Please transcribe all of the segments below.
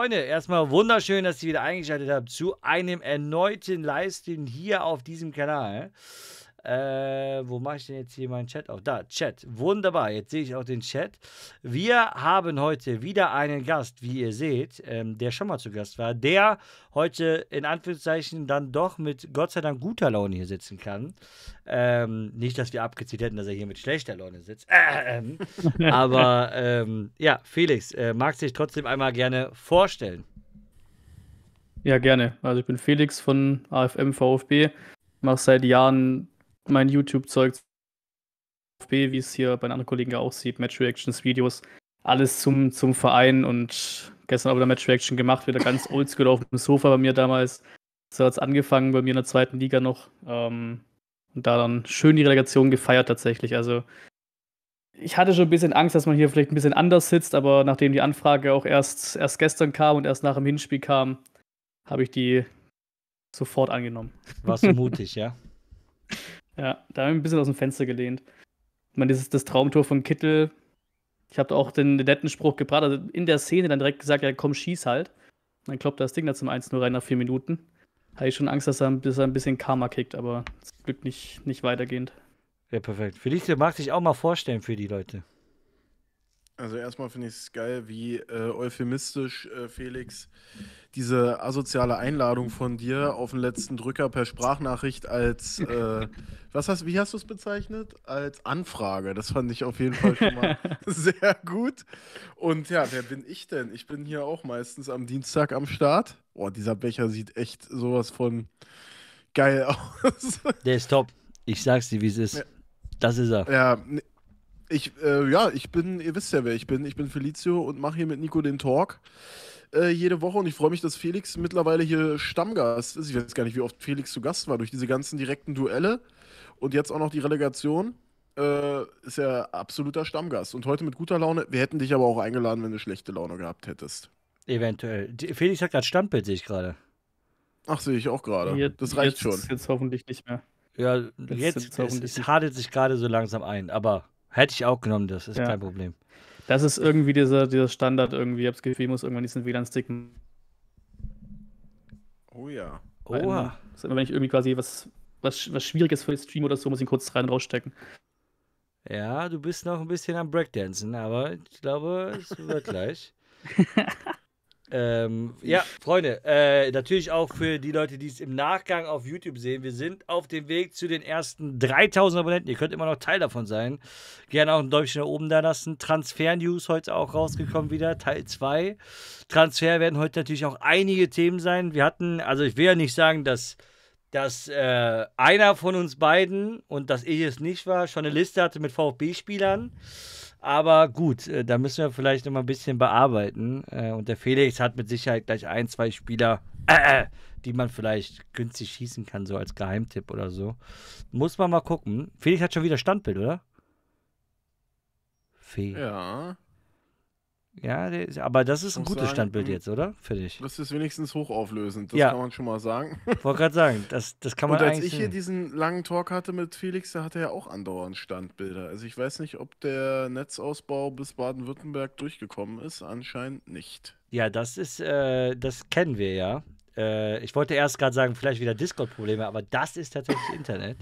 Freunde, erstmal wunderschön, dass ihr wieder eingeschaltet habt zu einem erneuten Livestream hier auf diesem Kanal. Äh, wo mache ich denn jetzt hier meinen Chat auf? Da, Chat. Wunderbar, jetzt sehe ich auch den Chat. Wir haben heute wieder einen Gast, wie ihr seht, ähm, der schon mal zu Gast war, der heute in Anführungszeichen dann doch mit Gott sei Dank guter Laune hier sitzen kann. Ähm, nicht, dass wir abgezählt hätten, dass er hier mit schlechter Laune sitzt. Ähm, aber ähm, ja, Felix, äh, mag sich trotzdem einmal gerne vorstellen. Ja, gerne. Also ich bin Felix von AFM VfB, mache seit Jahren mein YouTube-Zeug, wie es hier bei anderen Kollegen auch sieht, Match-Reactions, Videos, alles zum, zum Verein und gestern auch wieder Match-Reaction gemacht, wieder ganz oldschool auf dem Sofa bei mir damals. So hat es angefangen bei mir in der zweiten Liga noch. Ähm, und da dann schön die Relegation gefeiert tatsächlich. Also ich hatte schon ein bisschen Angst, dass man hier vielleicht ein bisschen anders sitzt, aber nachdem die Anfrage auch erst, erst gestern kam und erst nach dem Hinspiel kam, habe ich die sofort angenommen. Warst du mutig, ja? Ja, da habe ich ein bisschen aus dem Fenster gelehnt. Ich meine, dieses das Traumtor von Kittel, ich habe da auch den netten Spruch gebracht, also in der Szene dann direkt gesagt, ja komm, schieß halt. Dann kloppt das Ding da zum 1 nur rein nach vier Minuten. Habe ich schon Angst, dass er, dass er ein bisschen Karma kickt, aber zum Glück nicht, nicht weitergehend. Ja, perfekt. Felix, du magst dich auch mal vorstellen für die Leute. Also erstmal finde ich es geil, wie äh, euphemistisch äh, Felix diese asoziale Einladung von dir auf den letzten Drücker per Sprachnachricht als äh, was hast wie hast du es bezeichnet? Als Anfrage. Das fand ich auf jeden Fall schon mal sehr gut. Und ja, wer bin ich denn? Ich bin hier auch meistens am Dienstag am Start. Boah, dieser Becher sieht echt sowas von geil aus. Der ist top. Ich sag's dir, wie es ist. Ja. Das ist er. Ja, ne, ich, äh, ja, ich bin, ihr wisst ja, wer ich bin. Ich bin Felicio und mache hier mit Nico den Talk äh, jede Woche und ich freue mich, dass Felix mittlerweile hier Stammgast ist. Ich weiß gar nicht, wie oft Felix zu Gast war durch diese ganzen direkten Duelle und jetzt auch noch die Relegation. Äh, ist er absoluter Stammgast. Und heute mit guter Laune. Wir hätten dich aber auch eingeladen, wenn du schlechte Laune gehabt hättest. Eventuell. Felix hat gerade Standbild, sehe ich gerade. Ach, sehe ich auch gerade. Das reicht jetzt, schon. Jetzt hoffentlich nicht mehr. Ja, Jetzt jetzt, es, hoffentlich es hadelt sich gerade so langsam ein, aber hätte ich auch genommen, das ist Ja. kein Problem. Das ist irgendwie dieser, dieser Standard irgendwie. Ich habe das Gefühl, ich muss irgendwann diesen WLAN-Stick Oh ja. Oha. Das ist immer, wenn ich irgendwie quasi was, was, was Schwieriges für den Stream oder so, muss ich ihn kurz rein und rausstecken. Ja, du bist noch ein bisschen am Breakdancen, aber ich glaube, es wird gleich. ähm, ja, Freunde, äh, natürlich auch für die Leute, die es im Nachgang auf YouTube sehen. Wir sind auf dem Weg zu den ersten 3000 Abonnenten. Ihr könnt immer noch Teil davon sein. Gerne auch ein Däumchen nach oben da lassen. Transfer-News heute auch rausgekommen wieder, Teil 2. Transfer werden heute natürlich auch einige Themen sein. Wir hatten, also ich will ja nicht sagen, dass dass äh, einer von uns beiden und dass ich es nicht war, schon eine Liste hatte mit VfB-Spielern. Aber gut, äh, da müssen wir vielleicht noch mal ein bisschen bearbeiten. Äh, und der Felix hat mit Sicherheit gleich ein, zwei Spieler, äh, die man vielleicht günstig schießen kann, so als Geheimtipp oder so. Muss man mal gucken. Felix hat schon wieder Standbild, oder? Fe ja, Ja, der ist, aber das ist ein gutes sagen, Standbild ähm, jetzt, oder? Für dich. das ist wenigstens hochauflösend. Das Ja. kann man schon mal sagen. Wollte gerade sagen, das, das kann man Und als ich hier diesen langen Talk hatte mit Felix, da hatte er auch andauernd Standbilder. Also ich weiß nicht, ob der Netzausbau bis Baden-Württemberg durchgekommen ist. Anscheinend nicht. Ja, das ist, äh, das kennen wir ja. Äh, ich wollte erst gerade sagen, vielleicht wieder Discord-Probleme, aber das ist tatsächlich Internet.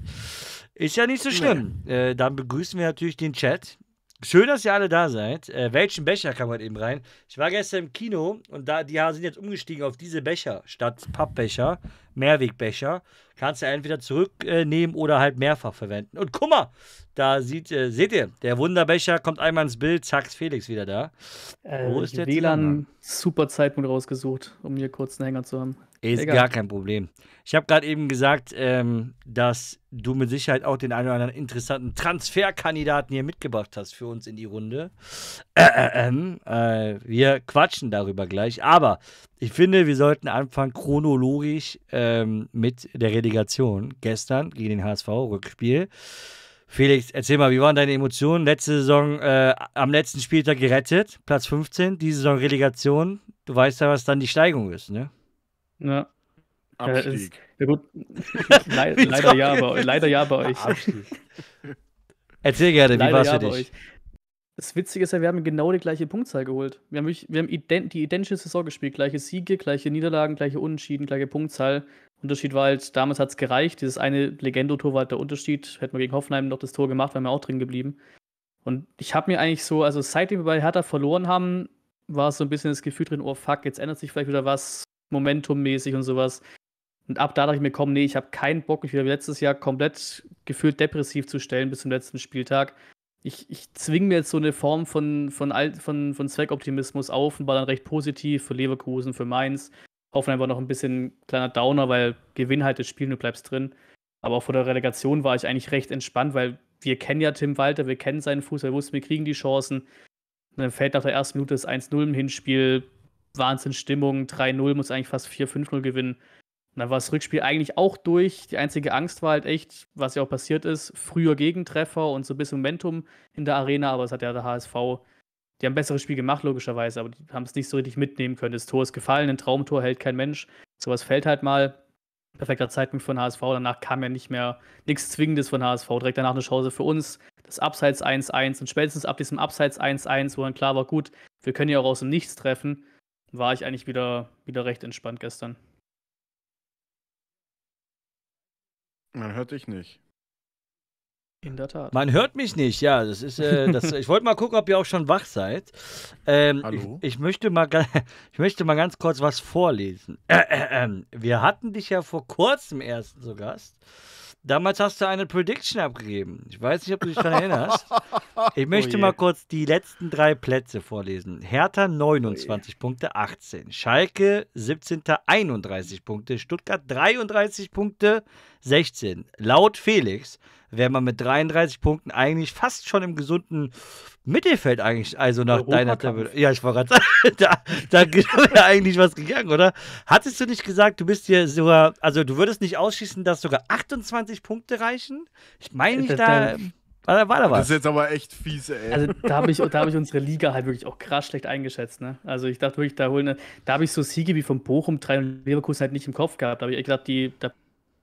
Ist ja nicht so schlimm. Äh, dann begrüßen wir natürlich den Chat. Schön, dass ihr alle da seid. Äh, welchen Becher kam heute eben rein? Ich war gestern im Kino und da, die sind jetzt umgestiegen auf diese Becher statt Pappbecher, Mehrwegbecher. Kannst du entweder zurücknehmen oder halt mehrfach verwenden. Und guck mal, da sieht, äh, seht ihr, der Wunderbecher kommt einmal ins Bild, zack, Felix wieder da. Wo ist der? WLAN super Zeitpunkt rausgesucht, um hier kurz einen Hänger zu haben. Ist Egal. gar kein Problem. Ich habe gerade eben gesagt, ähm, dass du mit Sicherheit auch den einen oder anderen interessanten Transferkandidaten hier mitgebracht hast für uns in die Runde. Äh, äh, ähm, äh, wir quatschen darüber gleich, aber ich finde, wir sollten anfangen chronologisch ähm, mit der Relegation gestern gegen den HSV Rückspiel. Felix, erzähl mal, wie waren deine Emotionen? Letzte Saison äh, am letzten Spieltag gerettet, Platz 15, diese Saison Relegation. Du weißt ja, was dann die Steigung ist, ne? Ja, Ja, ist- Abstieg. ja gut. Le leider, ja bei, euch- leider ja bei euch. Erzähl gerne, wie Leider war's ja für bei dich? euch. Das Witzige ist ja, wir haben genau die gleiche Punktzahl geholt. Wir haben, wir haben ident die identische Saison gespielt. Gleiche Siege, gleiche Niederlagen, gleiche Unentschieden, gleiche Punktzahl. Unterschied war halt, damals hat es gereicht. Dieses eine Legendo-Tor war halt der Unterschied. Hätten wir gegen Hoffenheim noch das Tor gemacht, wären wir auch drin geblieben. Und ich habe mir eigentlich so, also seitdem wir bei Hertha verloren haben, war so ein bisschen das Gefühl drin, oh fuck, jetzt ändert sich vielleicht wieder was, momentummäßig und sowas. Und ab da dachte ich mir, komm, nee, ich habe keinen Bock, mich wieder wie letztes Jahr komplett gefühlt depressiv zu stellen bis zum letzten Spieltag ich, ich zwinge mir jetzt so eine Form von, von, von, von Zweckoptimismus auf und war dann recht positiv für Leverkusen, für Mainz. Hoffenheim war noch ein bisschen kleiner Downer, weil gewinn halt das Spiel und du bleibst drin. Aber auch vor der Relegation war ich eigentlich recht entspannt, weil wir kennen ja Tim Walter, wir kennen seinen Fuß, wir wussten, wir kriegen die Chancen. Und dann fällt nach der ersten Minute das 1-0 im Hinspiel. Wahnsinnsstimmung, 3-0, muss eigentlich fast 4-5-0 gewinnen. Und dann war das Rückspiel eigentlich auch durch. Die einzige Angst war halt echt, was ja auch passiert ist, früher Gegentreffer und so ein bisschen Momentum in der Arena, aber es hat ja der HSV, die haben ein besseres Spiel gemacht, logischerweise, aber die haben es nicht so richtig mitnehmen können. Das Tor ist gefallen, ein Traumtor hält kein Mensch. Sowas fällt halt mal. Perfekter Zeitpunkt von HSV. Danach kam ja nicht mehr nichts Zwingendes von HSV. Direkt danach eine Chance für uns. Das Abseits 1-1 und spätestens ab diesem Abseits 1-1, wo dann klar war, gut, wir können ja auch aus dem Nichts treffen, war ich eigentlich wieder, wieder recht entspannt gestern. Man hört dich nicht. In der Tat. Man hört mich nicht, ja. Das ist, äh, das, ich wollte mal gucken, ob ihr auch schon wach seid. Ähm, Hallo? Ich, ich, möchte mal, ich möchte mal ganz kurz was vorlesen. Äh, äh, ähm, wir hatten dich ja vor kurzem erst zu Gast. Damals hast du eine Prediction abgegeben. Ich weiß nicht, ob du dich daran erinnerst. Ich oh möchte oh mal kurz die letzten drei Plätze vorlesen. Hertha 29 oh Punkte, 18. Schalke 17. 31 Punkte. Stuttgart 33 Punkte, 16. Laut Felix wäre man mit 33 Punkten eigentlich fast schon im gesunden Mittelfeld eigentlich, also nach deiner Tabelle. Ja, ich war gerade da, da wäre eigentlich was gegangen, oder? Hattest du nicht gesagt, du bist hier sogar, also du würdest nicht ausschließen, dass sogar 28 Punkte reichen? Ich meine nicht, da, war, war da was. Das ist jetzt aber echt fies, ey. Also da habe ich, hab ich unsere Liga halt wirklich auch krass schlecht eingeschätzt, ne? Also ich dachte wirklich, da holen, da habe ich so Siege wie von Bochum, 3 und Leverkusen halt nicht im Kopf gehabt. Da habe ich gedacht, die, da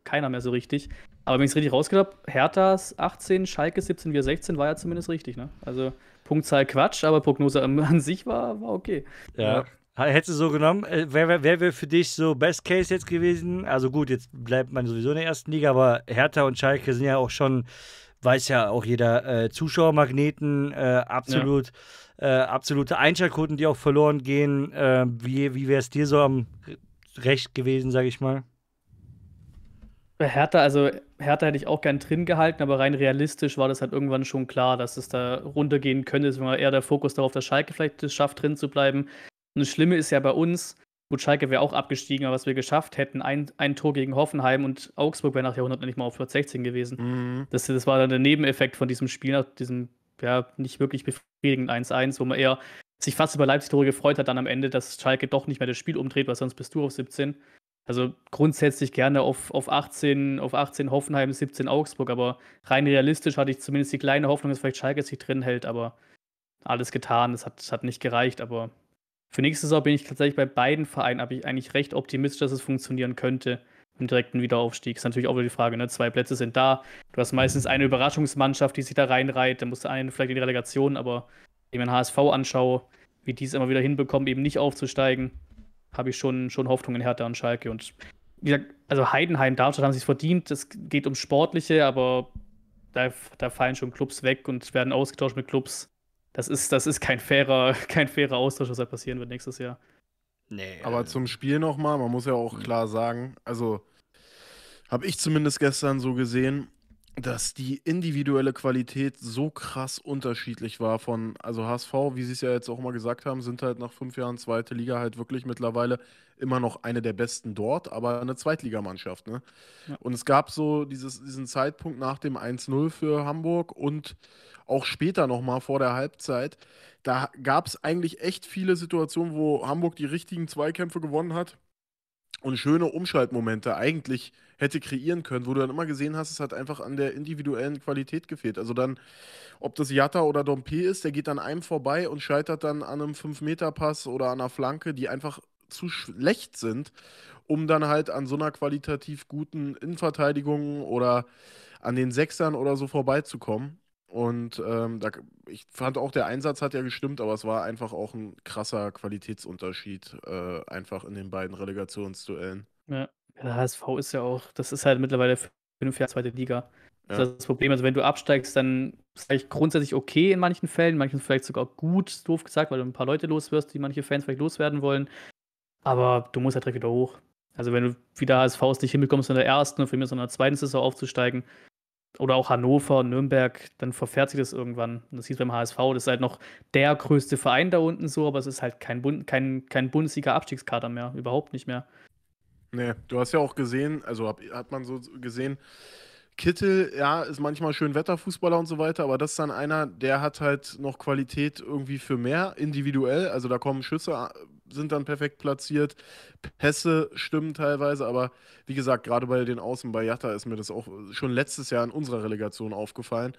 keiner mehr so richtig. Aber wenn ich es richtig rausgehört habe, Herthas 18, Schalke 17, wir 16, war ja zumindest richtig, ne? Also Punktzahl Quatsch, aber Prognose an sich war, war okay. Ja. ja. Hättest du so genommen, äh, wer wäre wär für dich so Best Case jetzt gewesen? Also gut, jetzt bleibt man sowieso in der ersten Liga, aber Hertha und Schalke sind ja auch schon, weiß ja auch jeder, äh, Zuschauermagneten, äh, absolut, ja. äh, absolute Einschaltquoten, die auch verloren gehen. Äh, wie wie wäre es dir so am Recht gewesen, sage ich mal? Hertha, also Hertha hätte ich auch gern drin gehalten, aber rein realistisch war das halt irgendwann schon klar, dass es da runtergehen könnte. Es war eher der Fokus darauf, dass Schalke vielleicht es schafft, drin zu bleiben. Und das Schlimme ist ja bei uns, gut, Schalke wäre auch abgestiegen, aber was wir geschafft hätten, ein, ein Tor gegen Hoffenheim und Augsburg wäre nach Jahrhundert nicht mal auf Platz 16 gewesen. Mhm. Das, das war dann der Nebeneffekt von diesem Spiel, nach diesem ja, nicht wirklich befriedigenden 1-1, wo man eher sich fast über Leipzig-Tore gefreut hat, dann am Ende, dass Schalke doch nicht mehr das Spiel umdreht, weil sonst bist du auf 17. Also grundsätzlich gerne auf, auf, 18, auf 18 Hoffenheim, 17 Augsburg, aber rein realistisch hatte ich zumindest die kleine Hoffnung, dass vielleicht Schalke sich drin hält, aber alles getan, das hat, hat nicht gereicht, aber für nächste Saison bin ich tatsächlich bei beiden Vereinen habe ich eigentlich recht optimistisch, dass es funktionieren könnte im direkten Wiederaufstieg. Ist natürlich auch wieder die Frage, ne? Zwei Plätze sind da. Du hast meistens eine Überraschungsmannschaft, die sich da reinreiht, dann musst du einen vielleicht in die Relegation, aber wenn ich mir den HSV anschaue, wie die es immer wieder hinbekommen, eben nicht aufzusteigen, habe ich schon, schon Hoffnung in Hertha und Schalke. Und wie gesagt, also Heidenheim, Darmstadt haben sich verdient. Es geht ums Sportliche, aber da, da fallen schon Clubs weg und werden ausgetauscht mit Clubs. Das ist, das ist kein fairer, kein fairer Austausch, was da passieren wird nächstes Jahr. Nee. Aber äh, zum Spiel nochmal, man muss ja auch klar sagen, also habe ich zumindest gestern so gesehen, dass die individuelle Qualität so krass unterschiedlich war von, also HSV, wie sie es ja jetzt auch mal gesagt haben, sind halt nach fünf Jahren zweite Liga halt wirklich mittlerweile immer noch eine der besten dort, aber eine Zweitligamannschaft. Ne? Ja. Und es gab so dieses, diesen Zeitpunkt nach dem 1-0 für Hamburg und auch später nochmal vor der Halbzeit, da gab es eigentlich echt viele Situationen, wo Hamburg die richtigen Zweikämpfe gewonnen hat und schöne Umschaltmomente eigentlich hätte kreieren können, wo du dann immer gesehen hast, es hat einfach an der individuellen Qualität gefehlt. Also dann, ob das Jatta oder Dompe ist, der geht an einem vorbei und scheitert dann an einem 5-Meter-Pass oder an einer Flanke, die einfach zu schlecht sind, um dann halt an so einer qualitativ guten Innenverteidigung oder an den Sechsern oder so vorbeizukommen. Und ähm, da, ich fand auch, der Einsatz hat ja gestimmt, aber es war einfach auch ein krasser Qualitätsunterschied, äh, einfach in den beiden Relegationsduellen. Ja, der HSV ist ja auch, das ist halt mittlerweile fünf Jahre zweite Liga. Das ja. ist das Problem. Also, wenn du absteigst, dann ist es vielleicht grundsätzlich okay in manchen Fällen, in manchen vielleicht sogar gut, doof gesagt, weil du ein paar Leute loswirst, die manche Fans vielleicht loswerden wollen. Aber du musst halt direkt wieder hoch. Also, wenn du wieder HSV es nicht hinbekommst, in der ersten und für mich in der zweiten Saison aufzusteigen, oder auch Hannover, Nürnberg, dann verfährt sich das irgendwann. Und das hieß beim HSV, das ist halt noch der größte Verein da unten so, aber es ist halt kein, Bund, kein, kein Bundesliga-Abstiegskader mehr, überhaupt nicht mehr. Nee, du hast ja auch gesehen, also hab, hat man so gesehen, Kittel, ja, ist manchmal schön Wetterfußballer und so weiter, aber das ist dann einer, der hat halt noch Qualität irgendwie für mehr individuell. Also da kommen Schüsse, sind dann perfekt platziert, Pässe stimmen teilweise, aber wie gesagt, gerade bei den Außen bei Jatta ist mir das auch schon letztes Jahr in unserer Relegation aufgefallen.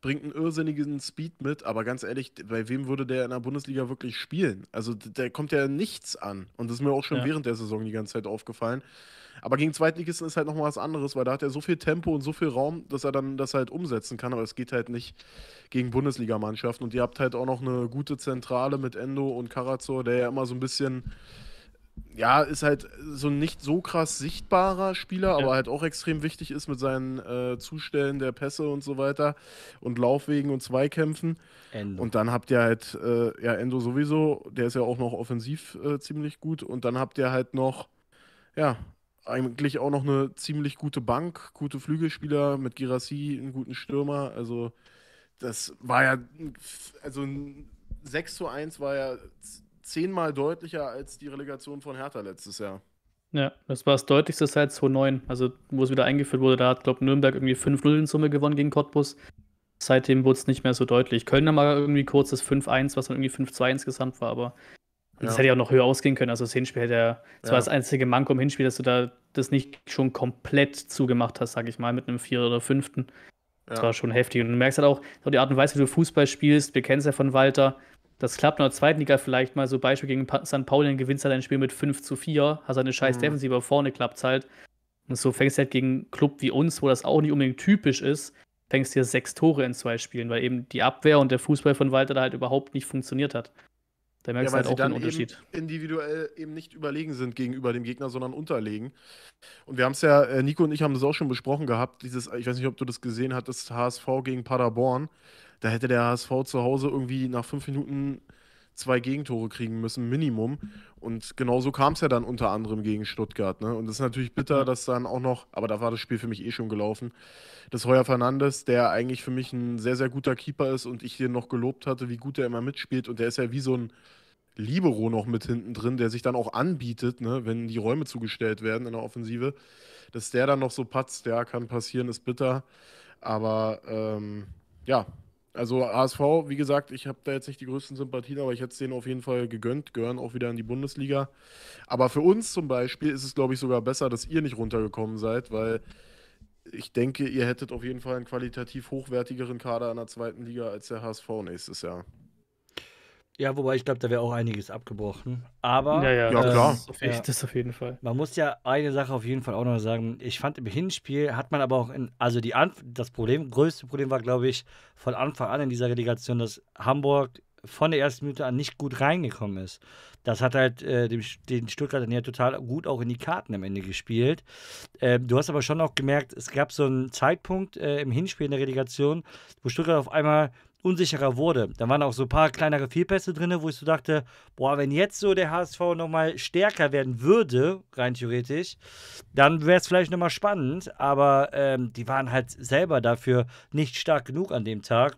Bringt einen irrsinnigen Speed mit, aber ganz ehrlich, bei wem würde der in der Bundesliga wirklich spielen? Also der kommt ja nichts an. Und das ist mir auch schon ja. während der Saison die ganze Zeit aufgefallen. Aber gegen Zweitligisten ist halt nochmal was anderes, weil da hat er so viel Tempo und so viel Raum, dass er dann das halt umsetzen kann. Aber es geht halt nicht gegen Bundesligamannschaften. Und ihr habt halt auch noch eine gute Zentrale mit Endo und Karazor, der ja immer so ein bisschen ja, ist halt so ein nicht so krass sichtbarer Spieler, ja. aber halt auch extrem wichtig ist mit seinen äh, Zustellen der Pässe und so weiter und Laufwegen und Zweikämpfen. Endo. Und dann habt ihr halt, äh, ja, Endo sowieso, der ist ja auch noch offensiv äh, ziemlich gut. Und dann habt ihr halt noch, ja, eigentlich auch noch eine ziemlich gute Bank, gute Flügelspieler mit Girassi, einen guten Stürmer. Also, das war ja, also 6 zu 1 war ja zehnmal deutlicher als die Relegation von Hertha letztes Jahr. Ja, das war das deutlichste seit 2009, also wo es wieder eingeführt wurde. Da hat, glaube ich, Nürnberg irgendwie 5-0 in Summe gewonnen gegen Cottbus. Seitdem wurde es nicht mehr so deutlich. Köln dann mal irgendwie kurz das 5-1, was dann irgendwie 5-2 insgesamt war, aber ja. Das hätte ja auch noch höher ausgehen können. Also das Hinspiel hätte ja, das war das einzige Manko im Hinspiel, dass du da das nicht schon komplett zugemacht hast, sag ich mal, mit einem Vierer oder Fünften. Das war schon heftig. Und du merkst halt auch, so die Art und Weise, wie du Fußball spielst, wir kennen es ja von Walter, das klappt in der zweiten Liga vielleicht mal, so Beispiel gegen St. Pauli, dann gewinnst du halt ein Spiel mit 5 zu 4, hast halt eine scheiß mhm. Defensive, aber vorne klappt es halt. Und so fängst du halt gegen einen Club wie uns, wo das auch nicht unbedingt typisch ist, fängst du dir sechs Tore in zwei Spielen, weil eben die Abwehr und der Fußball von Walter da halt überhaupt nicht funktioniert hat. Da merkst ja, du halt auch den Unterschied. individuell eben nicht überlegen sind gegenüber dem Gegner, sondern unterlegen. Und wir haben es ja, äh, Nico und ich haben das auch schon besprochen gehabt, dieses, ich weiß nicht, ob du das gesehen hattest, HSV gegen Paderborn. Da hätte der HSV zu Hause irgendwie nach fünf Minuten zwei Gegentore kriegen müssen, Minimum. Und genauso kam es ja dann unter anderem gegen Stuttgart. Ne? Und das ist natürlich bitter, dass dann auch noch, aber da war das Spiel für mich eh schon gelaufen, dass Heuer Fernandes, der eigentlich für mich ein sehr, sehr guter Keeper ist und ich den noch gelobt hatte, wie gut er immer mitspielt. Und der ist ja wie so ein Libero noch mit hinten drin, der sich dann auch anbietet, ne? wenn die Räume zugestellt werden in der Offensive. Dass der dann noch so patzt, ja, kann passieren, ist bitter. Aber ähm, ja, also ASV, wie gesagt, ich habe da jetzt nicht die größten Sympathien, aber ich hätte es denen auf jeden Fall gegönnt, gehören auch wieder in die Bundesliga. Aber für uns zum Beispiel ist es, glaube ich, sogar besser, dass ihr nicht runtergekommen seid, weil ich denke, ihr hättet auf jeden Fall einen qualitativ hochwertigeren Kader in der zweiten Liga als der HSV nächstes Jahr. Ja, wobei ich glaube, da wäre auch einiges abgebrochen. Aber. Ja, ja, ja das klar. Ist auf, ja. das auf jeden Fall. Man muss ja eine Sache auf jeden Fall auch noch sagen. Ich fand im Hinspiel hat man aber auch in. Also die Anf das Problem, größte Problem war, glaube ich, von Anfang an in dieser Relegation, dass Hamburg von der ersten Minute an nicht gut reingekommen ist. Das hat halt äh, dem, den Stuttgartern ja total gut auch in die Karten am Ende gespielt. Äh, du hast aber schon auch gemerkt, es gab so einen Zeitpunkt äh, im Hinspiel in der Relegation, wo Stuttgart auf einmal unsicherer wurde. Da waren auch so ein paar kleinere Fehlpässe drin, wo ich so dachte, boah, wenn jetzt so der HSV nochmal stärker werden würde, rein theoretisch, dann wäre es vielleicht nochmal spannend. Aber ähm, die waren halt selber dafür nicht stark genug an dem Tag.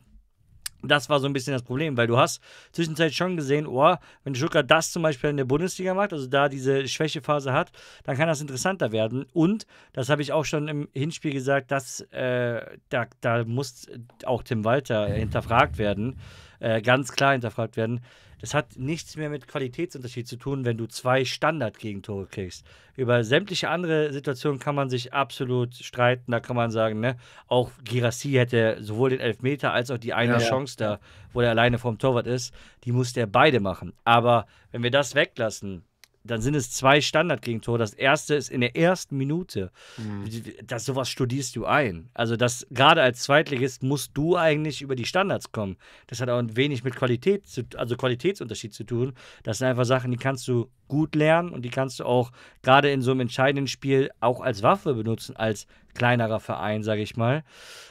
Das war so ein bisschen das Problem, weil du hast zwischenzeitlich schon gesehen, oh, wenn Stuttgart das zum Beispiel in der Bundesliga macht, also da diese Schwächephase hat, dann kann das interessanter werden. Und, das habe ich auch schon im Hinspiel gesagt, dass äh, da, da muss auch Tim Walter hinterfragt werden, äh, ganz klar hinterfragt werden. Das hat nichts mehr mit Qualitätsunterschied zu tun, wenn du zwei Standard-Gegentore kriegst. Über sämtliche andere Situationen kann man sich absolut streiten. Da kann man sagen, ne, auch Girassi hätte sowohl den Elfmeter als auch die eine ja, Chance da, wo er alleine vom Torwart ist, die muss der beide machen. Aber wenn wir das weglassen, dann sind es zwei Standardgegentore. Das erste ist in der ersten Minute. Mhm. Das sowas studierst du ein. Also das gerade als Zweitligist musst du eigentlich über die Standards kommen. Das hat auch ein wenig mit Qualität, zu, also Qualitätsunterschied zu tun. Das sind einfach Sachen, die kannst du gut lernen und die kannst du auch gerade in so einem entscheidenden Spiel auch als Waffe benutzen, als kleinerer Verein, sage ich mal.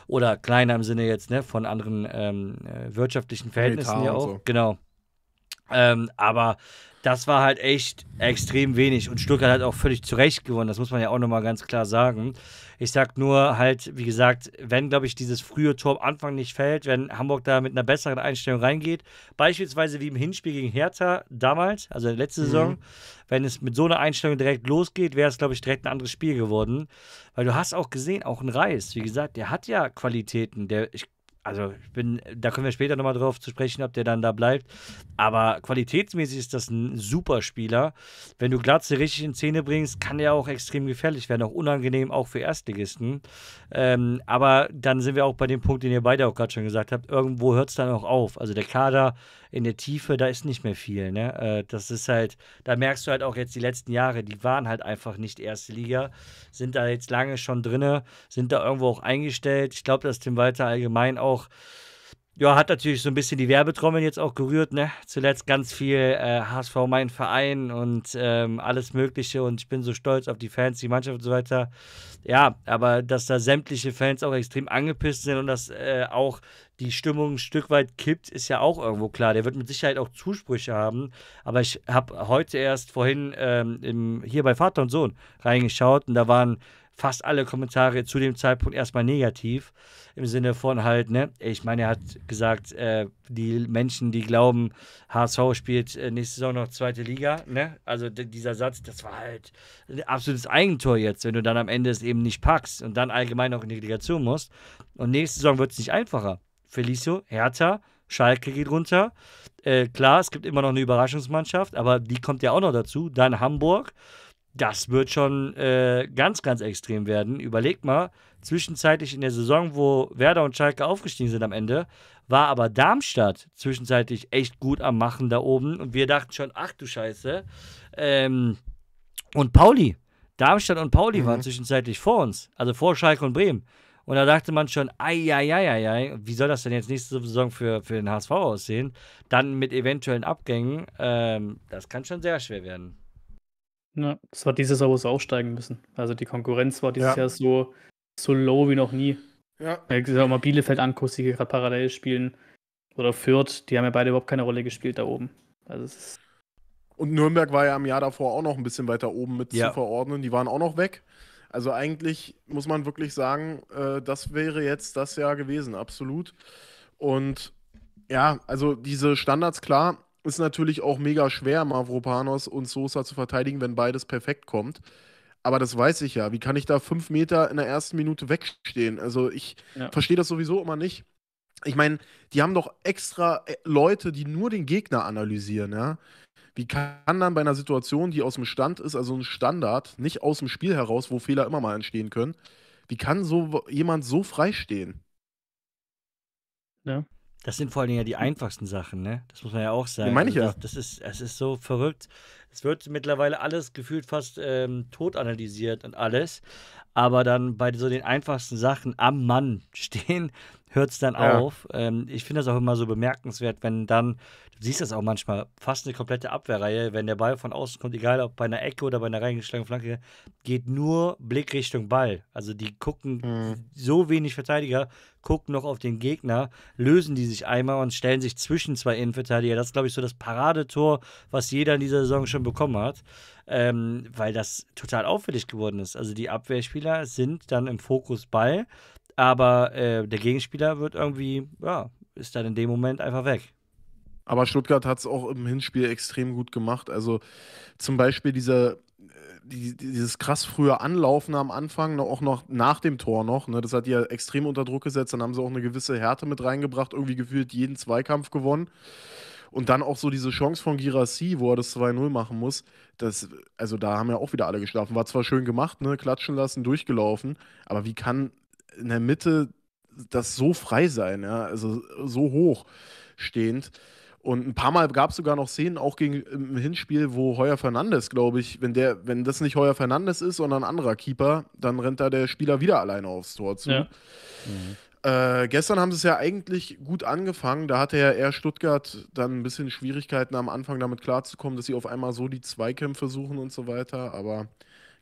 Oder kleiner im Sinne jetzt ne, von anderen ähm, äh, wirtschaftlichen Verhältnissen ja auch. so. Genau. Ähm, aber das war halt echt extrem wenig und Stuttgart hat auch völlig zu Recht gewonnen, das muss man ja auch nochmal ganz klar sagen. Ich sag nur halt, wie gesagt, wenn, glaube ich, dieses frühe Tor am Anfang nicht fällt, wenn Hamburg da mit einer besseren Einstellung reingeht, beispielsweise wie im Hinspiel gegen Hertha damals, also letzte Mhm. Saison, wenn es mit so einer Einstellung direkt losgeht, wäre es, glaube ich, direkt ein anderes Spiel geworden. Weil du hast auch gesehen, auch ein Reis, wie gesagt, der hat ja Qualitäten, der, ich also ich bin, da können wir später nochmal drauf zu sprechen, ob der dann da bleibt. Aber qualitätsmäßig ist das ein super Spieler. Wenn du Glatze richtig in Szene bringst, kann der auch extrem gefährlich werden, auch unangenehm, auch für Erstligisten. Ähm, aber dann sind wir auch bei dem Punkt, den ihr beide auch gerade schon gesagt habt, irgendwo hört es dann auch auf. Also der Kader in der Tiefe, da ist nicht mehr viel. Ne? Äh, das ist halt, da merkst du halt auch jetzt die letzten Jahre, die waren halt einfach nicht erste Liga, sind da jetzt lange schon drinne, sind da irgendwo auch eingestellt. Ich glaube, dass Tim Walter allgemein auch ja, hat natürlich so ein bisschen die Werbetrommel jetzt auch gerührt, ne? Zuletzt ganz viel äh, HSV mein Verein und ähm, alles Mögliche und ich bin so stolz auf die Fans, die Mannschaft und so weiter. Ja, aber dass da sämtliche Fans auch extrem angepisst sind und dass äh, auch die Stimmung ein Stück weit kippt, ist ja auch irgendwo klar. Der wird mit Sicherheit auch Zusprüche haben. Aber ich habe heute erst vorhin ähm, im, hier bei Vater und Sohn reingeschaut und da waren fast alle Kommentare zu dem Zeitpunkt erstmal negativ. Im Sinne von halt, ne, ich meine, er hat gesagt, äh, die Menschen, die glauben, HSV spielt äh, nächste Saison noch zweite Liga, ne? Also dieser Satz, das war halt ein absolutes Eigentor jetzt, wenn du dann am Ende es eben nicht packst und dann allgemein noch in die Relegation musst. Und nächste Saison wird es nicht einfacher. Felicio, Hertha, Schalke geht runter. Äh, klar, es gibt immer noch eine Überraschungsmannschaft, aber die kommt ja auch noch dazu. Dann Hamburg. Das wird schon äh, ganz, ganz extrem werden. Überlegt mal, zwischenzeitlich in der Saison, wo Werder und Schalke aufgestiegen sind am Ende, war aber Darmstadt zwischenzeitlich echt gut am Machen da oben. Und wir dachten schon, ach du Scheiße. Ähm, und Pauli. Darmstadt und Pauli Mhm. waren zwischenzeitlich vor uns. Also vor Schalke und Bremen. Und da dachte man schon, ei, ei, ei, ei, ei, wie soll das denn jetzt nächste Saison für, für den HSV aussehen? Dann mit eventuellen Abgängen. Ähm, das kann schon sehr schwer werden. Ja, das war dieses Jahr, wo sie aufsteigen müssen. Also die Konkurrenz war dieses Ja. Jahr so, so low wie noch nie. Ja. Wenn du mal Bielefeld anguckst, die gerade parallel spielen, oder Fürth, die haben ja beide überhaupt keine Rolle gespielt da oben. Also es ist, Und Nürnberg war ja im Jahr davor auch noch ein bisschen weiter oben mit Ja. zu verordnen. Die waren auch noch weg. Also eigentlich muss man wirklich sagen, äh, das wäre jetzt das Jahr gewesen, absolut. Und ja, also diese Standards, klar, ist natürlich auch mega schwer, Mavropanos und Sosa zu verteidigen, wenn beides perfekt kommt. Aber das weiß ich ja. Wie kann ich da fünf Meter in der ersten Minute wegstehen? Also ich Ja. verstehe das sowieso immer nicht. Ich meine, die haben doch extra äh, Leute, die nur den Gegner analysieren, ja. Wie kann dann bei einer Situation, die aus dem Stand ist, also ein Standard, nicht aus dem Spiel heraus, wo Fehler immer mal entstehen können, wie kann so jemand so frei stehen? ja. Das sind vor allen Dingen ja die einfachsten Sachen, ne? Das muss man ja auch sagen. Ja, meine ich also ja. Das, das ist, es ist so verrückt. Es wird mittlerweile alles gefühlt fast ähm, tot analysiert und alles. Aber dann bei so den einfachsten Sachen am Mann stehen, hört es dann Ja. auf. Ähm, ich finde das auch immer so bemerkenswert, wenn dann, siehst das auch manchmal, fast eine komplette Abwehrreihe, wenn der Ball von außen kommt, egal ob bei einer Ecke oder bei einer reingeschlagenen Flanke, geht nur Blick Richtung Ball. Also die gucken, Mhm. so wenig Verteidiger gucken noch auf den Gegner, lösen die sich einmal und stellen sich zwischen zwei Innenverteidiger. Das ist, glaube ich, so das Paradetor, was jeder in dieser Saison schon bekommen hat, ähm, weil das total auffällig geworden ist. Also die Abwehrspieler sind dann im Fokus Ball, aber äh, der Gegenspieler wird irgendwie, ja, ist dann in dem Moment einfach weg. Aber Stuttgart hat es auch im Hinspiel extrem gut gemacht. Also zum Beispiel diese, äh, die, dieses krass frühe Anlaufen am Anfang, auch noch nach dem Tor noch. Ne, das hat die ja extrem unter Druck gesetzt. Dann haben sie auch eine gewisse Härte mit reingebracht, irgendwie gefühlt jeden Zweikampf gewonnen. Und dann auch so diese Chance von Girassi, wo er das 2-0 machen muss. Das, also da haben ja auch wieder alle geschlafen. War zwar schön gemacht, ne, klatschen lassen, durchgelaufen. Aber wie kann in der Mitte das so frei sein, ja? Also so hoch stehend. Und ein paar Mal gab es sogar noch Szenen, auch gegen, im Hinspiel, wo Heuer Fernandes, glaube ich, wenn, der, wenn das nicht Heuer Fernandes ist, sondern ein anderer Keeper, dann rennt da der Spieler wieder alleine aufs Tor zu. Ja. Mhm. Äh, gestern haben sie es ja eigentlich gut angefangen. Da hatte ja eher Stuttgart dann ein bisschen Schwierigkeiten am Anfang damit klarzukommen, dass sie auf einmal so die Zweikämpfe suchen und so weiter. Aber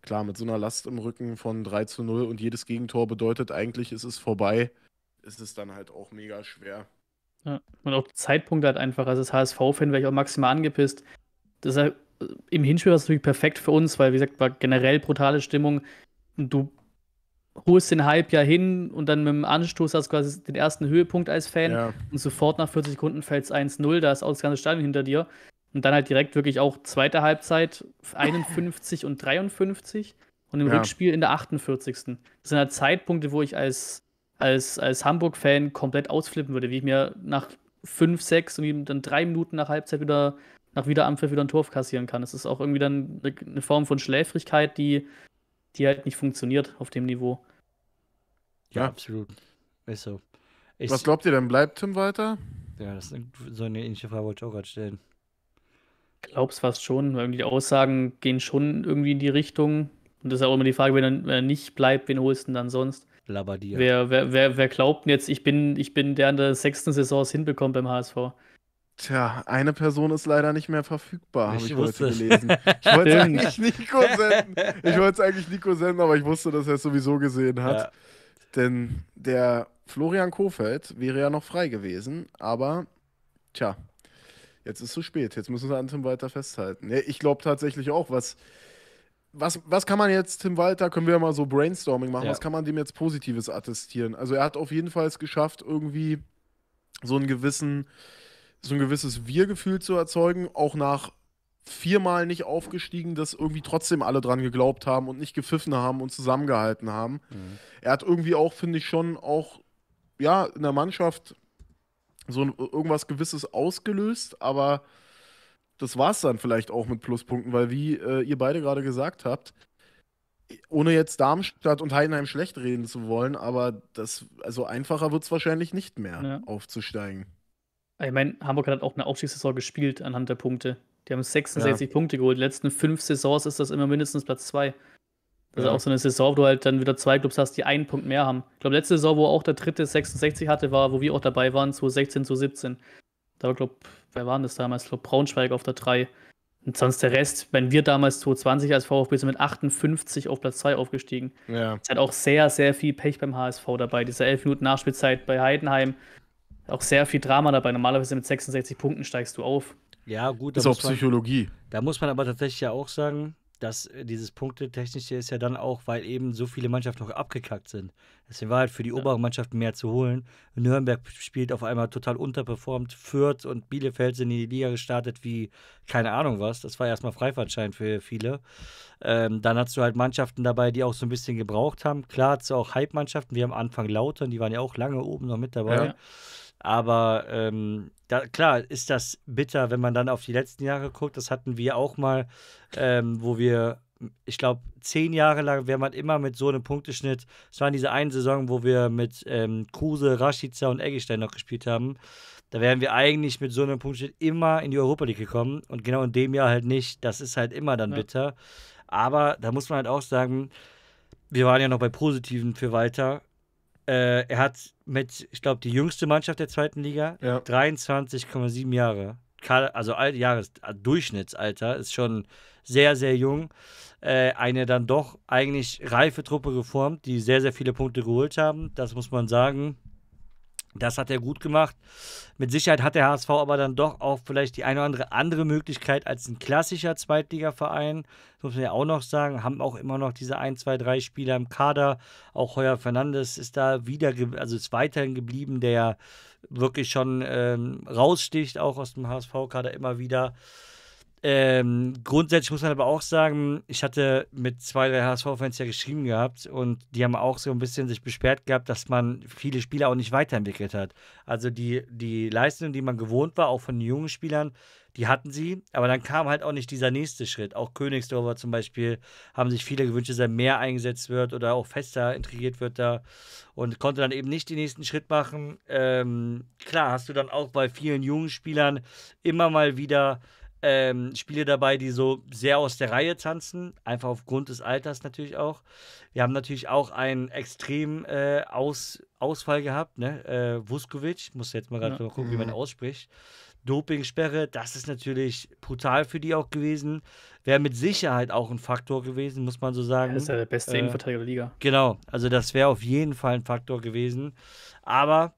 klar, mit so einer Last im Rücken von 3 zu 0 und jedes Gegentor bedeutet eigentlich, ist es vorbei, ist es dann halt auch mega schwer. Ja, und auch Zeitpunkt halt einfach, als HSV-Fan wäre ich auch maximal angepisst. Das ist halt, Im Hinspiel war es natürlich perfekt für uns, weil, wie gesagt, war generell brutale Stimmung. Und du holst den Hype ja hin und dann mit dem Anstoß hast du quasi den ersten Höhepunkt als Fan ja. und sofort nach 40 Sekunden fällt es 1-0, da ist auch das ganze Stadion hinter dir. Und dann halt direkt wirklich auch zweite Halbzeit 51 und 53 und im ja. Rückspiel in der 48. Das sind halt Zeitpunkte, wo ich als, als, als Hamburg-Fan komplett ausflippen würde, wie ich mir nach 5, 6 und dann drei Minuten nach Halbzeit wieder nach Wiederanpfiff wieder ein Tor kassieren kann. Das ist auch irgendwie dann eine Form von Schläfrigkeit, die, die halt nicht funktioniert auf dem Niveau. Ja, ja. absolut. Ist so. Ich, Was glaubt ihr denn? Bleibt Tim weiter? Ja, das ist so eine ähnliche Frage wollte ich auch gerade stellen. Glaub's fast schon, weil die Aussagen gehen schon irgendwie in die Richtung. Und das ist auch immer die Frage, wenn er, wenn er nicht bleibt, wen holst du denn dann sonst? Labadia. Wer, wer, wer, wer glaubt denn jetzt, ich bin, ich bin der in der sechsten Saison es hinbekommt beim HSV? Tja, eine Person ist leider nicht mehr verfügbar, habe ich heute gelesen. Ich wollte es eigentlich Nico senden. Ich wollte es eigentlich Nico senden, aber ich wusste, dass er es sowieso gesehen hat. Ja. Denn der Florian Kofeld wäre ja noch frei gewesen, aber tja, jetzt ist es zu spät. Jetzt müssen wir an Tim Walter festhalten. Ich glaube tatsächlich auch, was, was, was kann man jetzt Tim Walter, können wir ja mal so Brainstorming machen, ja. was kann man dem jetzt Positives attestieren? Also er hat auf jeden Fall es geschafft, irgendwie so einen gewissen, so ein gewisses Wir-Gefühl zu erzeugen, auch nach viermal nicht aufgestiegen, dass irgendwie trotzdem alle dran geglaubt haben und nicht gepfiffen haben und zusammengehalten haben. Mhm. Er hat irgendwie auch, finde ich, schon auch, ja, in der Mannschaft so irgendwas Gewisses ausgelöst, aber das war es dann vielleicht auch mit Pluspunkten, weil wie äh, ihr beide gerade gesagt habt, ohne jetzt Darmstadt und Heidenheim schlecht reden zu wollen, aber das, also einfacher wird es wahrscheinlich nicht mehr, ja. aufzusteigen. Ich meine, Hamburg hat auch eine Aufstiegssaison gespielt anhand der Punkte. Die haben 66 ja. Punkte geholt. Die letzten fünf Saisons ist das immer mindestens Platz zwei. Das ja. ist auch so eine Saison, wo du halt dann wieder zwei Clubs hast, die einen Punkt mehr haben. Ich glaube, letzte Saison, wo auch der dritte 66 hatte, war, wo wir auch dabei waren, 2016, 2017. Da war, glaube wer waren das damals? Ich glaube, Braunschweig auf der 3. Und sonst der Rest, wenn wir damals 2020 als VfB sind mit 58 auf Platz 2 aufgestiegen. Ja. Es hat auch sehr, sehr viel Pech beim HSV dabei. Diese 11 Minuten Nachspielzeit bei Heidenheim. Auch sehr viel Drama dabei. Normalerweise mit 66 Punkten steigst du auf. Ja, gut. Das ist auch Psychologie. Man, da muss man aber tatsächlich ja auch sagen, dass äh, dieses Punktetechnische ist ja dann auch, weil eben so viele Mannschaften noch abgekackt sind. Deswegen war halt für die ja. oberen Mannschaften mehr zu holen. Nürnberg spielt auf einmal total unterperformt. Fürth und Bielefeld sind in die Liga gestartet wie keine Ahnung was. Das war erstmal Freifahrtschein für viele. Ähm, dann hast du halt Mannschaften dabei, die auch so ein bisschen gebraucht haben. Klar, hast du auch Hype-Mannschaften. Wir haben Anfang Lautern, die waren ja auch lange oben noch mit dabei. Ja. Aber ähm, da, klar ist das bitter, wenn man dann auf die letzten Jahre guckt. Das hatten wir auch mal, ähm, wo wir, ich glaube, zehn Jahre lang wäre man immer mit so einem Punkteschnitt. Es war in dieser einen Saison, wo wir mit ähm, Kruse, Rashica und Eggestein noch gespielt haben. Da wären wir eigentlich mit so einem Punkteschnitt immer in die Europa League gekommen. Und genau in dem Jahr halt nicht. Das ist halt immer dann ja. bitter. Aber da muss man halt auch sagen, wir waren ja noch bei Positiven für Walter. Äh, er hat mit, ich glaube, die jüngste Mannschaft der zweiten Liga, ja. 23,7 Jahre. Also Jahres Durchschnittsalter ist schon sehr, sehr jung. Äh, eine dann doch eigentlich reife Truppe geformt, die sehr, sehr viele Punkte geholt haben. Das muss man sagen. Das hat er gut gemacht. Mit Sicherheit hat der HSV aber dann doch auch vielleicht die eine oder andere andere Möglichkeit als ein klassischer Zweitligaverein. Das muss man ja auch noch sagen. Haben auch immer noch diese ein, zwei, drei Spieler im Kader. Auch Heuer Fernandes ist da wieder, also ist weiterhin geblieben, der wirklich schon ähm, raussticht, auch aus dem HSV-Kader immer wieder. Ähm, grundsätzlich muss man aber auch sagen, ich hatte mit zwei, drei HSV-Fans ja geschrieben gehabt und die haben auch so ein bisschen sich besperrt gehabt, dass man viele Spieler auch nicht weiterentwickelt hat. Also die, die Leistung, die man gewohnt war, auch von den jungen Spielern, die hatten sie, aber dann kam halt auch nicht dieser nächste Schritt. Auch Königsdorfer zum Beispiel haben sich viele gewünscht, dass er mehr eingesetzt wird oder auch fester integriert wird da und konnte dann eben nicht den nächsten Schritt machen. Ähm, klar, hast du dann auch bei vielen jungen Spielern immer mal wieder ähm, Spiele dabei, die so sehr aus der Reihe tanzen, einfach aufgrund des Alters natürlich auch. Wir haben natürlich auch einen extrem äh, aus, Ausfall gehabt, ne? Äh, Vuskovic, muss jetzt mal gerade ja. gucken, wie man mhm. ausspricht. Dopingsperre, das ist natürlich brutal für die auch gewesen. Wäre mit Sicherheit auch ein Faktor gewesen, muss man so sagen. Ja, das ist ja der beste äh, Innenverteidiger der Liga. Genau, also das wäre auf jeden Fall ein Faktor gewesen. Aber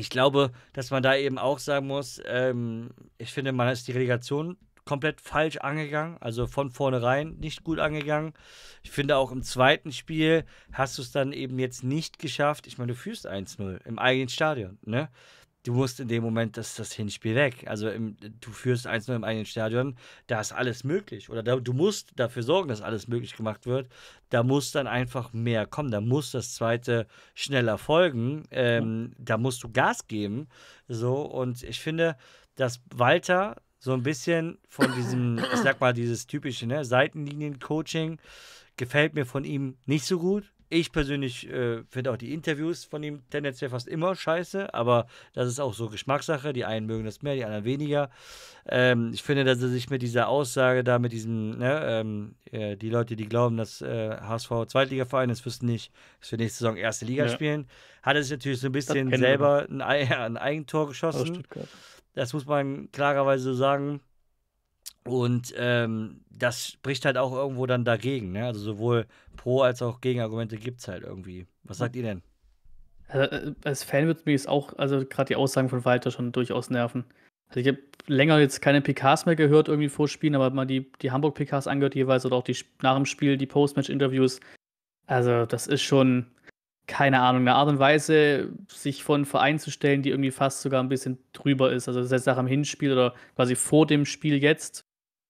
ich glaube, dass man da eben auch sagen muss, ähm, ich finde, man ist die Relegation komplett falsch angegangen, also von vornherein nicht gut angegangen. Ich finde auch im zweiten Spiel hast du es dann eben jetzt nicht geschafft. Ich meine, du führst 1-0 im eigenen Stadion, ne? Du musst in dem Moment das, das Hinspiel weg. Also im, du führst 1-0 im eigenen Stadion, da ist alles möglich. Oder da, du musst dafür sorgen, dass alles möglich gemacht wird. Da muss dann einfach mehr kommen. Da muss das zweite schneller folgen. Ähm, da musst du Gas geben. So, und ich finde, dass Walter so ein bisschen von diesem, ich sag mal, dieses typische ne, Seitenlinien-Coaching gefällt mir von ihm nicht so gut. Ich persönlich äh, finde auch die Interviews von ihm tendenziell fast immer scheiße, aber das ist auch so Geschmackssache. Die einen mögen das mehr, die anderen weniger. Ähm, ich finde, dass er sich mit dieser Aussage da, mit diesem, ne, ähm, äh, die Leute, die glauben, dass äh, HSV Zweitligaverein ist, wüssten nicht, dass wir nächste Saison erste Liga ja. spielen, hat er sich natürlich so ein bisschen selber ein, ein, Eigentor geschossen. Das muss man klarerweise so sagen. Und ähm, das spricht halt auch irgendwo dann dagegen. Ne? Also sowohl Pro- als auch Gegenargumente gibt es halt irgendwie. Was sagt ihr denn? Also, äh, als Fan wird mich auch, also gerade die Aussagen von Walter schon durchaus nerven. Also ich habe länger jetzt keine PKs mehr gehört, irgendwie vor Spielen, aber mal die, die Hamburg-PKs angehört jeweils oder auch die nach dem Spiel die Postmatch-Interviews. Also, das ist schon, keine Ahnung, eine Art und Weise, sich von Verein zu stellen, die irgendwie fast sogar ein bisschen drüber ist. Also, das heißt, nach dem Hinspiel oder quasi vor dem Spiel jetzt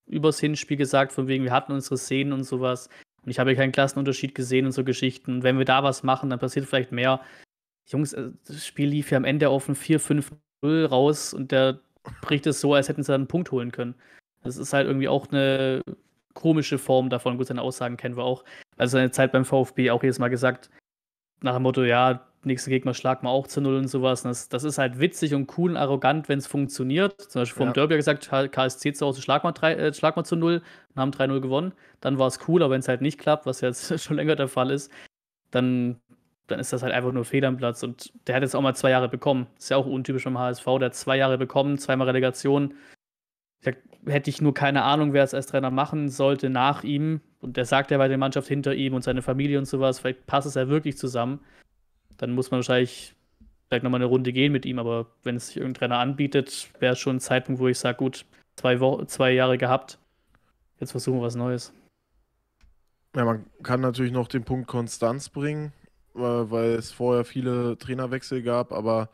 übers Hinspiel gesagt, von wegen, wir hatten unsere Szenen und sowas. Und ich habe keinen Klassenunterschied gesehen und so Geschichten. Und wenn wir da was machen, dann passiert vielleicht mehr. Jungs, äh, das Spiel lief ja am Ende auf ein 4-5-0 raus und der bricht es so, als hätten sie dann einen Punkt holen können. Das ist halt irgendwie auch eine komische Form davon. Gut, seine Aussagen kennen wir auch. Also seine Zeit beim VfB auch jedes Mal gesagt, nach dem Motto, ja, nächste Gegner schlag mal auch zu null und sowas. Das, das ist halt witzig und cool und arrogant, wenn es funktioniert. Zum Beispiel vom ja. Derby gesagt, KSC zu Hause schlag mal, drei, äh, schlag mal zu null und haben 3-0 gewonnen. Dann war es cool, aber wenn es halt nicht klappt, was jetzt schon länger der Fall ist, dann, dann ist das halt einfach nur Fehler am Platz. Und der hat jetzt auch mal zwei Jahre bekommen. Ist ja auch untypisch beim HSV. Der hat zwei Jahre bekommen, zweimal Relegation. Da hätte ich nur keine Ahnung, wer es als Trainer machen sollte nach ihm. Und der sagt ja bei der Mannschaft hinter ihm und seine Familie und sowas. Vielleicht passt es ja wirklich zusammen dann muss man wahrscheinlich vielleicht nochmal eine Runde gehen mit ihm, aber wenn es sich irgendein Trainer anbietet, wäre es schon ein Zeitpunkt, wo ich sage, gut, zwei, zwei Jahre gehabt, jetzt versuchen wir was Neues. Ja, man kann natürlich noch den Punkt Konstanz bringen, weil es vorher viele Trainerwechsel gab, aber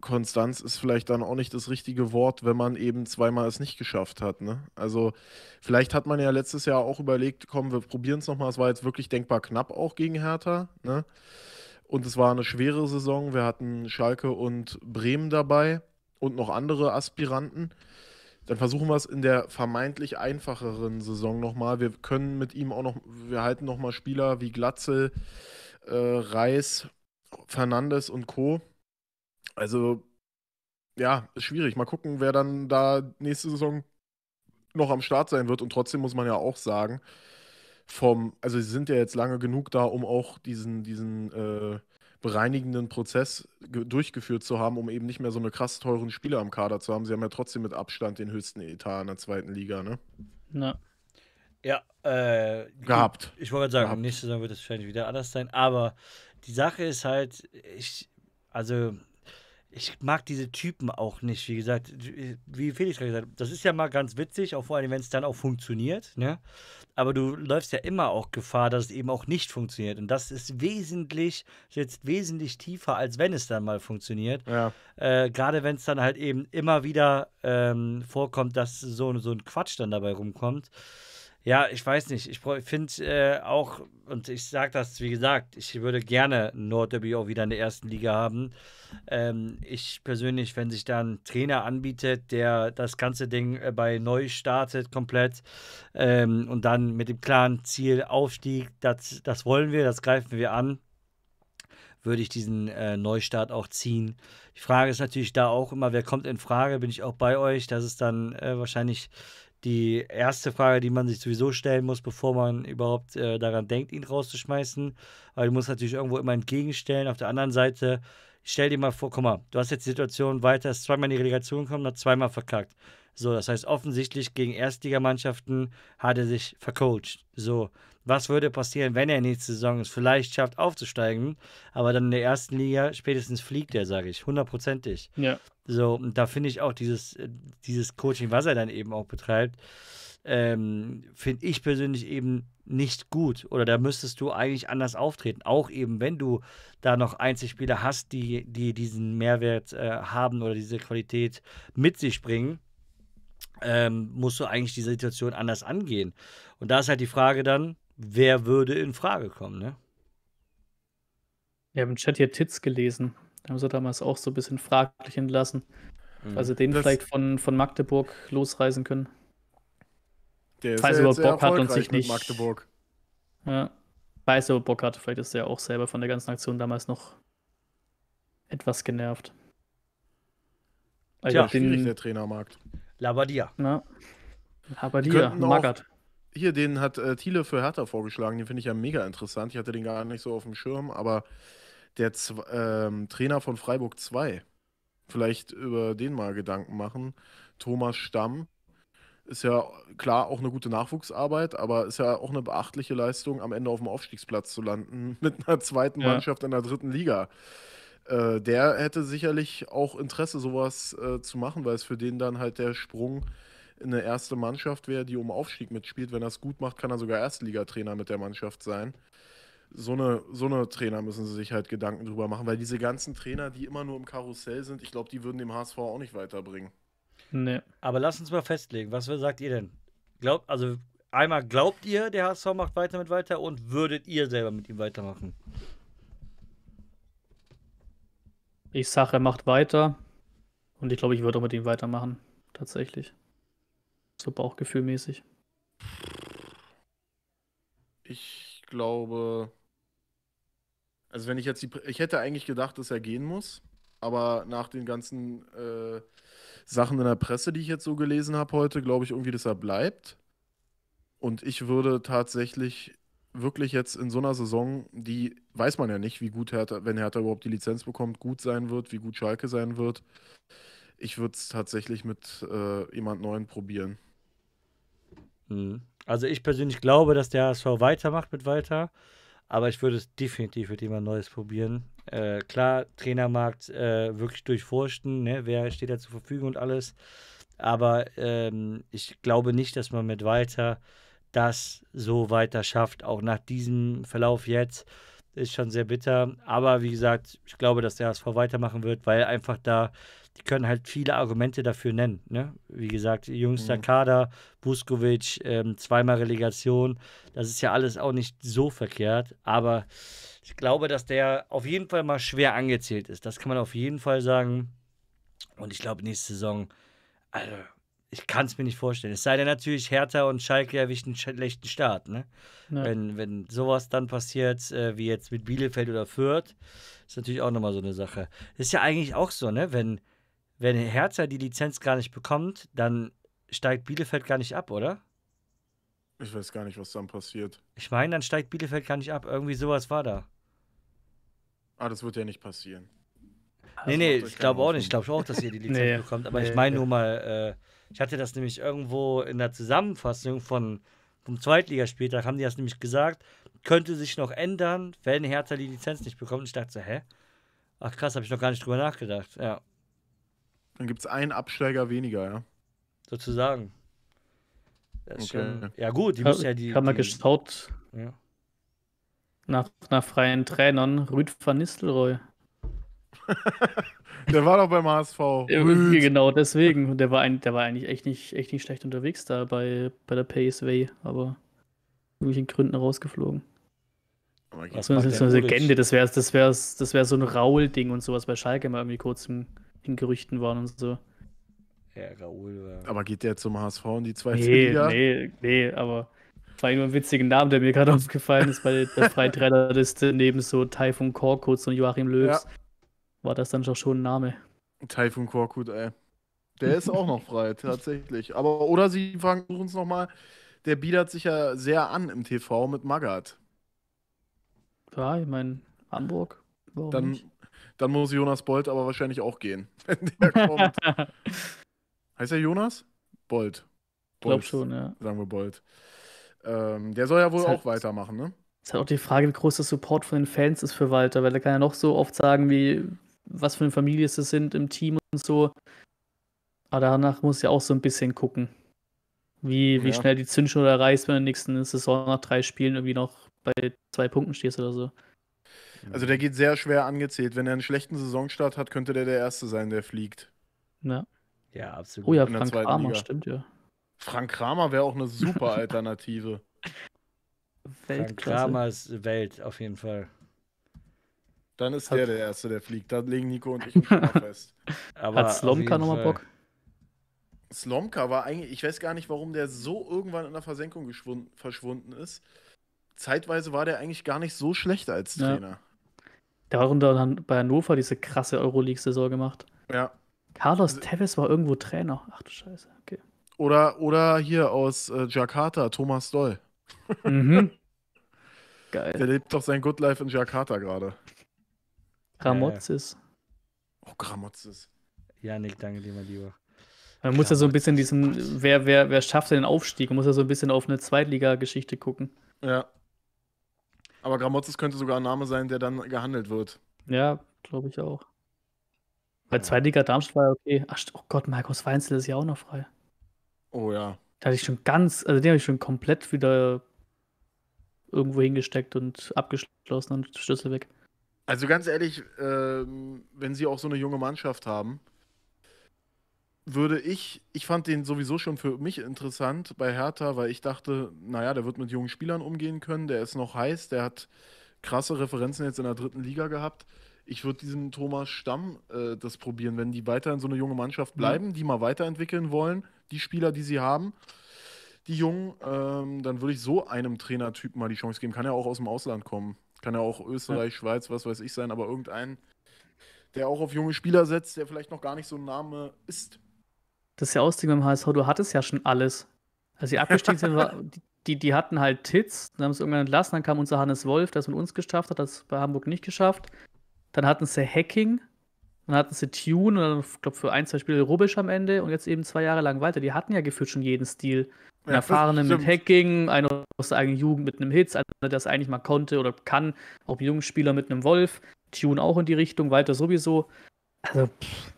Konstanz ist vielleicht dann auch nicht das richtige Wort, wenn man eben zweimal es nicht geschafft hat. Ne? Also vielleicht hat man ja letztes Jahr auch überlegt, komm, wir probieren es nochmal. Es war jetzt wirklich denkbar knapp auch gegen Hertha. Ne? Und es war eine schwere Saison. Wir hatten Schalke und Bremen dabei und noch andere Aspiranten. Dann versuchen wir es in der vermeintlich einfacheren Saison nochmal. Wir können mit ihm auch noch, wir halten nochmal Spieler wie Glatzel, äh, Reis, Fernandes und Co. Also, ja, ist schwierig. Mal gucken, wer dann da nächste Saison noch am Start sein wird. Und trotzdem muss man ja auch sagen, vom, also sie sind ja jetzt lange genug da, um auch diesen, diesen äh, bereinigenden Prozess durchgeführt zu haben, um eben nicht mehr so eine krass teuren Spieler am Kader zu haben. Sie haben ja trotzdem mit Abstand den höchsten Etat in der zweiten Liga, ne? Na. Ja, äh, gehabt. Ich wollte gerade sagen, nächste Saison wird es wahrscheinlich wieder anders sein, aber die Sache ist halt, ich, also ich mag diese Typen auch nicht. Wie gesagt, wie Felix gerade gesagt hat, das ist ja mal ganz witzig, auch vor allem, wenn es dann auch funktioniert. Ne? Aber du läufst ja immer auch Gefahr, dass es eben auch nicht funktioniert. Und das ist wesentlich, jetzt wesentlich tiefer, als wenn es dann mal funktioniert. Ja. Äh, Gerade wenn es dann halt eben immer wieder ähm, vorkommt, dass so, so ein Quatsch dann dabei rumkommt. Ja, ich weiß nicht. Ich finde äh, auch, und ich sage das, wie gesagt, ich würde gerne Nordderby auch wieder in der ersten Liga haben. Ähm, ich persönlich, wenn sich da ein Trainer anbietet, der das ganze Ding äh, bei neu startet komplett ähm, und dann mit dem klaren Ziel Aufstieg, das, das wollen wir, das greifen wir an, würde ich diesen äh, Neustart auch ziehen. Die Frage ist natürlich da auch immer, wer kommt in Frage? Bin ich auch bei euch? Das ist dann äh, wahrscheinlich die erste Frage, die man sich sowieso stellen muss, bevor man überhaupt äh, daran denkt, ihn rauszuschmeißen. Weil du musst natürlich irgendwo immer entgegenstellen. Auf der anderen Seite, stell dir mal vor, guck mal, du hast jetzt die Situation weiter, ist zweimal in die Relegation gekommen, hat zweimal verkackt. So, das heißt, offensichtlich gegen Erstligamannschaften hat er sich vercoacht. So, was würde passieren, wenn er nächste Saison es vielleicht schafft, aufzusteigen, aber dann in der ersten Liga spätestens fliegt er, sage ich, hundertprozentig. Ja. So, und da finde ich auch dieses, äh, dieses Coaching, was er dann eben auch betreibt, ähm, finde ich persönlich eben nicht gut. Oder da müsstest du eigentlich anders auftreten. Auch eben, wenn du da noch Einzelspieler hast, die, die diesen Mehrwert äh, haben oder diese Qualität mit sich bringen, ähm, musst du eigentlich die Situation anders angehen. Und da ist halt die Frage dann, wer würde in Frage kommen, ne? Ich habe im Chat hier Tits gelesen. Haben sie damals auch so ein bisschen fraglich entlassen. Mhm. Also den das vielleicht von, von Magdeburg losreisen können. Der ist Falls ja er Bock hat und sich nicht. Magdeburg. Ja. Falls er Bock hat, vielleicht ist er auch selber von der ganzen Aktion damals noch etwas genervt. Also ja, den, schwierig der Trainermarkt. Labadia. Na, Labadia, Magath. Hier, den hat äh, Thiele für Hertha vorgeschlagen. Den finde ich ja mega interessant. Ich hatte den gar nicht so auf dem Schirm, aber der Z ähm, Trainer von Freiburg 2. Vielleicht über den mal Gedanken machen. Thomas Stamm. Ist ja klar auch eine gute Nachwuchsarbeit, aber ist ja auch eine beachtliche Leistung, am Ende auf dem Aufstiegsplatz zu landen mit einer zweiten ja. Mannschaft in der dritten Liga. Äh, der hätte sicherlich auch Interesse, sowas äh, zu machen, weil es für den dann halt der Sprung in eine erste Mannschaft wäre, die um Aufstieg mitspielt. Wenn er es gut macht, kann er sogar Erstligatrainer mit der Mannschaft sein so eine, so eine Trainer müssen sie sich halt Gedanken drüber machen, weil diese ganzen Trainer, die immer nur im Karussell sind, ich glaube, die würden dem HSV auch nicht weiterbringen. Nee. Aber lass uns mal festlegen, was sagt ihr denn? Glaubt, also einmal glaubt ihr, der HSV macht weiter mit weiter und würdet ihr selber mit ihm weitermachen? Ich sage, er macht weiter und ich glaube, ich würde auch mit ihm weitermachen. Tatsächlich. So bauchgefühlmäßig. Ich glaube, also wenn ich jetzt die, ich hätte eigentlich gedacht, dass er gehen muss, aber nach den ganzen äh, Sachen in der Presse, die ich jetzt so gelesen habe heute, glaube ich irgendwie, dass er bleibt. Und ich würde tatsächlich wirklich jetzt in so einer Saison, die weiß man ja nicht, wie gut Hertha, wenn Hertha überhaupt die Lizenz bekommt, gut sein wird, wie gut Schalke sein wird. Ich würde es tatsächlich mit äh, jemand Neuen probieren. Mhm. Also ich persönlich glaube, dass der HSV weitermacht mit Walter. Aber ich würde es definitiv mit jemand Neues probieren. Äh, klar, Trainermarkt äh, wirklich durchforsten, ne? wer steht da zur Verfügung und alles. Aber ähm, ich glaube nicht, dass man mit Walter das so weiter schafft. Auch nach diesem Verlauf jetzt ist schon sehr bitter. Aber wie gesagt, ich glaube, dass der HSV weitermachen wird, weil einfach da die können halt viele Argumente dafür nennen. Ne? Wie gesagt, jüngster mhm. Kader, Buskovic, ähm, zweimal Relegation. Das ist ja alles auch nicht so verkehrt. Aber ich glaube, dass der auf jeden Fall mal schwer angezählt ist. Das kann man auf jeden Fall sagen. Und ich glaube, nächste Saison, also ich kann es mir nicht vorstellen. Es sei denn natürlich, Hertha und Schalke erwischen einen schlechten Start. Ne? Ja. Wenn, wenn sowas dann passiert, äh, wie jetzt mit Bielefeld oder Fürth, ist natürlich auch nochmal so eine Sache. Ist ja eigentlich auch so, ne? Wenn, wenn Hertha die Lizenz gar nicht bekommt, dann steigt Bielefeld gar nicht ab, oder? Ich weiß gar nicht, was dann passiert. Ich meine, dann steigt Bielefeld gar nicht ab. Irgendwie sowas war da. Ah, das wird ja nicht passieren. Nee, nee, ich glaube auch nicht. Ich glaube auch, dass ihr die Lizenz nee, bekommt. Aber nee, ich meine nee. nur mal, äh, ich hatte das nämlich irgendwo in der Zusammenfassung von, vom Zweitligaspieltag, haben die das nämlich gesagt, könnte sich noch ändern, wenn Hertha die Lizenz nicht bekommt. Und ich dachte so, hä? Ach krass, habe ich noch gar nicht drüber nachgedacht. Ja, Dann gibt es einen Absteiger weniger, ja. sozusagen. Okay. schon, ja gut, die Ich muss ja die. habe mal geschaut ja. nach, nach freien Trainern. Rüd van Nistelrooy. Der war doch beim HSV. Rüd. Genau deswegen. Und der war, ein, der war eigentlich echt nicht, echt nicht schlecht unterwegs da bei, bei der PSV, aber irgendwelchen Gründen rausgeflogen. Aber Was das ist so eine? Legende, das wäre das wär, das wär so ein Raul-Ding und sowas bei Schalke mal irgendwie kurz im, in Gerüchten waren und so. Ja, Raoul. Aber geht der zum HSV in die zweite Nee, Liga? nee, nee, aber es war nur ein witziger Name, der mir gerade aufgefallen ist, bei der freien Trainerliste neben so Taifun Korkutz und Joachim Löws. War das dann doch schon ein Name. Taifun Korkut, ey. Der ist auch noch frei, tatsächlich. Aber oder sie versuchen es nochmal. Der bietet sich ja sehr an im TV mit Magath. Ja, ich meine, Hamburg. Warum Dann, nicht? Dann muss Jonas Bolt aber wahrscheinlich auch gehen, wenn der kommt. heißt er Jonas? Bolt. Glaub Bolt, schon, ja. Sagen wir Bolt. Ähm, der soll ja wohl halt- auch weitermachen, ne? Ist halt auch die Frage, wie groß der Support von den Fans ist für Walter, weil er kann ja noch so oft sagen, wie, was für eine Familie sie sind im Team und so. Aber danach muss ja auch so ein bisschen gucken, wie, wie Ja. schnell die Zündschnur erreicht, wenn du in der nächsten Saison nach drei Spielen irgendwie noch bei zwei Punkten stehst oder so. Also der geht sehr schwer angezählt. Wenn er einen schlechten Saisonstart hat, könnte der der Erste sein, der fliegt. Ja. Ja, absolut. Oh ja, In Frank Kramer, Liga. stimmt ja. Frank Kramer wäre auch eine super Alternative. Frank Weltklasse. Kramer ist Welt, auf jeden Fall. Dann ist Hat- der der Erste, der fliegt. Da legen Nico und ich uns schon mal fest. Aber Hat Slomka nochmal. Bock? Slomka war eigentlich, ich weiß gar nicht, warum der so irgendwann in der Versenkung verschwunden ist. Zeitweise war der eigentlich gar nicht so schlecht als Ja. Der hat unter Han- bei Hannover diese krasse Euroleague-Saison gemacht. Ja. Carlos Also- Tevez war irgendwo Trainer. Ach du Scheiße, okay. Oder, oder hier aus äh, Jakarta, Thomas Doll. Mhm. Geil. Der lebt doch sein Good Life in Jakarta gerade. Ramotzis. Oh, Gramotzes. Janik, danke dir mal lieber. Man muss ja so ein bisschen diesen, wer, wer, wer schafft denn den Aufstieg? Man muss ja so ein bisschen auf eine Zweitliga-Geschichte gucken. Ja. Aber Gramotzes könnte sogar ein Name sein, der dann gehandelt wird. Ja, glaube ich auch. Bei. Zweitliga Darmstadt war okay. Ach, oh Gott, Markus Weinzel ist ja auch noch frei. Oh ja. Da hatte ich schon ganz, also den habe ich schon komplett wieder irgendwo hingesteckt und abgeschlossen und Schlüssel weg. Also ganz ehrlich, ähm, wenn sie auch so eine junge Mannschaft haben, würde ich, ich fand den sowieso schon für mich interessant bei Hertha, weil ich dachte, naja, der wird mit jungen Spielern umgehen können, der ist noch heiß, der hat krasse Referenzen jetzt in der dritten Liga gehabt. Ich würde diesem Thomas Stamm äh, das probieren, wenn die weiter in so eine junge Mannschaft bleiben, die mal weiterentwickeln wollen, die Spieler, die sie haben, die Jungen, ähm, dann würde ich so einem Trainertypen mal die Chance geben. Kann ja auch aus dem Ausland kommen. Kann ja auch Österreich, Schweiz, was weiß ich sein, aber irgendein, der auch auf junge Spieler setzt, der vielleicht noch gar nicht so ein Name ist. Das ist ja aus beim HSV, du hattest ja schon alles. Als sie abgestiegen sind, war, die- die, hatten halt Tits, dann haben sie irgendwann entlassen, dann kam unser Hannes Wolf, der es mit uns geschafft hat, hat es bei Hamburg nicht geschafft. Dann hatten sie Hacking, dann hatten sie Tune und dann, ich glaube, für ein, zwei Spiele Rubisch am Ende und jetzt eben zwei Jahre lang weiter. Die hatten ja gefühlt schon jeden Stil. Einen Ja, erfahrenen mit. Hacking, einer aus der eigenen Jugend mit einem Hits, einer, der es eigentlich mal konnte oder kann, auch ein junger Spieler mit einem Wolf, Tune auch in die Richtung, Walter sowieso. Also, pff,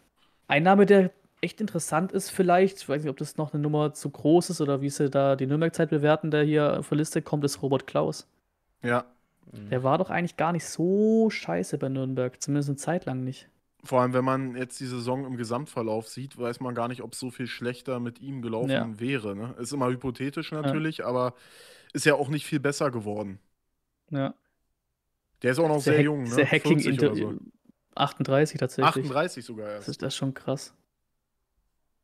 ein Name, der echt interessant ist, vielleicht, ich weiß nicht, ob das noch eine Nummer zu groß ist oder wie sie da die Nürnberg-Zeit bewerten, der hier auf der Liste kommt, ist Robert Klaus. Ja, Der war doch eigentlich gar nicht so scheiße bei Nürnberg, zumindest eine Zeit lang nicht. vor allem, wenn man jetzt die Saison im Gesamtverlauf sieht, weiß man gar nicht, ob es so viel schlechter mit ihm gelaufen Ja. wäre. Ne? Ist immer hypothetisch natürlich, aber ist ja auch nicht viel besser geworden. Ja. Der ist auch noch sehr Hack- jung, ne? dieser Hacking 40 inter oder so. 38 tatsächlich. 38 sogar Das erst. ist, das ist schon krass.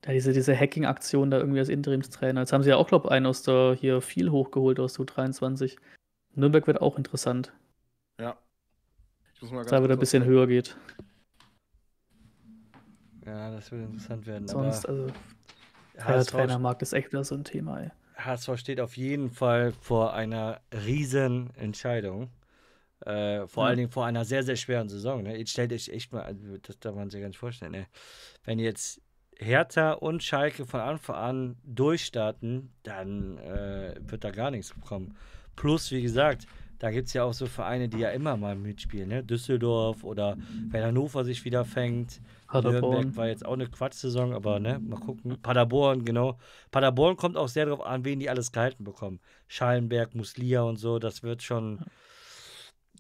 Ja, diese, diese Hacking-Aktion da irgendwie als Interimstrainer. Jetzt haben sie ja auch, glaube ich, einen aus der hier viel hochgeholt aus U23. Nürnberg wird auch interessant, Ja. Ich muss mal ganz da wieder kurz ein bisschen höher geht. Ja, das wird interessant werden. Sonst, aber also, der Trainermarkt ist echt wieder so ein Thema, ey. HSV steht auf jeden Fall vor einer riesen Entscheidung. Äh, vor Ja. allen Dingen vor einer sehr, sehr schweren Saison. Ne? Jetzt stellt euch echt mal, also das darf man sich gar nicht vorstellen. Ne? Wenn jetzt Hertha und Schalke von Anfang an durchstarten, dann äh, wird da gar nichts kommen. Plus, wie gesagt, da gibt es ja auch so Vereine, die ja immer mal mitspielen, ne? Düsseldorf oder wenn Hannover sich wieder fängt. Paderborn. Nürnberg war jetzt auch eine Quatschsaison, aber ne, mal gucken. Paderborn, genau. Paderborn kommt auch sehr darauf an, wen die alles gehalten bekommen. Schallenberg, Muslia und so, das wird schon,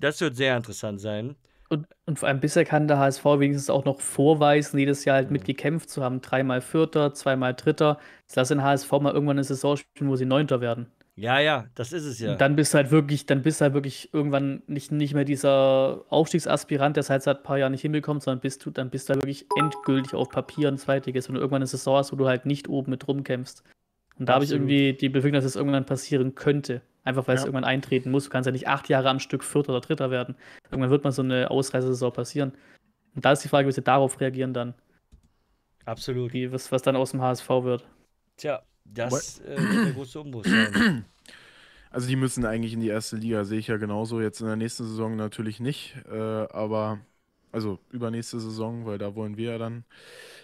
das wird sehr interessant sein. Und, und vor allem bisher kann der HSV wenigstens auch noch vorweisen, jedes Jahr halt mitgekämpft zu haben. Dreimal Vierter, zweimal Dritter. Jetzt lass den HSV mal irgendwann eine Saison spielen, wo sie Neunter werden. Ja, ja, das ist es ja. Und dann bist du halt wirklich, dann bist du halt wirklich irgendwann nicht, nicht mehr dieser Aufstiegsaspirant, der es halt seit ein paar Jahren nicht hinbekommt, sondern bist du, dann bist du halt wirklich endgültig auf Papier ein Zweitliges, wenn du irgendwann eine Saison hast, wo du halt nicht oben mit rumkämpfst. Und da habe ich irgendwie die Befürchtung, dass es irgendwann passieren könnte. Einfach weil es Ja. irgendwann eintreten muss. Du kannst ja nicht acht Jahre am Stück Vierter oder Dritter werden. Irgendwann wird mal so eine Ausreißersaison passieren. Und da ist die Frage, wie sie darauf reagieren dann. Absolut. Wie, was, was dann aus dem HSV wird. Tja, das äh, wird der große Umbruch sein. Also die müssen eigentlich in die erste Liga, sehe ich ja genauso. Jetzt in der nächsten Saison natürlich nicht, äh, aber also übernächste Saison, weil da wollen wir ja dann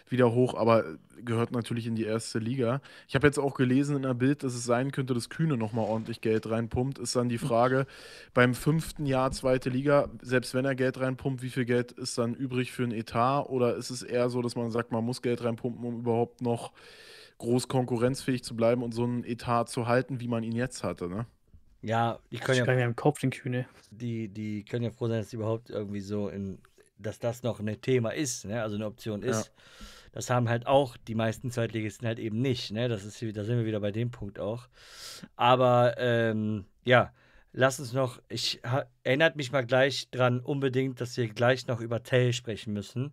wieder hoch, aber gehört natürlich in die erste Liga. Ich habe jetzt auch gelesen in der Bild, dass es sein könnte, dass Kühne nochmal ordentlich Geld reinpumpt. Ist dann die Frage, beim fünften Jahr zweite Liga, selbst wenn er Geld reinpumpt, wie viel Geld ist dann übrig für ein Etat? Oder ist es eher so, dass man sagt, man muss Geld reinpumpen, um überhaupt noch groß konkurrenzfähig zu bleiben und so einen Etat zu halten, wie man ihn jetzt hatte, ne? Ja, die Ich können gar ja, nicht mehr im Kopf, den Kühne. die, die können ja froh sein, dass die überhaupt irgendwie so in, dass das noch ein Thema ist, ne? also eine Option ist. Das haben halt auch die meisten Zweitligisten halt eben nicht, ne? Das ist, da sind wir wieder bei dem Punkt auch. Aber ähm, ja, lass uns noch, ich ha, erinnert mich mal gleich dran unbedingt, dass wir gleich noch über Tell sprechen müssen.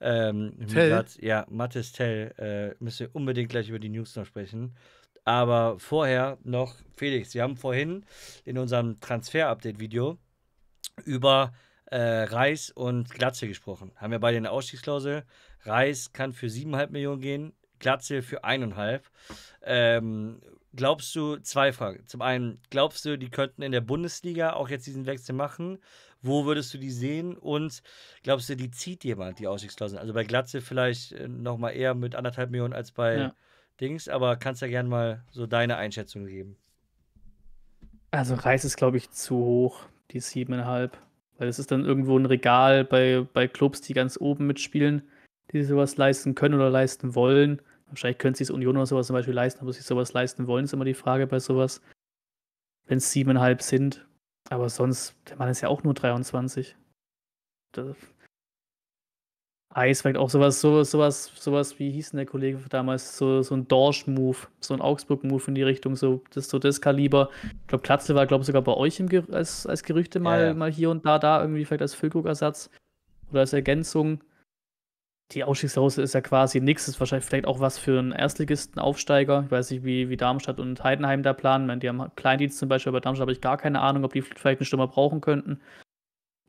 Ähm, Tell? grad- ja, Mathis Tell, äh, müssen wir unbedingt gleich über die News noch sprechen. Aber vorher noch, Felix, wir haben vorhin in unserem Transfer-Update-Video über äh, Reis und Glatze gesprochen. Haben wir beide eine Ausstiegsklausel. Reis kann für 7,5 Millionen gehen, Glatze für 1,5. Ähm, glaubst du, zwei Fragen. Zum einen, glaubst du, die könnten in der Bundesliga auch jetzt diesen Wechsel machen? Wo würdest du die sehen? Und glaubst du, die zieht jemand, die Ausstiegsklausel? Also bei Glatze vielleicht äh, nochmal eher mit anderthalb Millionen als bei Ja. Dings, aber kannst ja gerne mal so deine Einschätzung geben. Also Reis ist, glaube ich, zu hoch, die siebeneinhalb. Weil es ist dann irgendwo ein Regal bei, bei Clubs, die ganz oben mitspielen, die sowas leisten können oder leisten wollen. Wahrscheinlich können sie es Union oder sowas zum Beispiel leisten, aber sie sowas leisten wollen, ist immer die Frage bei sowas. Wenn es siebeneinhalb sind. Aber sonst, der Mann ist ja auch nur 23. Das, Eis vielleicht auch sowas, sowas, sowas, sowas, wie hieß denn der Kollege damals, so, so ein Dorsch-Move, so ein Augsburg-Move in die Richtung, so das, so das Kaliber. Ich glaube, Klatzel war, glaube ich, sogar bei euch im als, als Gerüchte mal, ja. mal hier und da, da irgendwie vielleicht als Füllkrug-Ersatz oder als Ergänzung. Die Ausstiegsklausel ist ja quasi nichts, ist wahrscheinlich vielleicht auch was für einen Erstligisten-Aufsteiger. Ich weiß nicht, wie, wie Darmstadt und Heidenheim da planen. Ich meine, die haben Kleindienst zum Beispiel, bei Darmstadt habe ich gar keine Ahnung, ob die vielleicht einen Stürmer brauchen könnten.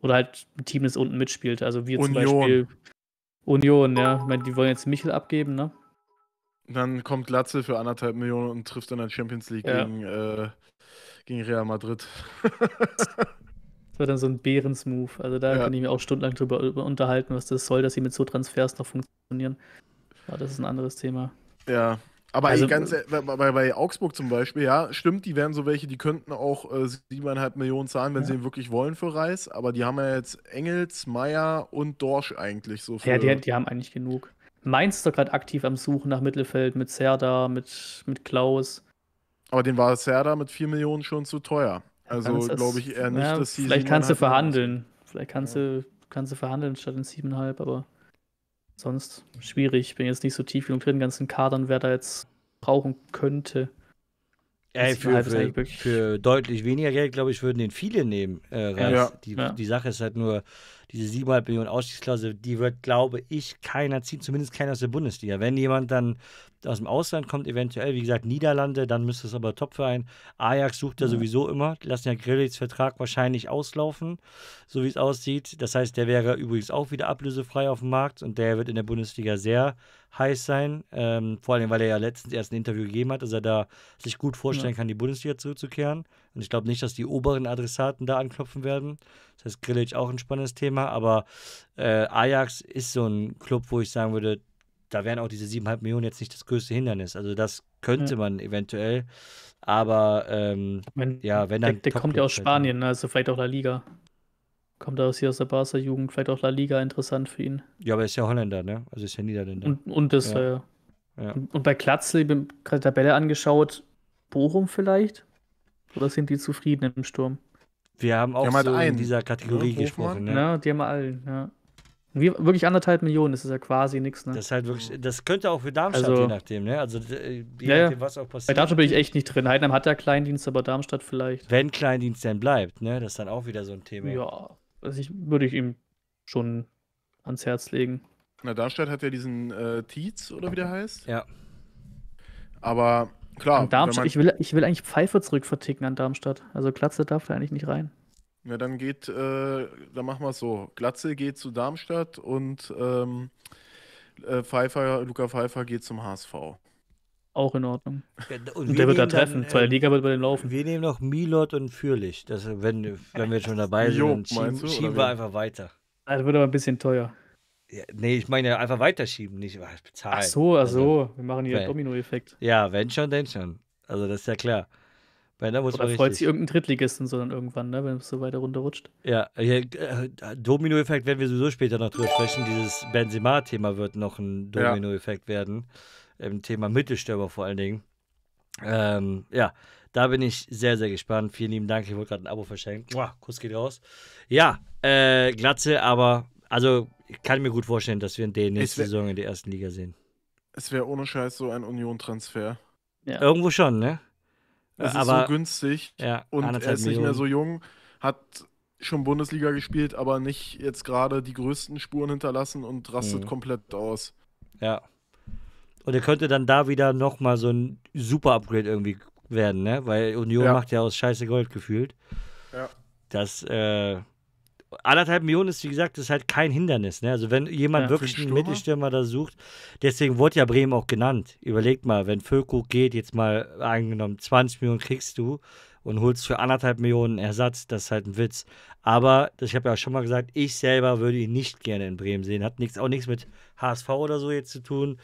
Oder halt ein Team, das unten mitspielt. Also wir zum. Beispiel Union, ja. Ich meine, die wollen jetzt Michel abgeben, ne? Dann kommt Glatze für anderthalb Millionen und trifft dann in der Champions League Ja. gegen, äh, gegen Real Madrid. Das wird dann so ein Behrens-Move. Also da Ja. kann ich mich auch stundenlang drüber über- unterhalten, was das soll, dass sie mit so Transfers noch funktionieren. Aber das ist ein anderes Thema. Ja. Aber Also- ganz, e- bei, bei, Augsburg zum Beispiel, ja, stimmt, die wären so welche, die könnten auch äh, siebeneinhalb Millionen zahlen, wenn Ja. sie ihn wirklich wollen für Reis. Aber die haben ja jetzt Engels, Meier und Dorsch eigentlich so für. Ja, die, die haben eigentlich genug. Mainz ist doch gerade aktiv am Suchen nach Mittelfeld mit Serda, mit, mit Klaus. aber den war Serda mit vier Millionen schon zu teuer. Also glaube ich eher nicht, ja, dass sie. Vielleicht kannst du verhandeln. Vielleicht kannst, du, kannst du verhandeln statt in siebeneinhalb, aber sonst schwierig. Ich bin jetzt nicht so tief genug drin, ganzen Kadern, wer da jetzt brauchen könnte. Ey, für, für, für deutlich weniger Geld, glaube ich, würden den viele nehmen. Äh, Reis. Ja. Die, Ja. die Sache ist halt nur, diese 7,5 Millionen Ausstiegsklausel, die wird, glaube ich, keiner ziehen, zumindest keiner aus der Bundesliga. Wenn jemand dann aus dem Ausland kommt, eventuell, wie gesagt, Niederlande, dann müsste es aber Topverein. Ajax sucht ja Ja. sowieso immer, die lassen ja Grillits Vertrag wahrscheinlich auslaufen, so wie es aussieht. Das heißt, der wäre übrigens auch wieder ablösefrei auf dem Markt und der wird in der Bundesliga sehr heiß sein. Ähm, vor allem, weil er ja letztens erst ein Interview gegeben hat, dass er da sich gut vorstellen Ja. kann, die Bundesliga zurückzukehren. Und ich glaube nicht, dass die oberen Adressaten da anklopfen werden. Das heißt, Grillitsch auch ein spannendes Thema, aber äh, Ajax ist so ein Club, wo ich sagen würde, da wären auch diese 7,5 Millionen jetzt nicht das größte Hindernis. Also das könnte Ja. man eventuell. Aber ähm, Wenn, ja, wenn der, dann. der kommt ja aus Top-Club Spanien, ne? also vielleicht auch La Liga. Kommt aus hier aus der Barca-Jugend, vielleicht auch La Liga interessant für ihn. Ja, aber er ist ja Holländer, ne? Also ist ja Niederländer. Und, und das, Ja. äh, Ja. und, und bei Glatzel, ich die Tabelle angeschaut, Bochum vielleicht? Oder sind die zufrieden im Sturm? Wir haben auch haben halt so in einen, dieser Kategorie ne, gesprochen, ne? Ja, die haben allen, ja. Wir, wirklich anderthalb Millionen, das ist ja quasi nichts, ne? Das ist halt wirklich, das könnte auch für Darmstadt, Also- je nachdem, ne? Also äh, je Ja, ja. nachdem, was auch Bei passiert. Darmstadt bin ich echt nicht drin. Heidenheim hat ja Kleindienst, aber Darmstadt vielleicht. Wenn Kleindienst denn bleibt, ne? Das ist dann auch wieder so ein Thema. Ja, also ich würde ich ihm schon ans Herz legen. Na, Darmstadt hat ja diesen äh, Tietz, oder wie der heißt. Ja. Aber klar, An Darmstadt, ich, will, ich will eigentlich Pfeife zurückverticken an Darmstadt. Also Glatze darf da eigentlich nicht rein. na, dann geht, äh, dann machen wir es so. Glatze geht zu Darmstadt und ähm, äh, Pfeiffer, Luca Pfeiffer geht zum HSV. Auch in Ordnung. Ja, Und wir der wird da dann, treffen. äh, Zweite Liga wird bei dem laufen. Wir nehmen noch Milot und Fürlich. Das, wenn, wenn wir schon dabei sind, Jo, dann schieben, du, schieben wir einfach weiter. Ah, Das wird aber ein bisschen teuer. Ja, nee, ich meine einfach weiterschieben, nicht ah, bezahlen. Ach so, ach Also, so. Wir machen hier Domino-Effekt. Ja, wenn schon, denn schon. Also das ist ja klar. Weil da muss Oder man freut sich irgendein Drittligisten so dann irgendwann, ne, wenn es so weiter runterrutscht. Ja, äh, Domino-Effekt werden wir sowieso später noch drüber sprechen. Dieses Benzema-Thema wird noch ein Ja. Domino-Effekt werden. Im Thema Mittelstürmer vor allen Dingen. Ähm, ja, da bin ich sehr, sehr gespannt. Vielen lieben Dank. Ich wollte gerade ein Abo verschenken. Kuss geht raus. Ja, äh, Glatze, aber also ich kann mir gut vorstellen, dass wir den nächste wär- Saison in der ersten Liga sehen. Es wäre ohne Scheiß so ein Union-Transfer. Ja. Irgendwo schon, ne? Es ist aber so günstig ja, und er ist nicht mehr Millionen. so jung, hat schon Bundesliga gespielt, aber nicht jetzt gerade die größten Spuren hinterlassen und rastet Mhm. komplett aus. Ja. Und er könnte dann da wieder nochmal so ein super Upgrade irgendwie werden, ne? Weil Union Ja. macht ja aus Scheiße Gold gefühlt. Ja. Das, äh, anderthalb Millionen ist, wie gesagt, ist halt kein Hindernis, ne? Also wenn jemand Ja. wirklich einen einen Stürmer? Mittelstürmer da sucht, deswegen wurde ja Bremen auch genannt. Überlegt mal, wenn Völko geht, jetzt mal angenommen, 20 Millionen kriegst du und holst für anderthalb Millionen Ersatz, das ist halt ein Witz. Aber, das, ich habe ja auch schon mal gesagt, ich selber würde ihn nicht gerne in Bremen sehen. Hat nichts, auch nichts mit HSV oder so jetzt zu tun.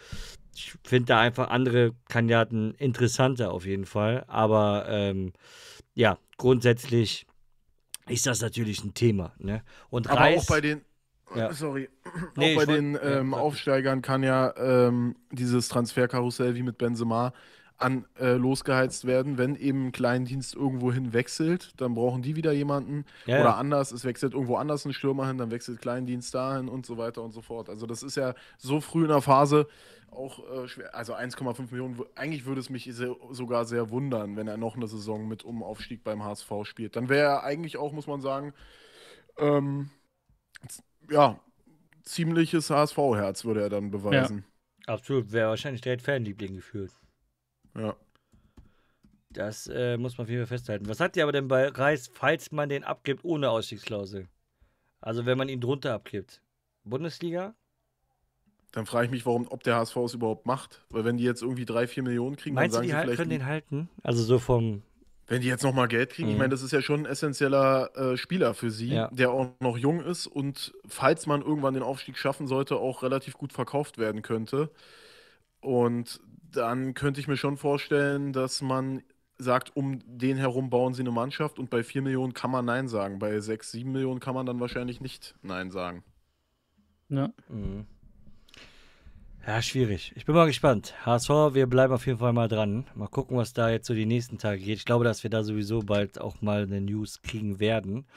Ich finde da einfach andere Kandidaten interessanter auf jeden Fall. Aber ähm, ja, grundsätzlich ist das natürlich ein Thema. Ne? Und Aber Reis, auch bei den, Ja. sorry, Nee, auch bei den ja, ähm, sag. Aufsteigern kann ja ähm, dieses Transferkarussell wie mit Benzema an äh, losgeheizt werden, wenn eben ein Kleindienst irgendwo hin wechselt, dann brauchen die wieder jemanden Ja, oder ja. anders, es wechselt irgendwo anders ein Stürmer hin, dann wechselt Kleindienst dahin und so weiter und so fort. Also das ist ja so früh in der Phase auch äh, schwer, also 1,5 Millionen, eigentlich würde es mich sehr, sogar sehr wundern, wenn er noch eine Saison mit um Aufstieg beim HSV spielt. Dann wäre er eigentlich auch, muss man sagen, ähm, ja, ziemliches HSV-Herz würde er dann beweisen. absolut, wäre wahrscheinlich direkt Fanliebling gefühlt. Ja. Das äh, muss man auf jeden Fall festhalten. Was hat ihr aber denn bei Reis, falls man den abgibt ohne Ausstiegsklausel? Also wenn man ihn drunter abgibt. Bundesliga? Dann frage ich mich, warum, ob der HSV es überhaupt macht. Weil wenn die jetzt irgendwie drei, vier Millionen kriegen, Meinst du, dann die sagen halt, sie können vielleicht, den halten? Also so vom. wenn die jetzt nochmal Geld kriegen, ich Mhm. meine, das ist ja schon ein essentieller äh, Spieler für sie, Ja. der auch noch jung ist und falls man irgendwann den Aufstieg schaffen sollte, auch relativ gut verkauft werden könnte. Und dann könnte ich mir schon vorstellen, dass man sagt, um den herum bauen sie eine Mannschaft und bei 4 Millionen kann man Nein sagen. Bei 6, 7 Millionen kann man dann wahrscheinlich nicht Nein sagen. Ja. Mhm. Ja, schwierig. Ich bin mal gespannt. HSV, wir bleiben auf jeden Fall mal dran. Mal gucken, was da jetzt so die nächsten Tage geht. Ich glaube, dass wir da sowieso bald auch mal eine News kriegen werden.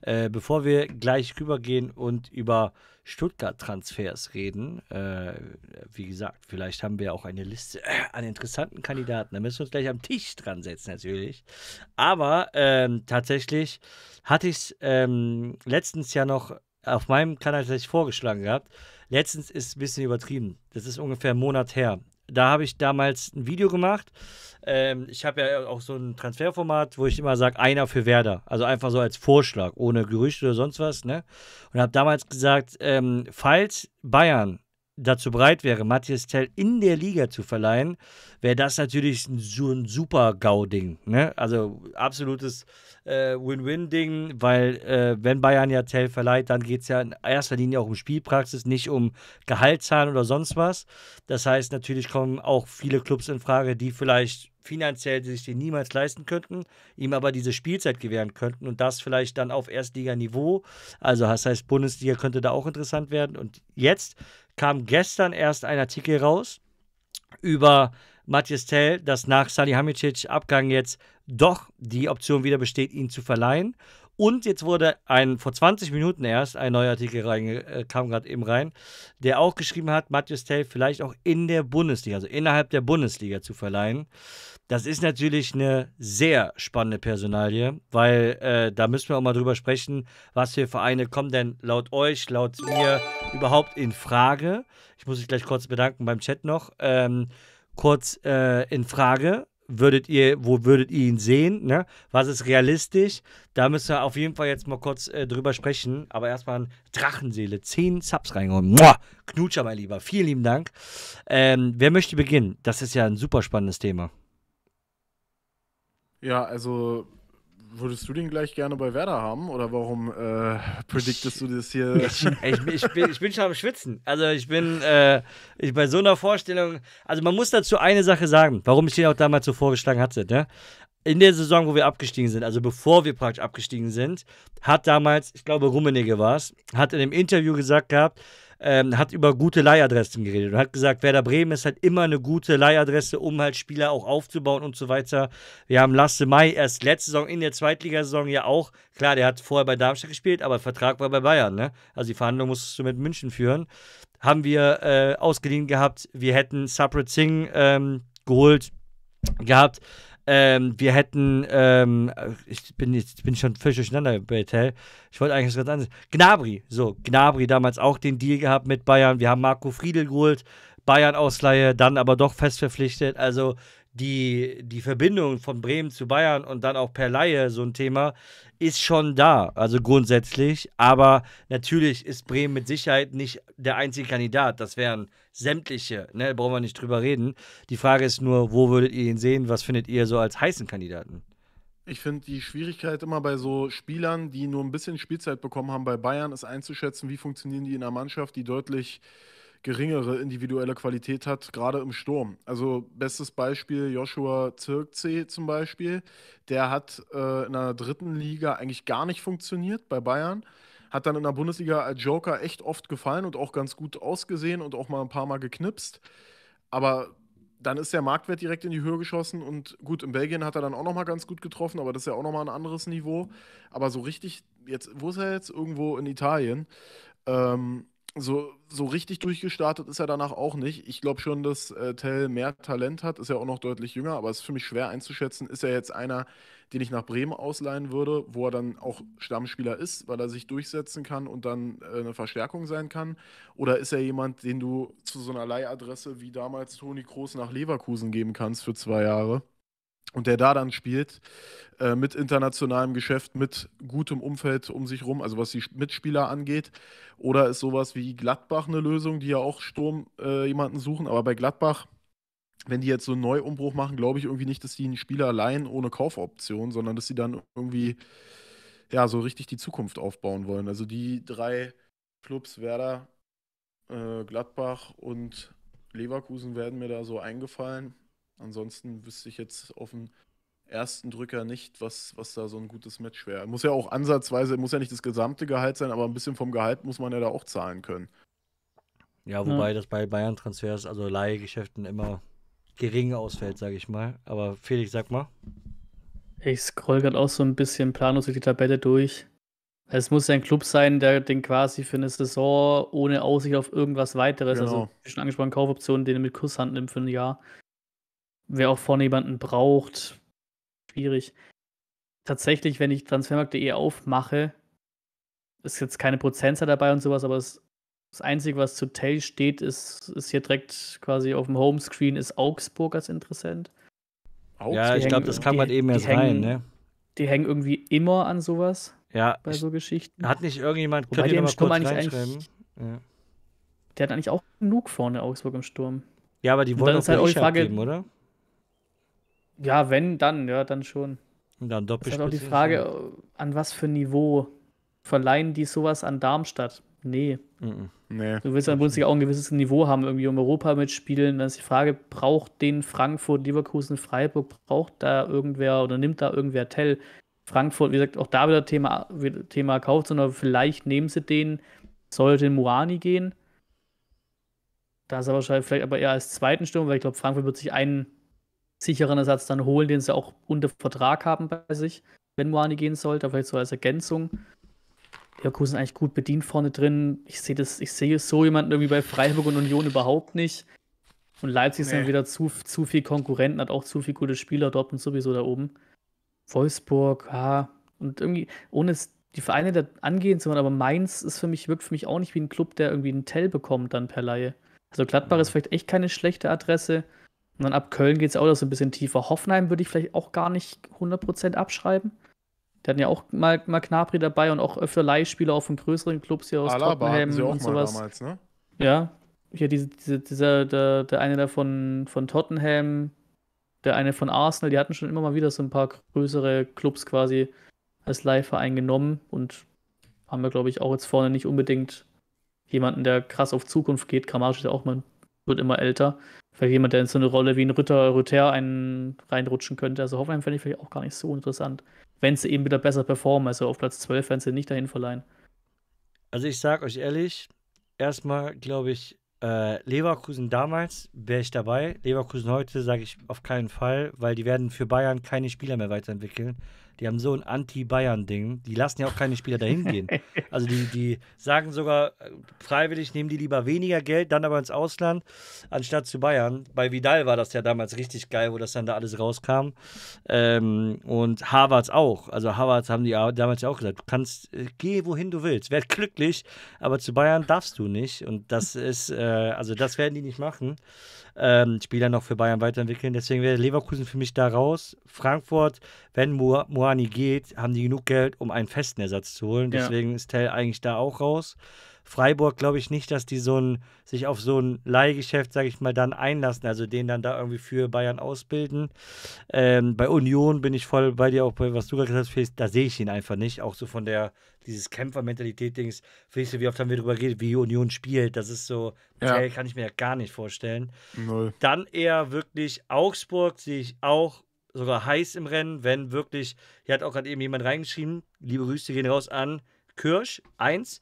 Äh, bevor wir gleich rübergehen und über Stuttgart-Transfers reden, äh, wie gesagt, vielleicht haben wir auch eine Liste an interessanten Kandidaten. Da müssen wir uns gleich am Tisch dran setzen, natürlich. Aber ähm, tatsächlich hatte ich es ähm, letztens ja noch auf meinem Kanal tatsächlich vorgeschlagen gehabt. Letztens ist ein bisschen übertrieben. Das ist ungefähr einen Monat her. Da habe ich damals ein Video gemacht. Ähm, ich habe ja auch so ein Transferformat, wo ich immer sage, einer für Werder. Also einfach so als Vorschlag, ohne Gerüchte oder sonst was. Ne? Und habe damals gesagt, ähm, falls Bayern dazu bereit wäre, Matthias Tell in der Liga zu verleihen, wäre das natürlich so ein super GAU-Ding. Ne? Also absolutes äh, Win-Win-Ding, weil äh, wenn Bayern ja Tell verleiht, dann geht es ja in erster Linie auch um Spielpraxis, nicht um Gehaltszahlen oder sonst was. Das heißt, natürlich kommen auch viele Clubs in Frage, die vielleicht finanziell sich den niemals leisten könnten, ihm aber diese Spielzeit gewähren könnten und das vielleicht dann auf Erstliganiveau. Also das heißt, Bundesliga könnte da auch interessant werden. Und jetzt kam gestern erst ein Artikel raus über Matthias Tell, dass nach Salihamidzic Abgang jetzt doch die Option wieder besteht, ihn zu verleihen. Und jetzt wurde ein, vor 20 Minuten erst ein neuer Artikel rein, äh, kam gerade eben rein, der auch geschrieben hat, Matthias Tell vielleicht auch in der Bundesliga, also innerhalb der Bundesliga zu verleihen. Das ist natürlich eine sehr spannende Personalie, weil äh, da müssen wir auch mal drüber sprechen, was für Vereine kommen denn laut euch, laut mir überhaupt in Frage. Ich muss mich gleich kurz bedanken beim Chat noch. Ähm, kurz äh, in Frage würdet ihr, wo würdet ihr ihn sehen? Ne? Was ist realistisch? Da müssen wir auf jeden Fall jetzt mal kurz äh, drüber sprechen. Aber erstmal ein Drachenseele, 10 Subs reingehauen. Mua! Knutscher, mein Lieber. Vielen lieben Dank. Ähm, wer möchte beginnen? Das ist ja ein super spannendes Thema. Ja, also Würdest du den gleich gerne bei Werder haben oder warum äh, prediktest du das hier? Ich, ich, ich, bin, ich bin schon am Schwitzen. Also ich bin äh, ich, bei so einer Vorstellung, also man muss dazu eine Sache sagen, warum ich den auch damals so vorgeschlagen hatte. Ne? In der Saison, wo wir abgestiegen sind, also bevor wir praktisch abgestiegen sind, hat damals, ich glaube Rummenigge war es, hat in einem Interview gesagt gehabt, ähm, hat über gute Leihadressen geredet und hat gesagt, Werder Bremen ist halt immer eine gute Leihadresse, um halt Spieler auch aufzubauen und so weiter. Wir haben Lasse Mai erst letzte Saison in der Zweitligasaison ja auch, klar, der hat vorher bei Darmstadt gespielt, aber Vertrag war bei Bayern, ne? Also die Verhandlung musstest du mit München führen. Haben wir äh, ausgeliehen gehabt, wir hätten Saprit Singh ähm, geholt gehabt. Ähm, wir hätten, ähm, ich bin jetzt bin schon völlig durcheinander bei Tell. Ich wollte eigentlich was ganz anderes. Gnabri, so, Gnabri damals auch den Deal gehabt mit Bayern. Wir haben Marco Friedel geholt, Bayern-Ausleihe, dann aber doch fest verpflichtet. Also die, die Verbindung von Bremen zu Bayern und dann auch per Laie so ein Thema ist schon da, also grundsätzlich. Aber natürlich ist Bremen mit Sicherheit nicht der einzige Kandidat. Das wären sämtliche, ne, brauchen wir nicht drüber reden. Die Frage ist nur, wo würdet ihr ihn sehen? Was findet ihr so als heißen Kandidaten? Ich finde die Schwierigkeit immer bei so Spielern, die nur ein bisschen Spielzeit bekommen haben bei Bayern, ist einzuschätzen, wie funktionieren die in einer Mannschaft, die deutlich geringere individuelle Qualität hat, gerade im Sturm. Also bestes Beispiel Joshua Zirkzee zum Beispiel. Der hat äh, in der dritten Liga eigentlich gar nicht funktioniert bei Bayern. Hat dann in der Bundesliga als Joker echt oft gefallen und auch ganz gut ausgesehen und auch mal ein paar Mal geknipst. Aber dann ist der Marktwert direkt in die Höhe geschossen und gut, in Belgien hat er dann auch nochmal ganz gut getroffen, aber das ist ja auch nochmal ein anderes Niveau. Aber so richtig, jetzt, wo ist er jetzt? Irgendwo in Italien. Ähm, so, so richtig durchgestartet ist er danach auch nicht. Ich glaube schon, dass äh, Tell mehr Talent hat, ist ja auch noch deutlich jünger, aber es ist für mich schwer einzuschätzen. Ist er jetzt einer, den ich nach Bremen ausleihen würde, wo er dann auch Stammspieler ist, weil er sich durchsetzen kann und dann äh, eine Verstärkung sein kann? Oder ist er jemand, den du zu so einer Leihadresse wie damals Toni Kroos nach Leverkusen geben kannst für zwei Jahre? Und der da dann spielt, äh, mit internationalem Geschäft, mit gutem Umfeld um sich rum, also was die Mitspieler angeht. Oder ist sowas wie Gladbach eine Lösung, die ja auch Sturm äh, jemanden suchen. Aber bei Gladbach, wenn die jetzt so einen Neuumbruch machen, glaube ich irgendwie nicht, dass die einen Spieler leihen ohne Kaufoption, sondern dass sie dann irgendwie ja so richtig die Zukunft aufbauen wollen. Also die drei Clubs, Werder, äh, Gladbach und Leverkusen werden mir da so eingefallen. Ansonsten wüsste ich jetzt auf den ersten Drücker nicht, was, was da so ein gutes Match wäre. Muss ja auch ansatzweise, muss ja nicht das gesamte Gehalt sein, aber ein bisschen vom Gehalt muss man ja da auch zahlen können. Ja, wobei ja. das bei Bayern-Transfers, also Leihgeschäften immer gering ausfällt, sage ich mal. Aber Felix, sag mal. Ich scroll gerade auch so ein bisschen planlos durch die Tabelle durch. Es muss ja ein Club sein, der den quasi für eine Saison ohne Aussicht auf irgendwas weiteres, also genau. also schon angesprochen, Kaufoptionen, den er mit Kusshand nimmt für ein Jahr, wer auch vorne jemanden braucht, schwierig. Tatsächlich, wenn ich transfermarkt.de aufmache, ist jetzt keine Prozentzahl dabei und sowas, aber es, das Einzige, was zu Tail steht, ist, ist hier direkt quasi auf dem Homescreen, ist Augsburg als Interessent. Augsburg? Ja, ich glaube, das kam halt eben erst rein, ne? Die hängen irgendwie immer an sowas. Ja. Bei so Geschichten. Hat nicht irgendjemand, könnt ihr mal kurz reinschreiben? Ja. der hat eigentlich auch genug vorne Augsburg im Sturm. Ja, aber die wollen auch ist halt auch Frage- abgeben, oder? Ja, wenn, dann, ja, dann schon. Und dann Das ist halt auch die Frage, an was für Niveau verleihen die sowas an Darmstadt? Nee. Mhm. Nee. Du willst ja in Bundesliga auch ein gewisses Niveau haben, irgendwie um Europa mitspielen. Dann ist die Frage, braucht den Frankfurt, Leverkusen, Freiburg, braucht da irgendwer oder nimmt da irgendwer Tell? Frankfurt, wie gesagt, auch da wieder Thema, Thema kauft, sondern vielleicht nehmen sie den, sollte Moani gehen. Da ist er wahrscheinlich vielleicht aber eher als zweiten Sturm, weil ich glaube, Frankfurt wird sich einen sicheren Ersatz dann holen, den sie auch unter Vertrag haben bei sich, wenn Moani gehen sollte, vielleicht so als Ergänzung. Leverkusen eigentlich gut bedient vorne drin. Ich sehe das, ich sehe so jemanden irgendwie bei Freiburg und Union überhaupt nicht. Und Leipzig ist dann Nee. wieder zu, zu viel Konkurrenten, hat auch zu viele gute Spieler, Dortmund sowieso da oben. Wolfsburg, ja. Und irgendwie, ohne es die Vereine da angehen zu wollen, aber Mainz ist für mich, wirkt für mich auch nicht wie ein Club, der irgendwie einen Tell bekommt dann per Laie. Also Gladbach ist vielleicht echt keine schlechte Adresse. Und dann ab Köln geht es auch noch so ein bisschen tiefer. Hoffenheim würde ich vielleicht auch gar nicht 100% abschreiben. Die hatten ja auch mal, mal Knapri dabei und auch öfter Leihspieler auch von größeren Clubs hier aus Alaba Tottenham sie auch und mal sowas. damals, ne? Ja, hier diese, diese, dieser, der, der eine da von, von Tottenham, der eine von Arsenal, die hatten schon immer mal wieder so ein paar größere Clubs quasi als Leihverein genommen und haben wir, glaube ich, auch jetzt vorne nicht unbedingt jemanden, der krass auf Zukunft geht. Kramaric ist ja auch mal, wird immer älter. Vielleicht jemand, der in so eine Rolle wie ein Ritter, Rüther einen reinrutschen könnte. Also Hoffenheim fände ich vielleicht auch gar nicht so interessant. Wenn sie eben wieder besser performen, also auf Platz 12 werden sie nicht dahin verleihen. Also ich sag euch ehrlich, erstmal glaube ich, äh, Leverkusen damals wäre ich dabei. Leverkusen heute sage ich auf keinen Fall, weil die werden für Bayern keine Spieler mehr weiterentwickeln. Die haben so ein Anti-Bayern-Ding. Die lassen ja auch keine Spieler dahin gehen. Also die, die sagen sogar äh, freiwillig, nehmen die lieber weniger Geld, dann aber ins Ausland, anstatt zu Bayern. Bei Vidal war das ja damals richtig geil, wo das dann da alles rauskam. Ähm, und Harvards auch. Also Harvards haben die damals ja auch gesagt, du kannst, äh, geh wohin du willst, werd glücklich, aber zu Bayern darfst du nicht. Und das ist, äh, also das werden die nicht machen. Ähm, Spieler noch für Bayern weiterentwickeln. Deswegen wäre Leverkusen für mich da raus. Frankfurt, wenn Mo Moani geht, haben die genug Geld, um einen festen Ersatz zu holen. Ja. Deswegen ist Tell eigentlich da auch raus. Freiburg glaube ich nicht, dass die so ein, sich auf so ein Leihgeschäft, sage ich mal, dann einlassen, also den dann da irgendwie für Bayern ausbilden. Ähm, bei Union bin ich voll bei dir, auch bei was du gerade gesagt hast, Felix, da sehe ich ihn einfach nicht. Auch so von der, dieses Kämpfermentalität-Dings, Felix, wie oft haben wir darüber geredet, wie Union spielt, das ist so, Ja. Kann ich mir ja gar nicht vorstellen. Null. Dann eher wirklich Augsburg sehe ich auch sogar heiß im Rennen, wenn wirklich, hier hat auch gerade eben jemand reingeschrieben, liebe Grüße gehen raus an Kirsch, 1,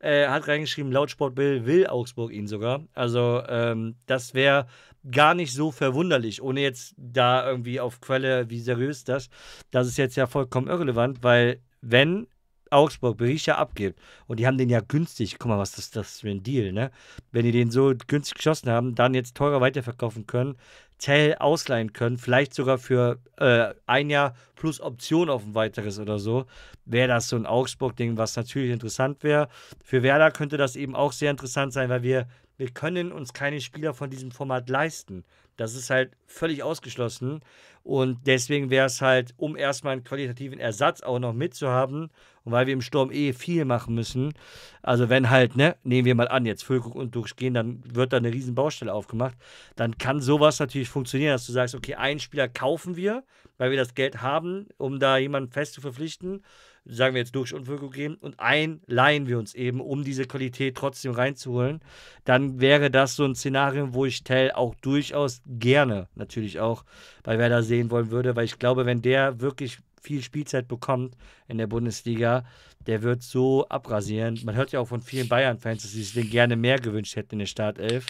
äh, hat reingeschrieben, Lautsport Bill will Augsburg ihn sogar. Also ähm, das wäre gar nicht so verwunderlich, ohne jetzt da irgendwie auf Quelle, wie seriös das, das ist jetzt ja vollkommen irrelevant, weil wenn Augsburg Berisha abgibt und die haben den ja günstig, guck mal, was ist das für ein Deal, ne? Wenn die den so günstig geschossen haben, dann jetzt teurer weiterverkaufen können, Tell ausleihen können, vielleicht sogar für äh, ein Jahr plus Option auf ein weiteres oder so, wäre das so ein Augsburg-Ding, was natürlich interessant wäre. Für Werder könnte das eben auch sehr interessant sein, weil wir, wir können uns keine Spieler von diesem Format leisten. Das ist halt völlig ausgeschlossen. Und deswegen wäre es halt, um erstmal einen qualitativen Ersatz auch noch mitzuhaben und weil wir im Sturm eh viel machen müssen, also wenn halt, ne, nehmen wir mal an, jetzt Füllkrug und durchgehen, dann wird da eine riesen Baustelle aufgemacht, dann kann sowas natürlich funktionieren, dass du sagst, okay, einen Spieler kaufen wir, weil wir das Geld haben, um da jemanden fest zu verpflichten, sagen wir jetzt durch Füllkrug geben, und einen leihen wir uns eben, um diese Qualität trotzdem reinzuholen, dann wäre das so ein Szenario, wo ich Tell auch durchaus gerne natürlich auch bei Werder sehen wollen würde, weil ich glaube, wenn der wirklich viel Spielzeit bekommt in der Bundesliga, der wird so abrasieren. Man hört ja auch von vielen Bayern-Fans, dass sie sich den gerne mehr gewünscht hätten in der Startelf.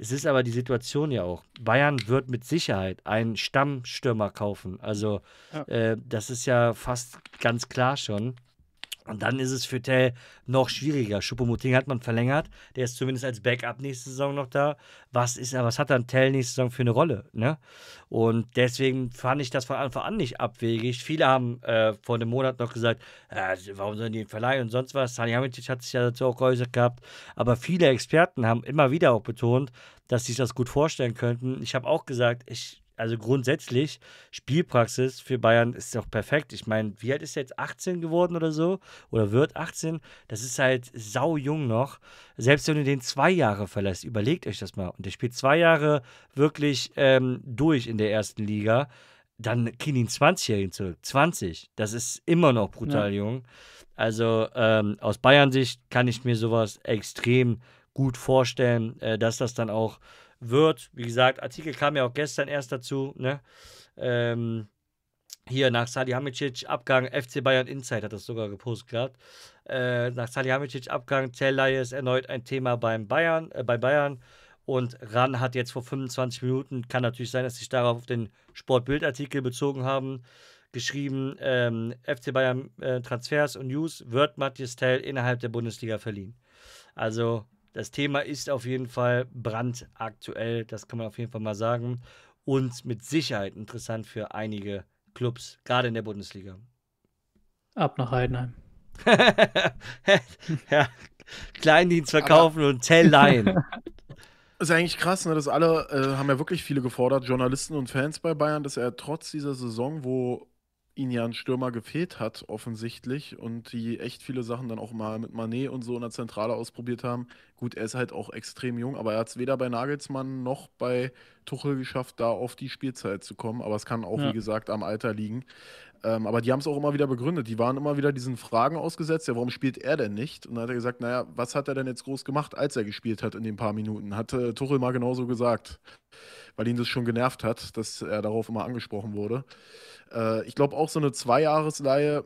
Es ist aber die Situation ja auch. Bayern wird mit Sicherheit einen Stammstürmer kaufen. Also, Ja. äh, das ist ja fast ganz klar schon. Und dann ist es für Tell noch schwieriger. Schuppomoting hat man verlängert. Der ist zumindest als Backup nächste Saison noch da. Was ist, was hat dann Tell nächste Saison für eine Rolle? Ne? Und deswegen fand ich das von Anfang an nicht abwegig. Viele haben äh, vor einem Monat noch gesagt, äh, warum sollen die ihn verleihen und sonst was. Salihamidzic hat sich ja dazu auch geäußert gehabt. Aber viele Experten haben immer wieder auch betont, dass sie sich das gut vorstellen könnten. Ich habe auch gesagt, ich also grundsätzlich, Spielpraxis für Bayern ist doch perfekt. Ich meine, wie alt ist er jetzt? 18 geworden oder so? Oder wird 18? Das ist halt sau jung noch. Selbst wenn du den zwei Jahre verlässt, überlegt euch das mal. Und der spielt zwei Jahre wirklich ähm, durch in der ersten Liga. Dann kriegen ihn 20-Jährigen zurück. 20. Das ist immer noch brutal ja. jung. Also ähm, aus Bayern-Sicht kann ich mir sowas extrem gut vorstellen, äh, dass das dann auch wird. Wie gesagt, Artikel kam ja auch gestern erst dazu. Ne? Ähm, hier nach Salihamidzic Abgang, FC Bayern Insight hat das sogar gepostet gerade. Äh, nach Salihamidzic Abgang, Tellay ist erneut ein Thema beim Bayern, äh, bei Bayern. Und Ran hat jetzt vor 25 Minuten, kann natürlich sein, dass sich darauf auf den Sportbildartikel bezogen haben, geschrieben, ähm, FC Bayern äh, Transfers und News wird Matthias Tell innerhalb der Bundesliga verliehen. Also das Thema ist auf jeden Fall brandaktuell, das kann man auf jeden Fall mal sagen. Und mit Sicherheit interessant für einige Clubs, gerade in der Bundesliga. Ab nach Heidenheim. ja, Kleindienst verkaufen Aber und Tell leihen. Ist eigentlich krass, ne? dass alle, äh, haben ja wirklich viele gefordert, Journalisten und Fans bei Bayern, dass er trotz dieser Saison, wo ihn ja ein Stürmer gefehlt hat, offensichtlich, und die echt viele Sachen dann auch mal mit Manet und so in der Zentrale ausprobiert haben. Gut, er ist halt auch extrem jung, aber er hat es weder bei Nagelsmann noch bei Tuchel geschafft, da auf die Spielzeit zu kommen. Aber es kann auch, ja. wie gesagt, am Alter liegen. Ähm, aber die haben es auch immer wieder begründet. Die waren immer wieder diesen Fragen ausgesetzt, ja, warum spielt er denn nicht? Und dann hat er gesagt, naja, was hat er denn jetzt groß gemacht, als er gespielt hat in den paar Minuten? Hat äh, Tuchel mal genauso gesagt, weil ihn das schon genervt hat, dass er darauf immer angesprochen wurde. Äh, ich glaube auch so eine Zweijahresleihe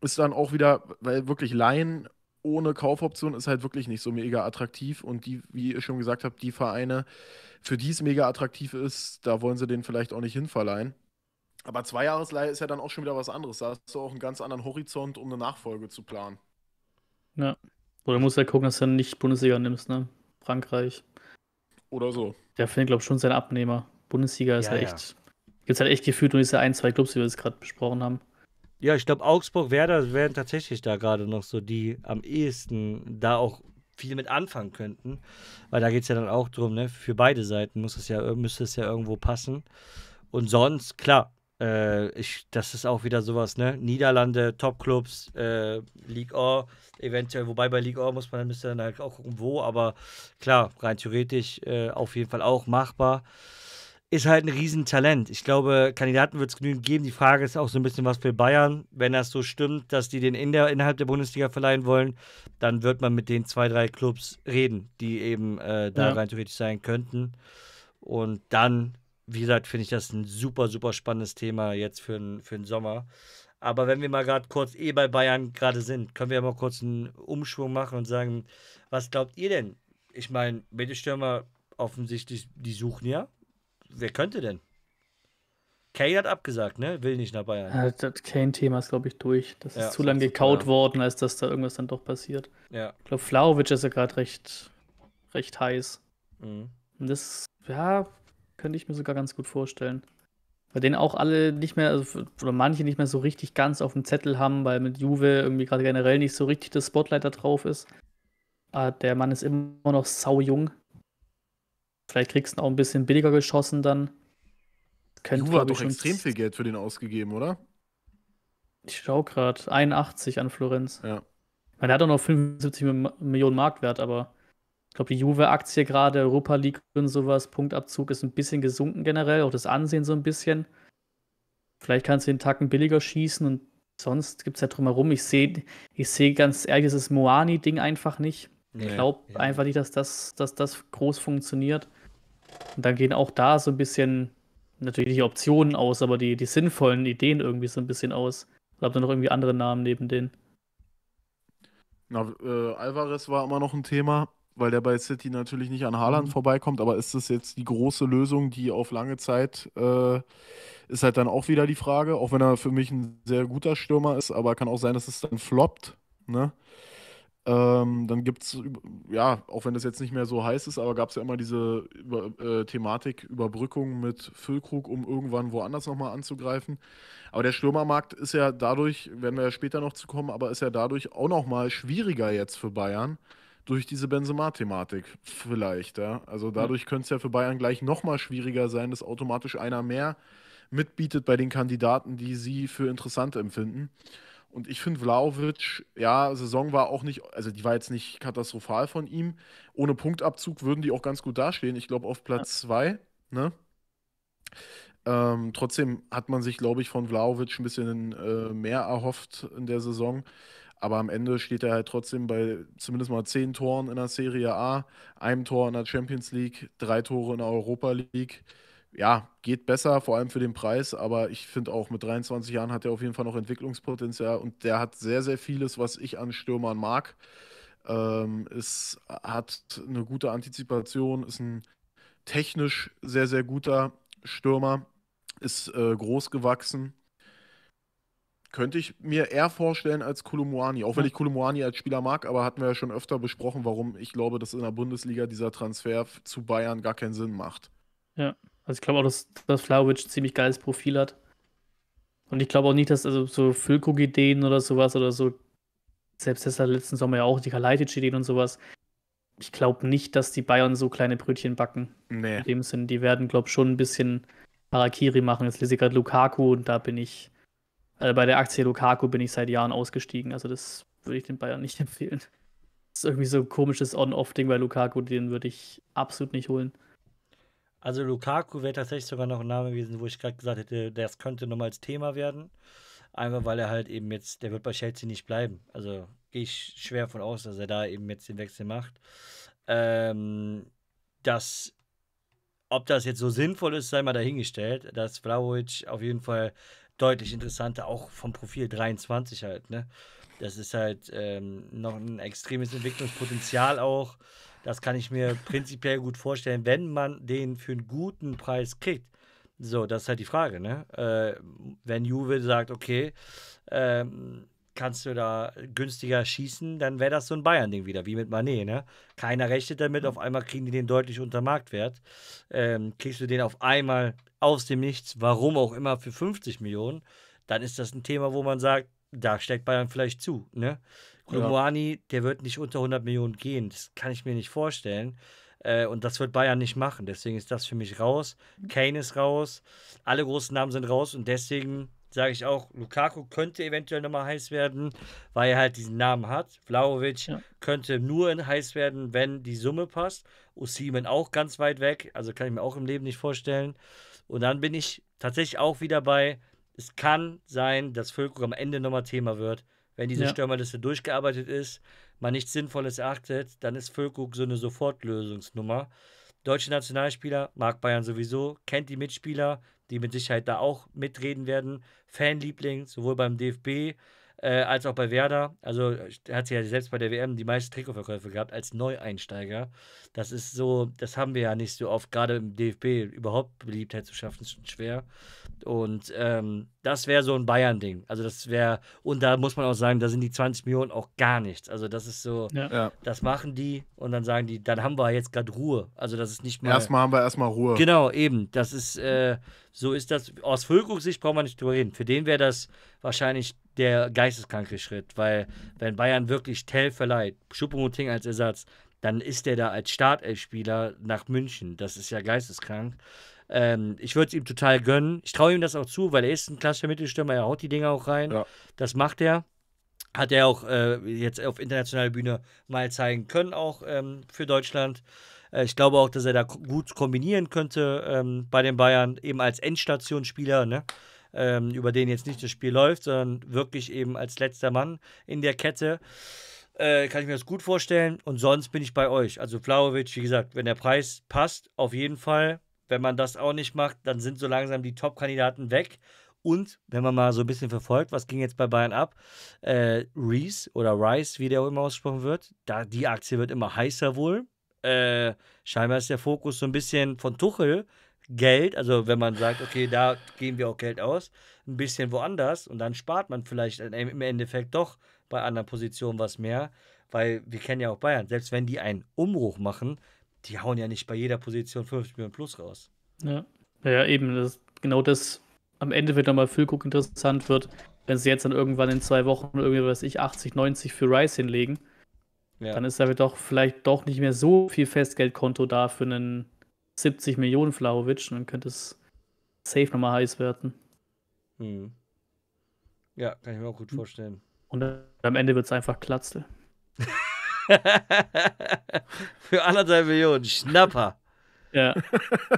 ist dann auch wieder, weil wirklich Laien ohne Kaufoption ist halt wirklich nicht so mega attraktiv. Und die, wie ihr schon gesagt habt, die Vereine, für die es mega attraktiv ist, da wollen sie den vielleicht auch nicht hinverleihen. Aber Zweijahresleihe ist ja dann auch schon wieder was anderes. Da hast du auch einen ganz anderen Horizont, um eine Nachfolge zu planen. Ja. Oder musst du halt gucken, dass du dann nicht Bundesliga nimmst, ne? Frankreich. Oder so. Der findet, glaube ich, schon seinen Abnehmer. Bundesliga ist ja, halt echt. Ja. Gibt es halt echt gefühlt nur diese ein, zwei Clubs, die wir jetzt gerade besprochen haben. Ja, ich glaube, Augsburg, Werder wären tatsächlich da gerade noch so die am ehesten da auch viel mit anfangen könnten. Weil da geht es ja dann auch drum, ne? Für beide Seiten muss es ja, müsste es ja irgendwo passen. Und sonst, klar, äh, ich, das ist auch wieder sowas, ne? Niederlande, Topclubs, äh, League O, eventuell, wobei bei League O muss man dann müsste dann halt auch gucken, wo, aber klar, rein theoretisch äh, auf jeden Fall auch machbar ist halt ein Riesentalent. Ich glaube, Kandidaten wird es genügend geben. Die Frage ist auch so ein bisschen was für Bayern. Wenn das so stimmt, dass die den in der, innerhalb der Bundesliga verleihen wollen, dann wird man mit den zwei, drei Clubs reden, die eben äh, da ja. rein theoretisch sein könnten. Und dann, wie gesagt, finde ich das ein super, super spannendes Thema jetzt für, für den Sommer. Aber wenn wir mal gerade kurz eh bei Bayern gerade sind, können wir ja mal kurz einen Umschwung machen und sagen, was glaubt ihr denn? Ich meine, Mittelstürmer offensichtlich, die suchen ja wer könnte denn? Kane hat abgesagt, ne? Will nicht nach Bayern. Ja, das Kane-Thema ist, glaube ich, durch. Das ja, ist zu lange gekaut worden, als dass da irgendwas dann doch passiert. Ja. Ich glaube, Flauwitsch ist ja gerade recht, recht heiß. Mhm. Und das, ja, könnte ich mir sogar ganz gut vorstellen. Weil den auch alle nicht mehr, also, oder manche nicht mehr so richtig ganz auf dem Zettel haben, weil mit Juve irgendwie gerade generell nicht so richtig das Spotlight da drauf ist. Aber ah, der Mann ist immer noch sau jung. Vielleicht kriegst du auch ein bisschen billiger geschossen dann. Könnte, Juve hat doch extrem viel Geld für den ausgegeben, oder? Ich schau gerade. 81 an Florenz. Ja. Man hat auch noch 75 Millionen Marktwert, aber ich glaube, die Juve-Aktie gerade, Europa League und sowas, Punktabzug ist ein bisschen gesunken generell, auch das Ansehen so ein bisschen. Vielleicht kannst du den Tacken billiger schießen und sonst gibt es ja drumherum. Ich sehe ich seh ganz ehrlich dieses Moani-Ding einfach nicht. Nee, ich glaube ja. einfach nicht, dass das, dass das groß funktioniert. Und dann gehen auch da so ein bisschen, natürlich die Optionen aus, aber die, die sinnvollen Ideen irgendwie so ein bisschen aus. Oder habt ihr noch irgendwie andere Namen neben denen? Na, äh, Alvarez war immer noch ein Thema, weil der bei City natürlich nicht an Haaland mhm. vorbeikommt, aber ist das jetzt die große Lösung, die auf lange Zeit äh, ist halt dann auch wieder die Frage, auch wenn er für mich ein sehr guter Stürmer ist, aber kann auch sein, dass es dann floppt. Ne? Ähm, dann gibt es, ja, auch wenn das jetzt nicht mehr so heiß ist, aber gab es ja immer diese über, äh, Thematik Überbrückung mit Füllkrug, um irgendwann woanders nochmal anzugreifen. Aber der Stürmermarkt ist ja dadurch, werden wir ja später noch zu kommen, aber ist ja dadurch auch nochmal schwieriger jetzt für Bayern, durch diese Benzema-Thematik vielleicht. Ja? Also dadurch könnte es ja für Bayern gleich nochmal schwieriger sein, dass automatisch einer mehr mitbietet bei den Kandidaten, die sie für interessant empfinden. Und ich finde, Vlaovic, ja, Saison war auch nicht, also die war jetzt nicht katastrophal von ihm. Ohne Punktabzug würden die auch ganz gut dastehen. Ich glaube, auf Platz 2. Ne? Ähm, trotzdem hat man sich, glaube ich, von Vlaovic ein bisschen äh, mehr erhofft in der Saison. Aber am Ende steht er halt trotzdem bei zumindest mal zehn Toren in der Serie A, einem Tor in der Champions League, drei Tore in der Europa League. Ja, geht besser, vor allem für den Preis, aber ich finde auch mit 23 Jahren hat er auf jeden Fall noch Entwicklungspotenzial und der hat sehr, sehr vieles, was ich an Stürmern mag. Ähm, es hat eine gute Antizipation, ist ein technisch sehr, sehr guter Stürmer, ist äh, groß gewachsen könnte ich mir eher vorstellen als Kolumuani. Auch wenn ich Kolumuani als Spieler mag, aber hatten wir ja schon öfter besprochen, warum ich glaube, dass in der Bundesliga dieser Transfer zu Bayern gar keinen Sinn macht. Ja, also ich glaube auch, dass, dass Flauwitsch ein ziemlich geiles Profil hat. Und ich glaube auch nicht, dass also so Füllkrug-Ideen oder sowas oder so, selbst das letzten Sommer ja auch die Kalajdzic-Ideen und sowas. Ich glaube nicht, dass die Bayern so kleine Brötchen backen. Nee. In dem Sinn, die werden, glaube ich, schon ein bisschen Harakiri machen. Jetzt lese ich gerade Lukaku und da bin ich also bei der Aktie Lukaku bin ich seit Jahren ausgestiegen. Also das würde ich den Bayern nicht empfehlen. Das ist irgendwie so ein komisches On-Off-Ding bei Lukaku, den würde ich absolut nicht holen. Also Lukaku wäre tatsächlich sogar noch ein Name gewesen, wo ich gerade gesagt hätte, das könnte nochmal als Thema werden. Einfach weil er halt eben jetzt, der wird bei Chelsea nicht bleiben. Also gehe ich schwer von aus, dass er da eben jetzt den Wechsel macht. Ähm, das, ob das jetzt so sinnvoll ist, sei mal dahingestellt, dass Vlaovic auf jeden Fall deutlich interessanter, auch vom Profil 23 halt, ne? Das ist halt ähm, noch ein extremes Entwicklungspotenzial auch. Das kann ich mir prinzipiell gut vorstellen, wenn man den für einen guten Preis kriegt. So, das ist halt die Frage, ne? Äh, wenn Juve sagt, okay, ähm, kannst du da günstiger schießen, dann wäre das so ein Bayern-Ding wieder, wie mit Manet, ne? Keiner rechnet damit, auf einmal kriegen die den deutlich unter Marktwert. Ähm, kriegst du den auf einmal aus dem Nichts, warum auch immer, für 50 Millionen, dann ist das ein Thema, wo man sagt, da steckt Bayern vielleicht zu, ne? Kolumani, ja. der wird nicht unter 100 Millionen gehen, das kann ich mir nicht vorstellen. Äh, und das wird Bayern nicht machen. Deswegen ist das für mich raus. Kane ist raus. Alle großen Namen sind raus. Und deswegen sage ich auch, Lukaku könnte eventuell nochmal heiß werden, weil er halt diesen Namen hat. Vlaovic ja. könnte nur heiß werden, wenn die Summe passt. Usimen auch ganz weit weg, also kann ich mir auch im Leben nicht vorstellen. Und dann bin ich tatsächlich auch wieder bei, es kann sein, dass Füllkrug am Ende nochmal Thema wird. Wenn diese ja. Stürmerliste durchgearbeitet ist, man nichts Sinnvolles erachtet, dann ist Füllkrug so eine Sofortlösungsnummer. Deutsche Nationalspieler, mag Bayern sowieso, kennt die Mitspieler, die mit Sicherheit da auch mitreden werden. Fanliebling, sowohl beim DFB äh, als auch bei Werder. Also er hat ja selbst bei der WM die meisten Trikotverkäufe gehabt als Neueinsteiger. Das ist so, das haben wir ja nicht so oft, gerade im DFB überhaupt Beliebtheit zu schaffen, ist schon schwer. Und ähm, das wäre so ein Bayern-Ding. Also das wäre, und da muss man auch sagen, da sind die 20 Millionen auch gar nichts. Also das ist so, ja. das machen die und dann sagen die, dann haben wir jetzt gerade Ruhe. Also das ist nicht mal. Erstmal haben wir erstmal Ruhe. Genau, eben. Das ist, äh, so ist das. Aus Füllkrugsicht braucht man nicht drüber reden. Für den wäre das wahrscheinlich der geisteskranke Schritt, weil wenn Bayern wirklich Tell verleiht, Schuppomoting als Ersatz, dann ist der da als Startelfspieler nach München. Das ist ja geisteskrank. Ähm, ich würde es ihm total gönnen. Ich traue ihm das auch zu, weil er ist ein klassischer Mittelstürmer, er haut die Dinger auch rein. Ja. Das macht er. Hat er auch äh, jetzt auf internationaler Bühne mal zeigen können, auch ähm, für Deutschland. Äh, ich glaube auch, dass er da gut kombinieren könnte ähm, bei den Bayern, eben als Endstationsspieler, ne? Ähm, über den jetzt nicht das Spiel läuft, sondern wirklich eben als letzter Mann in der Kette. Äh, kann ich mir das gut vorstellen. Und sonst bin ich bei euch. Also Flauwitsch, wie gesagt, wenn der Preis passt, auf jeden Fall. Wenn man das auch nicht macht, dann sind so langsam die Top-Kandidaten weg. Und wenn man mal so ein bisschen verfolgt, was ging jetzt bei Bayern ab? Äh, Reese oder Rice, wie der auch immer ausgesprochen wird, da die Aktie wird immer heißer wohl. Äh, scheinbar ist der Fokus so ein bisschen von Tuchel Geld, also wenn man sagt, okay, da geben wir auch Geld aus, ein bisschen woanders und dann spart man vielleicht im Endeffekt doch bei anderen Positionen was mehr, weil wir kennen ja auch Bayern, selbst wenn die einen Umbruch machen, die hauen ja nicht bei jeder Position 50 Millionen plus raus. Ja, ja eben, das, genau das am Ende wird nochmal Füllguck interessant wird, wenn sie jetzt dann irgendwann in zwei Wochen irgendwie, weiß ich, 80, 90 für Rice hinlegen. Ja. Dann ist aber doch vielleicht doch nicht mehr so viel Festgeldkonto da für einen 70 Millionen Flauwitsch und dann könnte es safe nochmal heiß werden. Hm. Ja, kann ich mir auch gut vorstellen. Und am Ende wird es einfach Klatzel. Für anderthalb Millionen. Schnapper. Ja,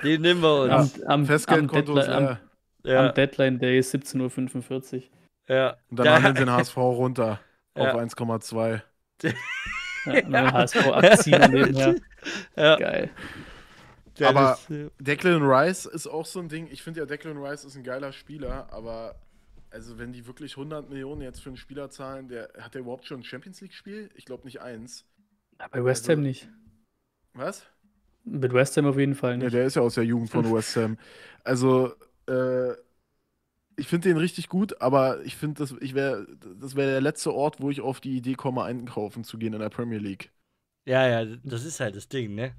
Den nehmen wir am, uns. am, am, Festgeldkonto ist Deadline, am. Ja, am Deadline Day 17.45 Uhr. ja. Und dann Da- handeln sie den HSV runter Ja. auf 1,2. Ja, dann HSV abziehen nebenher. ja. Geil. Ja, Aber- Declan Rice ist auch so ein Ding. Ich finde ja, Declan Rice ist ein geiler Spieler, aber also wenn die wirklich 100 Millionen jetzt für einen Spieler zahlen, der hat der überhaupt schon ein Champions League-Spiel? Ich glaube nicht eins. Bei West Also- Ham nicht. Was? Mit West Ham auf jeden Fall Ja, nicht. der ist ja aus der Jugend von West Ham. Also, äh, ich finde den richtig gut, aber ich finde, das, ich wär, das wäre der letzte Ort, wo ich auf die Idee komme, einkaufen zu gehen in der Premier League. ja, ja, das ist halt das Ding, ne?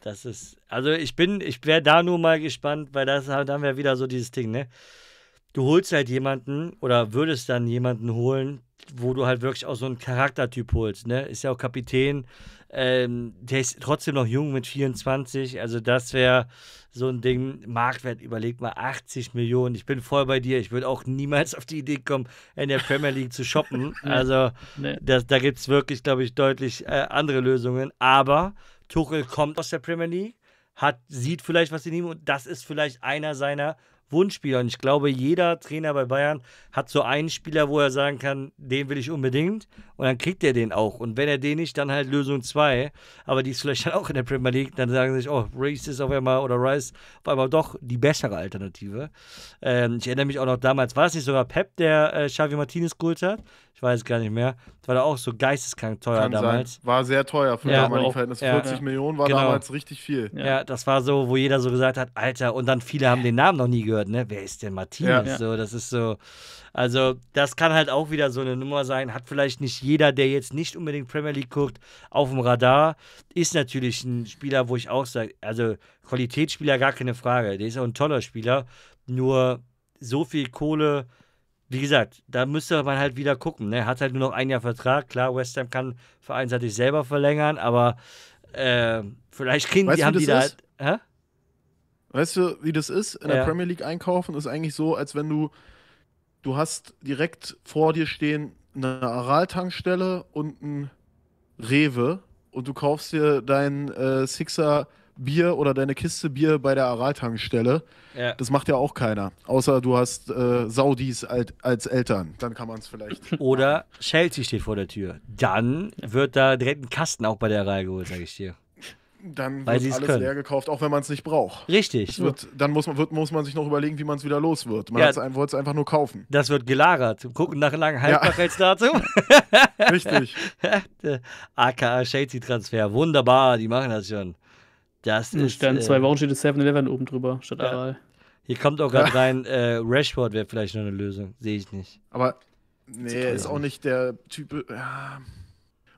Das ist, also ich bin, ich wäre da nur mal gespannt, weil das halt, dann wäre wieder so dieses Ding, ne? Du holst halt jemanden oder würdest dann jemanden holen, wo du halt wirklich auch so einen Charaktertyp holst, ne? Ist ja auch Kapitän, ähm, der ist trotzdem noch jung mit 24, also das wäre so ein Ding, Marktwert, überleg mal, 80 Millionen, ich bin voll bei dir, ich würde auch niemals auf die Idee kommen, in der Premier League zu shoppen, also Nee. das, da gibt es wirklich, glaube ich, deutlich äh, andere Lösungen. Aber Tuchel kommt aus der Premier League, hat, sieht vielleicht was in ihm und das ist vielleicht einer seiner Wunschspieler. Und ich glaube, jeder Trainer bei Bayern hat so einen Spieler, wo er sagen kann, den will ich unbedingt. Und dann kriegt er den auch. Und wenn er den nicht, dann halt Lösung 2. Aber die ist vielleicht dann auch in der Premier League. Dann sagen sie sich, oh, Reese ist auf einmal oder Rice auf einmal doch die bessere Alternative. Ähm, ich erinnere mich auch noch damals, war es nicht sogar Pep, der äh, Xavi Martinez geholt hat? Ich weiß es gar nicht mehr. Das war da auch so geisteskrank teuer Kann damals. sein. War sehr teuer für Ja, damalige Verhältnisse. ja. 40 Millionen war Genau. damals richtig viel. Ja. Ja. das war so, wo jeder so gesagt hat, Alter, und dann viele haben den Namen noch nie gehört, ne? Wer ist denn Martinez? Ja. So, das ist so. Also, das kann halt auch wieder so eine Nummer sein. Hat vielleicht nicht jeder, der jetzt nicht unbedingt Premier League guckt, auf dem Radar. Ist natürlich ein Spieler, wo ich auch sage, also Qualitätsspieler gar keine Frage. Der ist auch ein toller Spieler. Nur so viel Kohle, wie gesagt, da müsste man halt wieder gucken. Ne? Hat halt nur noch ein Jahr Vertrag. Klar, West Ham kann vereinseitig selber verlängern, aber äh, vielleicht kriegen Weißt die, haben die da halt. Hä? Weißt du, wie das ist? In Ja. der Premier League einkaufen ist eigentlich so, als wenn du, du hast direkt vor dir stehen eine Aral-Tankstelle und ein Rewe und du kaufst dir dein äh, Sixer Bier oder deine Kiste Bier bei der Aral-Tankstelle. Ja. Das macht ja auch keiner. Außer du hast äh, Saudis als, als Eltern. Dann kann man es vielleicht. Oder Chelsea steht vor der Tür. Dann wird da direkt ein Kasten auch bei der Reihe geholt, sag ich dir. Dann Weil wird alles können. leer gekauft, auch wenn man es nicht braucht. Richtig. Wird, dann muss man, wird, muss man sich noch überlegen, wie man es wieder los wird. Man Ja. wollte es einfach nur kaufen. Das wird gelagert. Gucken nach langem Haltbarkeitsdatum. Richtig. AKA Chelsea-Transfer. Wunderbar, die machen das schon. Das In ist. Stand Äh, zwei Wochen steht das 7-Eleven oben drüber, statt Ja. Aral. hier kommt auch gerade rein, äh, Rashford wäre vielleicht noch eine Lösung. Sehe ich nicht. Aber nee, er ist auch nicht der Typ. Ja.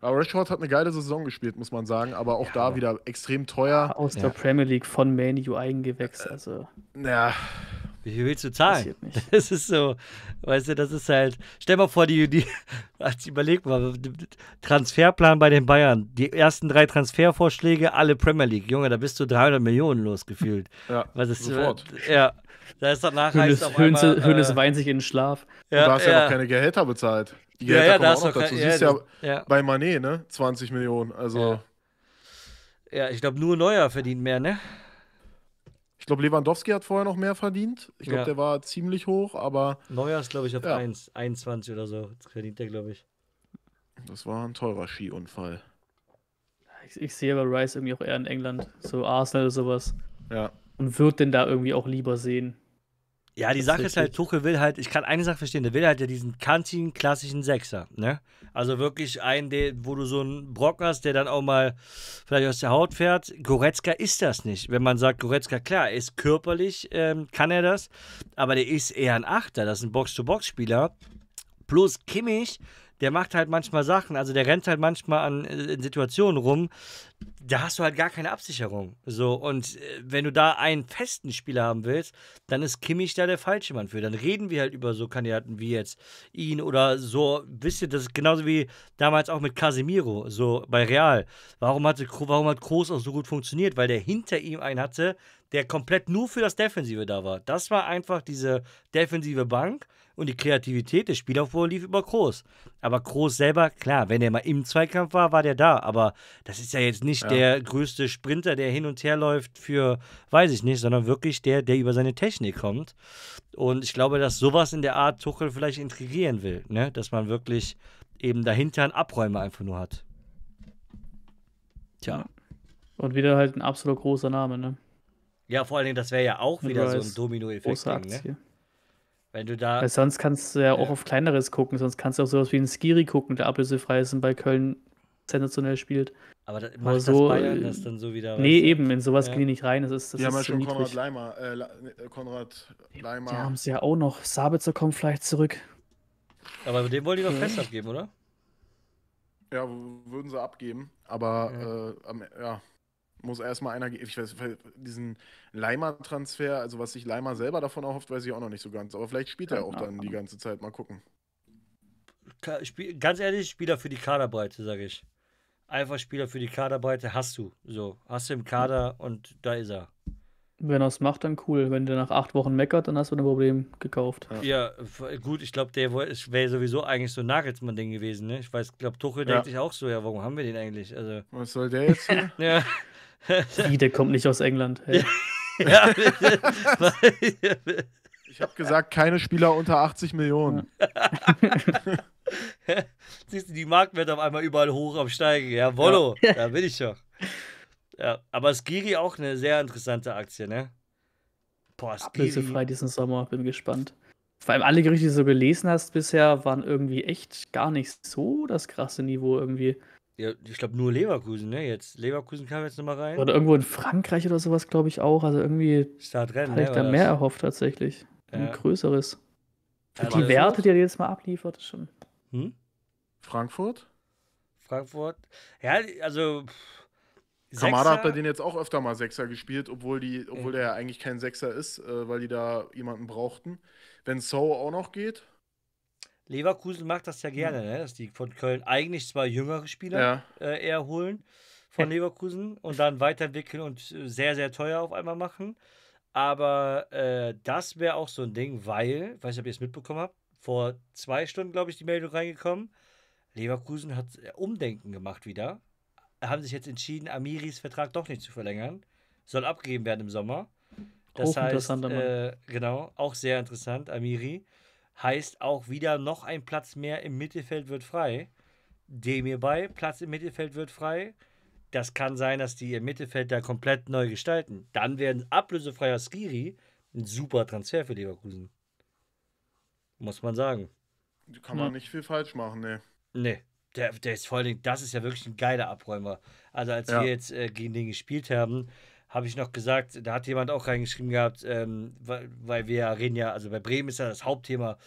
Aber Rashford hat eine geile Saison gespielt, muss man sagen. Aber auch da wieder extrem teuer. Aus Ja. der Premier League von Manu eingewechselt. Also, Ja, Wie viel willst du zahlen? passiert nicht. Das ist so, weißt du, das ist halt. Stell mal vor, die, die ach, überleg mal, Transferplan bei den Bayern. Die ersten drei Transfervorschläge, alle Premier League. Junge, da bist du 300 Millionen losgefühlt. ja. Was ist Sofort. Ja. Da ist danach heißt Hönes, auf Hönes, einmal, Hönes äh, weint sich in den Schlaf. ja, du hast ja, noch keine Gehälter bezahlt. Die Ja, Gehälter ja, da kommen hast auch noch du dazu. kein- Du ja, siehst ja ja. bei Manet, ne? 20 Millionen. Also, Ja. Ja, ich glaube, nur Neuer verdient mehr, ne? ich glaube, Lewandowski hat vorher noch mehr verdient. Ich glaube, Ja. der war ziemlich hoch, aber Neuer ist, glaube ich, auf Ja. 1, 21 oder so. Das verdient der, glaube ich. das war ein teurer Skiunfall. Ich, ich sehe aber Rice irgendwie auch eher in England, so Arsenal oder sowas. Ja. Und wird den da irgendwie auch lieber sehen. Ja, die Das ist Sache ist halt. Tuchel will halt, ich kann eine Sache verstehen, der will halt ja diesen kantigen, klassischen Sechser, ne? Also wirklich einen, der, wo du so einen Brocken hast, der dann auch mal vielleicht aus der Haut fährt. Goretzka ist das nicht. Wenn man sagt, Goretzka, klar, er ist körperlich, ähm, kann er das, aber der ist eher ein Achter, das ist ein Box-to-Box-Spieler. Plus Kimmich, der macht halt manchmal Sachen, also der rennt halt manchmal an äh, in Situationen rum, da hast du halt gar keine Absicherung. So, und äh, wenn du da einen festen Spieler haben willst, dann ist Kimmich da der falsche Mann für. Dann reden wir halt über so Kandidaten wie jetzt ihn oder so. Wisst ihr, das ist genauso wie damals auch mit Casemiro, so bei Real. Warum, hatte, warum hat Kroos auch so gut funktioniert? Weil der hinter ihm einen hatte, der komplett nur für das Defensive da war. Das war einfach diese defensive Bank und die Kreativität des Spielaufbaus lief über Groß. Aber Groß selber, klar, wenn er mal im Zweikampf war, war der da. Aber das ist ja jetzt nicht Ja. der größte Sprinter, der hin und her läuft für, weiß ich nicht, sondern wirklich der, der über seine Technik kommt. Und ich glaube, dass sowas in der Art Tuchel vielleicht integrieren will, ne? dass man wirklich eben dahinter einen Abräumer einfach nur hat. Tja. Und wieder halt ein absolut großer Name, ne? Ja, vor allen Dingen, das wäre ja auch wieder so ein. Domino-Effekt. Große Ne? Wenn du da. Weil sonst kannst du ja auch Ja. auf kleineres gucken, sonst kannst du auch sowas wie einen Skiri gucken, der ablösefrei ist und bei Köln sensational spielt. Aber da, Aber macht das so, Bayern äh, das dann so wieder? nee, eben, in sowas Ja. gehen die nicht rein. Das ist, das Die haben ist ja so schon Konrad niedrig. Leimer, äh, äh, Konrad Leimer. Die haben sie ja auch noch. Sabitzer kommt vielleicht zurück. Aber den wollen die doch Ja. fest abgeben, oder? Ja, würden sie abgeben. Aber äh, am, ja, muss erstmal einer geben. Ich weiß, diesen Leimer-Transfer, also was sich Leimer selber davon erhofft, weiß ich auch noch nicht so ganz. Aber vielleicht spielt er auch dann die ganze Zeit. Mal gucken. Ganz ehrlich, Spieler für die Kaderbreite, sage ich. Einfach Spieler für die Kaderbreite hast du. So, hast du im Kader und da ist er. Wenn er es macht, dann cool. Wenn der nach acht Wochen meckert, dann hast du ein Problem gekauft. Ja, f- gut, ich glaube, der wäre sowieso eigentlich so ein Nagelsmann-Ding gewesen, ne? Ich weiß, ich glaube, Tuchel Ja. denkt sich auch so, ja, warum haben wir den eigentlich? Also, Was soll der jetzt hier? ja. Wie, der kommt nicht aus England. Hey. ja. Ich habe gesagt, keine Spieler unter 80 Millionen. Siehst du, die Marktwerte auf einmal überall hoch am Steigen. Ja, Wollo, da bin ich doch. Ja, aber Skiri auch eine sehr interessante Aktie, ne? Boah, Skiri. Ablösefrei diesen Sommer, bin gespannt. Vor allem alle Gerüchte, die du so gelesen hast bisher, waren irgendwie echt gar nicht so das krasse Niveau irgendwie. Ja, ich glaube nur Leverkusen, ne? Jetzt Leverkusen kam jetzt nochmal rein. Oder irgendwo in Frankreich oder sowas, glaube ich auch. Also irgendwie Startrennen, hatte ich ne? da war mehr das. erhofft tatsächlich. Ein Ja. größeres. Für Also- die Werte, die er jetzt mal abliefert, ist schon. Hm? Frankfurt? Frankfurt. Ja, also. pff, Kamada hat bei Sechser- denen jetzt auch öfter mal Sechser gespielt, obwohl, die, obwohl Ja. der ja eigentlich kein Sechser ist, äh, weil die da jemanden brauchten. Wenn So auch noch geht. Leverkusen macht das ja gerne, ne? Dass die von Köln eigentlich zwar jüngere Spieler Ja. äh, eher holen von Leverkusen und dann weiterentwickeln und äh, sehr, sehr teuer auf einmal machen. Aber äh, das wäre auch so ein Ding, weil, ich weiß nicht, ob ihr es mitbekommen habt, vor zwei Stunden, glaube ich, die Meldung reingekommen. Leverkusen hat äh, Umdenken gemacht wieder. Haben sich jetzt entschieden, Amiris Vertrag doch nicht zu verlängern. Soll abgegeben werden im Sommer. Das heißt, äh, genau, auch sehr interessant, Amiri. Heißt auch wieder noch ein Platz mehr im Mittelfeld wird frei. Demir bei, Platz im Mittelfeld wird frei. Das kann sein, dass die ihr Mittelfeld da komplett neu gestalten. Dann werden ablösefreier Skiri ein super Transfer für Leverkusen. Muss man sagen. Kann man Ja. nicht viel falsch machen, ne. Nee, der, der ist vor allen Dingen, das ist ja wirklich ein geiler Abräumer. Also als Ja. wir jetzt äh, gegen den gespielt haben, habe ich noch gesagt, da hat jemand auch reingeschrieben gehabt, ähm, weil, weil wir reden ja, also bei Bremen ist ja das Hauptthema,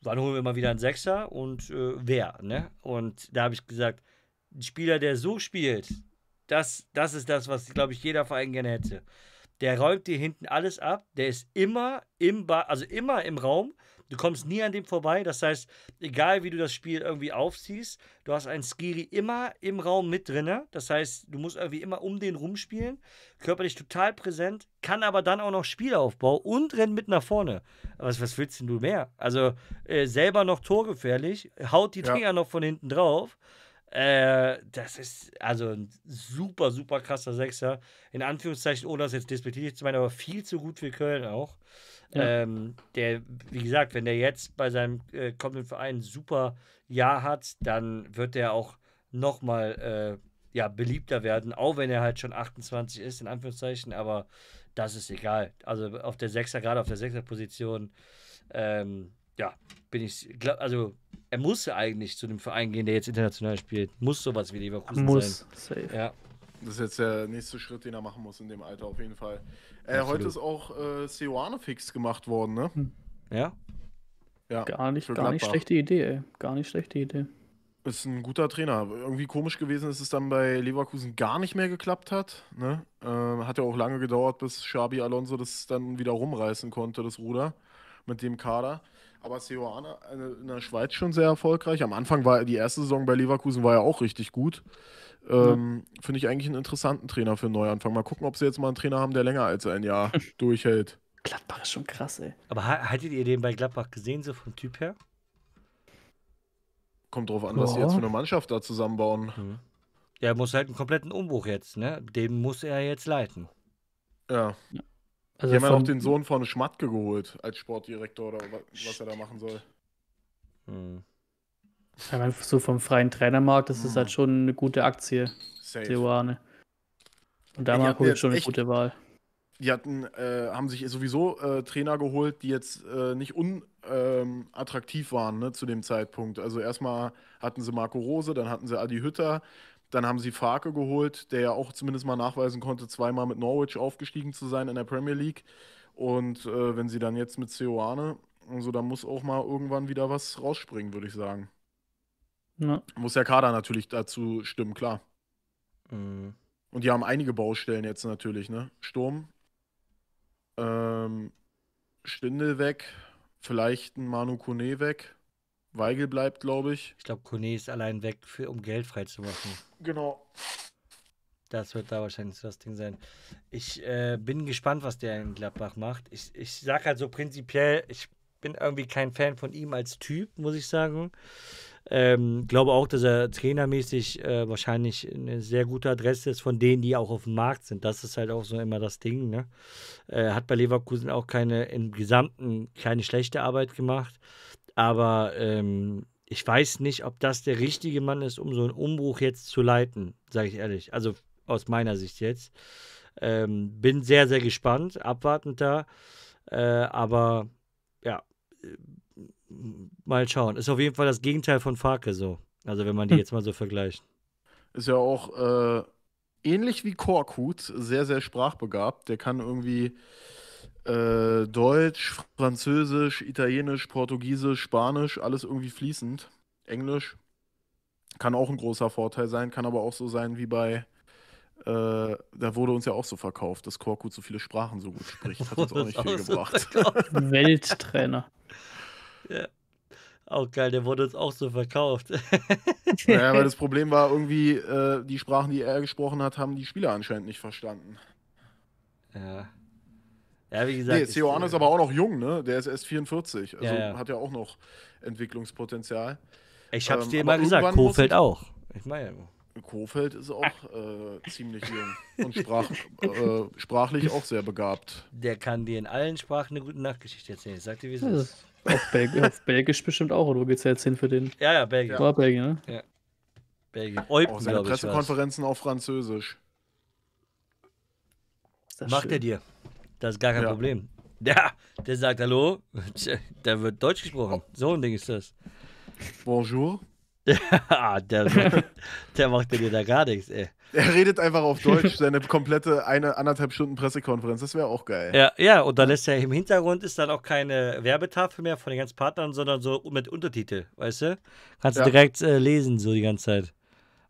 wann holen wir mal wieder einen Sechser und äh, wer, ne? Und da habe ich gesagt, ein Spieler, der so spielt, das, das ist das, was, glaube ich, jeder Verein gerne hätte. Der räumt dir hinten alles ab, der ist immer im ba also immer im Raum. Du kommst nie an dem vorbei. Das heißt, egal wie du das Spiel irgendwie aufziehst, du hast einen Skiri immer im Raum mit drinne. Das heißt, du musst irgendwie immer um den rumspielen. Körperlich total präsent, kann aber dann auch noch Spielaufbau und rennt mit nach vorne. Was, was willst denn du mehr? Also äh, selber noch torgefährlich, haut die Ja. Dinger noch von hinten drauf. Äh, das ist also ein super, super krasser Sechser. In Anführungszeichen, ohne das jetzt despektierlich zu meinen, aber viel zu gut für Köln auch. Ja. Ähm, der, wie gesagt, wenn der jetzt bei seinem äh, kommenden Verein ein super Jahr hat, dann wird er auch nochmal äh, ja, beliebter werden, auch wenn er halt schon 28 ist, in Anführungszeichen, aber das ist egal. Also auf der Sechser, gerade auf der Sechser-Position, ähm, ja, bin ich, glaub, also er muss ja eigentlich zu einem Verein gehen, der jetzt international spielt. Muss sowas wie Leverkusen Muss. sein. Safe. Ja. Das ist jetzt der nächste Schritt, den er machen muss in dem Alter auf jeden Fall. Äh, heute ist auch äh, Seoane fix gemacht worden, ne? Ja? Ja. Gar nicht, gar nicht schlechte Idee, ey. Gar nicht schlechte Idee. Ist ein guter Trainer. Irgendwie komisch gewesen ist es dann bei Leverkusen gar nicht mehr geklappt hat. Ne? Äh, hat ja auch lange gedauert, bis Xabi Alonso das dann wieder rumreißen konnte, das Ruder mit dem Kader. Aber Seoane äh, in der Schweiz schon sehr erfolgreich. Am Anfang war die erste Saison bei Leverkusen war ja auch richtig gut. Ähm, Finde ich eigentlich einen interessanten Trainer für einen Neuanfang. Mal gucken, ob sie jetzt mal einen Trainer haben, der länger als ein Jahr durchhält. Gladbach ist schon krass, ey. Aber ha- hattet ihr den bei Gladbach gesehen, so vom Typ her? Kommt drauf an, was sie Ja. jetzt für eine Mannschaft da zusammenbauen. Der muss halt einen kompletten Umbruch jetzt, ne? Den muss er jetzt leiten. Ja. Also Die haben ja noch vom- den Sohn von Schmatke geholt als Sportdirektor oder wa- was er da machen soll. Hm. Ich meine, so vom freien Trainermarkt, das ist Mhm. halt schon eine gute Aktie, Safe. Seoane. Und da Marco ist schon eine gute Wahl. Die hatten, äh, haben sich sowieso äh, Trainer geholt, die jetzt äh, nicht unattraktiv ähm, waren ne, zu dem Zeitpunkt. Also erstmal hatten sie Marco Rose, dann hatten sie Adi Hütter, dann haben sie Farke geholt, der ja auch zumindest mal nachweisen konnte, zweimal mit Norwich aufgestiegen zu sein in der Premier League. Und äh, wenn sie dann jetzt mit Seoane, also da muss auch mal irgendwann wieder was rausspringen, würde ich sagen. Ja. Muss der Kader natürlich dazu stimmen, klar. Hm. Und die haben einige Baustellen jetzt natürlich, ne? Sturm, ähm, Stindel weg, vielleicht ein Manu Kone weg. Weigel bleibt, glaube ich. Ich glaube, Kone ist allein weg, für, um Geld freizumachen. Genau. Das wird da wahrscheinlich so das Ding sein. Ich äh, bin gespannt, was der in Gladbach macht. Ich, ich sag halt so prinzipiell, ich bin irgendwie kein Fan von ihm als Typ, muss ich sagen. Ähm, glaube auch, dass er trainermäßig äh, wahrscheinlich eine sehr gute Adresse ist von denen, die auch auf dem Markt sind. Das ist halt auch so immer das Ding. Ne? Äh, hat bei Leverkusen auch keine im Gesamten keine schlechte Arbeit gemacht. Aber ähm, ich weiß nicht, ob das der richtige Mann ist, um so einen Umbruch jetzt zu leiten, sage ich ehrlich. Also aus meiner Sicht jetzt. Ähm, bin sehr, sehr gespannt, abwartend da. Äh, aber ja, äh, mal schauen. Ist auf jeden Fall das Gegenteil von Farke so. Also wenn man die Hm. jetzt mal so vergleicht. Ist ja auch äh, ähnlich wie Korkut, sehr, sehr sprachbegabt. Der kann irgendwie äh, Deutsch, Französisch, Italienisch, Portugiesisch, Spanisch, alles irgendwie fließend. Englisch kann auch ein großer Vorteil sein, kann aber auch so sein wie bei, äh, da wurde uns ja auch so verkauft, dass Korkut so viele Sprachen so gut spricht. Hat uns auch nicht viel gebracht. verkauft. Welttrainer. Auch geil, der wurde uns auch so verkauft. Ja, weil das Problem war irgendwie, äh, die Sprachen, die er gesprochen hat, haben die Spieler anscheinend nicht verstanden. ja. Ja, wie gesagt. Nee, ich- Seoane ist aber auch noch jung, ne? Der ist erst 44. Also Ja, ja. hat ja auch noch Entwicklungspotenzial. Ich hab's ähm, dir immer gesagt, Kofeld auch. Ich meine, Kofeld ist auch äh, ziemlich jung und sprach, äh, sprachlich auch sehr begabt. der kann dir in allen Sprachen eine gute Nachtgeschichte erzählen. Ich sag dir, wie es Ja, ist. Auf, Belg auf Belgisch bestimmt auch, oder wo geht's ja jetzt hin für den? Ja, ja, Belgien. War Belgien, ne? Belgien. Auch Eupen, seine glaube ich. war's. Pressekonferenzen auf Französisch. Macht schön. er dir. Das ist gar kein Ja. Problem. Ja, der sagt Hallo, da wird Deutsch gesprochen. So ein Ding ist das. Bonjour. Ah, der, der macht dir da gar nichts, ey. Er redet einfach auf Deutsch, seine komplette eine anderthalb Stunden Pressekonferenz. Das wäre auch geil. Ja, ja, und dann lässt er im Hintergrund ist dann auch keine Werbetafel mehr von den ganzen Partnern, sondern so mit Untertitel, weißt du? Kannst Ja. du direkt äh, lesen, so die ganze Zeit.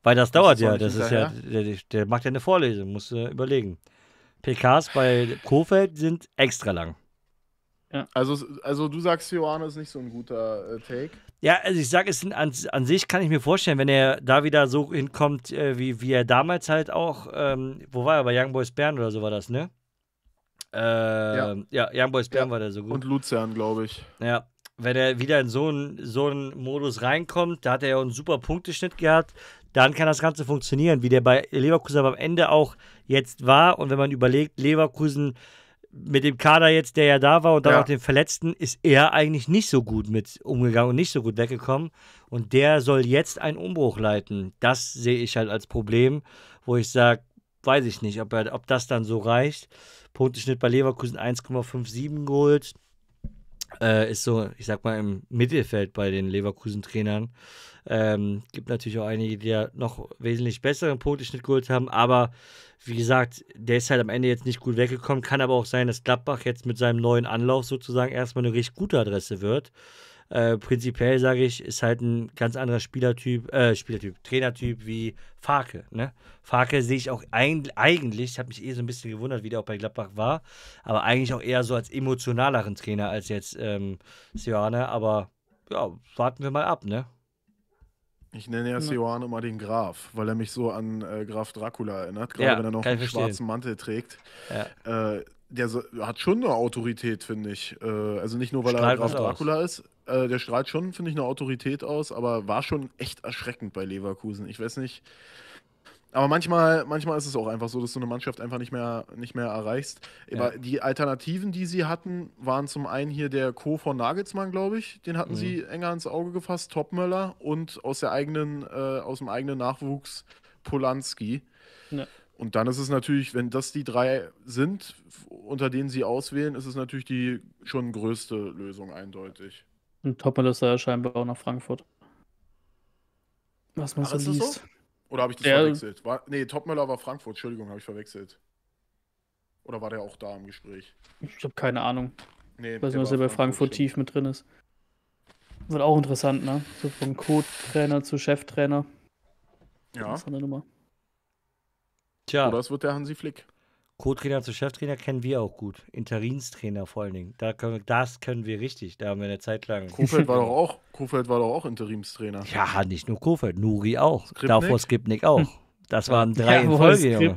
Weil das dauert ist doch ja, das ist ja, der, der macht ja eine Vorlesung, musst du überlegen. PKs bei Kofeld sind extra lang. Also, also du sagst, Johann ist nicht so ein guter äh, Take. Ja, also ich sage, es sind an, an sich kann ich mir vorstellen, wenn er da wieder so hinkommt, äh, wie, wie er damals halt auch, ähm, wo war er, bei Young Boys Bern oder so war das, ne? Ähm, ja. Young Boys Bern Ja. war der so gut. Und Luzern, glaube ich. Ja, wenn er wieder in so einen so einen Modus reinkommt, da hat er ja auch einen super Punkteschnitt gehabt, dann kann das Ganze funktionieren, wie der bei Leverkusen aber am Ende auch jetzt war. Und wenn man überlegt, Leverkusen mit dem Kader jetzt, der ja da war und dann Ja. auch den Verletzten, ist er eigentlich nicht so gut mit umgegangen und nicht so gut weggekommen. Und der soll jetzt einen Umbruch leiten. Das sehe ich halt als Problem, wo ich sage, weiß ich nicht, ob, er, ob das dann so reicht. Punkteschnitt bei Leverkusen 1,57 geholt äh, ist so, ich sag mal, im Mittelfeld bei den Leverkusen-Trainern. Ähm, gibt natürlich auch einige, die ja noch wesentlich besseren Punkteschnitt geholt haben, aber wie gesagt, der ist halt am Ende jetzt nicht gut weggekommen. Kann aber auch sein, dass Gladbach jetzt mit seinem neuen Anlauf sozusagen erstmal eine richtig gute Adresse wird. Äh, prinzipiell sage ich, ist halt ein ganz anderer Spielertyp, äh, Spielertyp, Trainertyp wie Farke. Ne? Farke sehe ich auch ein, eigentlich, ich habe mich eh so ein bisschen gewundert, wie der auch bei Gladbach war, aber eigentlich auch eher so als emotionaleren Trainer als jetzt ähm, Sioane. Aber ja, warten wir mal ab, ne? Ich nenne ja Sioane immer den Graf, weil er mich so an äh, Graf Dracula erinnert, gerade Ja, wenn er noch einen verstehen. schwarzen Mantel trägt. Ja. Äh, der so, hat schon eine Autorität, finde ich. Äh, also nicht nur, weil Strahlt er Graf was aus. Dracula ist, äh, der strahlt schon, finde ich, eine Autorität aus, aber war schon echt erschreckend bei Leverkusen. Ich weiß nicht. Aber manchmal, manchmal ist es auch einfach so, dass du eine Mannschaft einfach nicht mehr, nicht mehr erreichst. Ja. Die Alternativen, die sie hatten, waren zum einen hier der Co. von Nagelsmann, glaube ich. Den hatten Mhm. sie enger ins Auge gefasst, Topmöller und aus der eigenen, äh, aus dem eigenen Nachwuchs Polanski. Ja. Und dann ist es natürlich, wenn das die drei sind, unter denen sie auswählen, ist es natürlich die schon größte Lösung eindeutig. Und Topmüller ist ja scheinbar auch nach Frankfurt. Was man Ach, so das so? Oder habe ich das Ja. verwechselt? War, nee, Topmöller war Frankfurt, Entschuldigung, habe ich verwechselt. Oder war der auch da im Gespräch? Ich habe keine Ahnung. Nee, Ich weiß der nicht, was ja bei Frankfurt tief mit drin ist. Wird auch interessant, ne? So von Co-Trainer zu Cheftrainer. Ja, Das ist eine Nummer. Tja, oder es wird der Hansi Flick. Co-Trainer zu Cheftrainer kennen wir auch gut. Interinstrainer vor allen Dingen. Da können wir, das können wir richtig. Da haben wir eine Zeit lang. Kofeld war doch auch, Kofeld war doch auch Interimstrainer. Ja, nicht nur Kofeld, Nuri auch. Skripnik? Davor Skripnik auch. Das waren drei in wo Folge?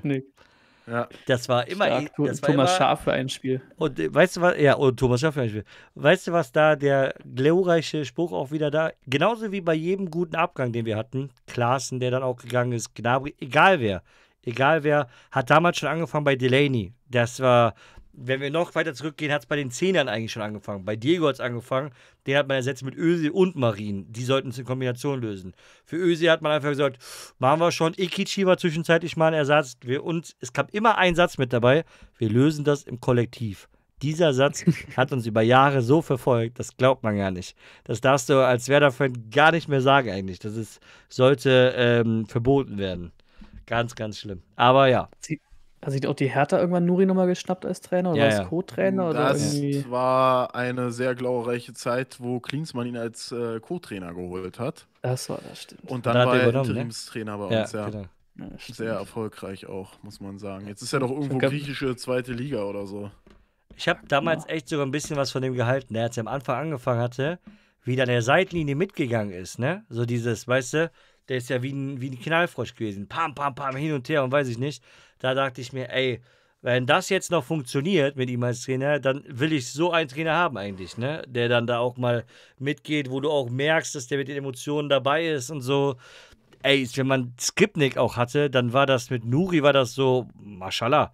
Ja, Das war immer. Stark. Tu- das war Thomas immer, Schaf für ein Spiel. Und äh, weißt du was? Ja, und Thomas Schaff Beispiel. Weißt du, was da der glorreiche Spruch auch wieder da? Genauso wie bei jedem guten Abgang, den wir hatten. Klaassen, der dann auch gegangen ist, Gnabry, egal wer. Egal wer, hat damals schon angefangen bei Delaney. Das war, wenn wir noch weiter zurückgehen, hat es bei den Zehnern eigentlich schon angefangen. Bei Diego hat es angefangen. Den hat man ersetzt mit Özil und Marin. Die sollten es in Kombination lösen. Für Özil hat man einfach gesagt, machen wir schon. Ikichi war zwischenzeitlich mal ein Ersatz. Wir, und es kam immer ein Satz mit dabei. Wir lösen das im Kollektiv. Dieser Satz hat uns über Jahre so verfolgt, das glaubt man gar nicht. Das darfst du als Werder-Fan gar nicht mehr sagen eigentlich. Das ist, sollte ähm, verboten werden. Ganz, ganz schlimm. Aber ja, Hat sich auch die Hertha irgendwann Nuri nochmal geschnappt als Trainer oder Ja, als ja. Co-Trainer? Oder das irgendwie. war eine sehr glorreiche Zeit, wo Klinsmann ihn als äh, Co-Trainer geholt hat. Das war das, stimmt. Und dann Da hat war er ne? Interimstrainer bei ja, uns, ja. genau. Ja, stimmt. Sehr erfolgreich auch, muss man sagen. Jetzt ist er doch irgendwo glaub- griechische zweite Liga oder so. Ich habe damals echt sogar ein bisschen was von dem gehalten, der als er am Anfang angefangen hatte, wie der an der Seitenlinie mitgegangen ist, ne? So dieses, weißt du, der ist ja wie ein, wie ein Knallfrosch gewesen. Pam, pam, pam, hin und her und weiß ich nicht. Da dachte ich mir, ey, wenn das jetzt noch funktioniert mit ihm als Trainer, dann will ich so einen Trainer haben eigentlich, ne? Der dann da auch mal mitgeht, wo du auch merkst, dass der mit den Emotionen dabei ist und so. Ey, wenn man Skripnik auch hatte, dann war das mit Nuri, war das so, mashallah.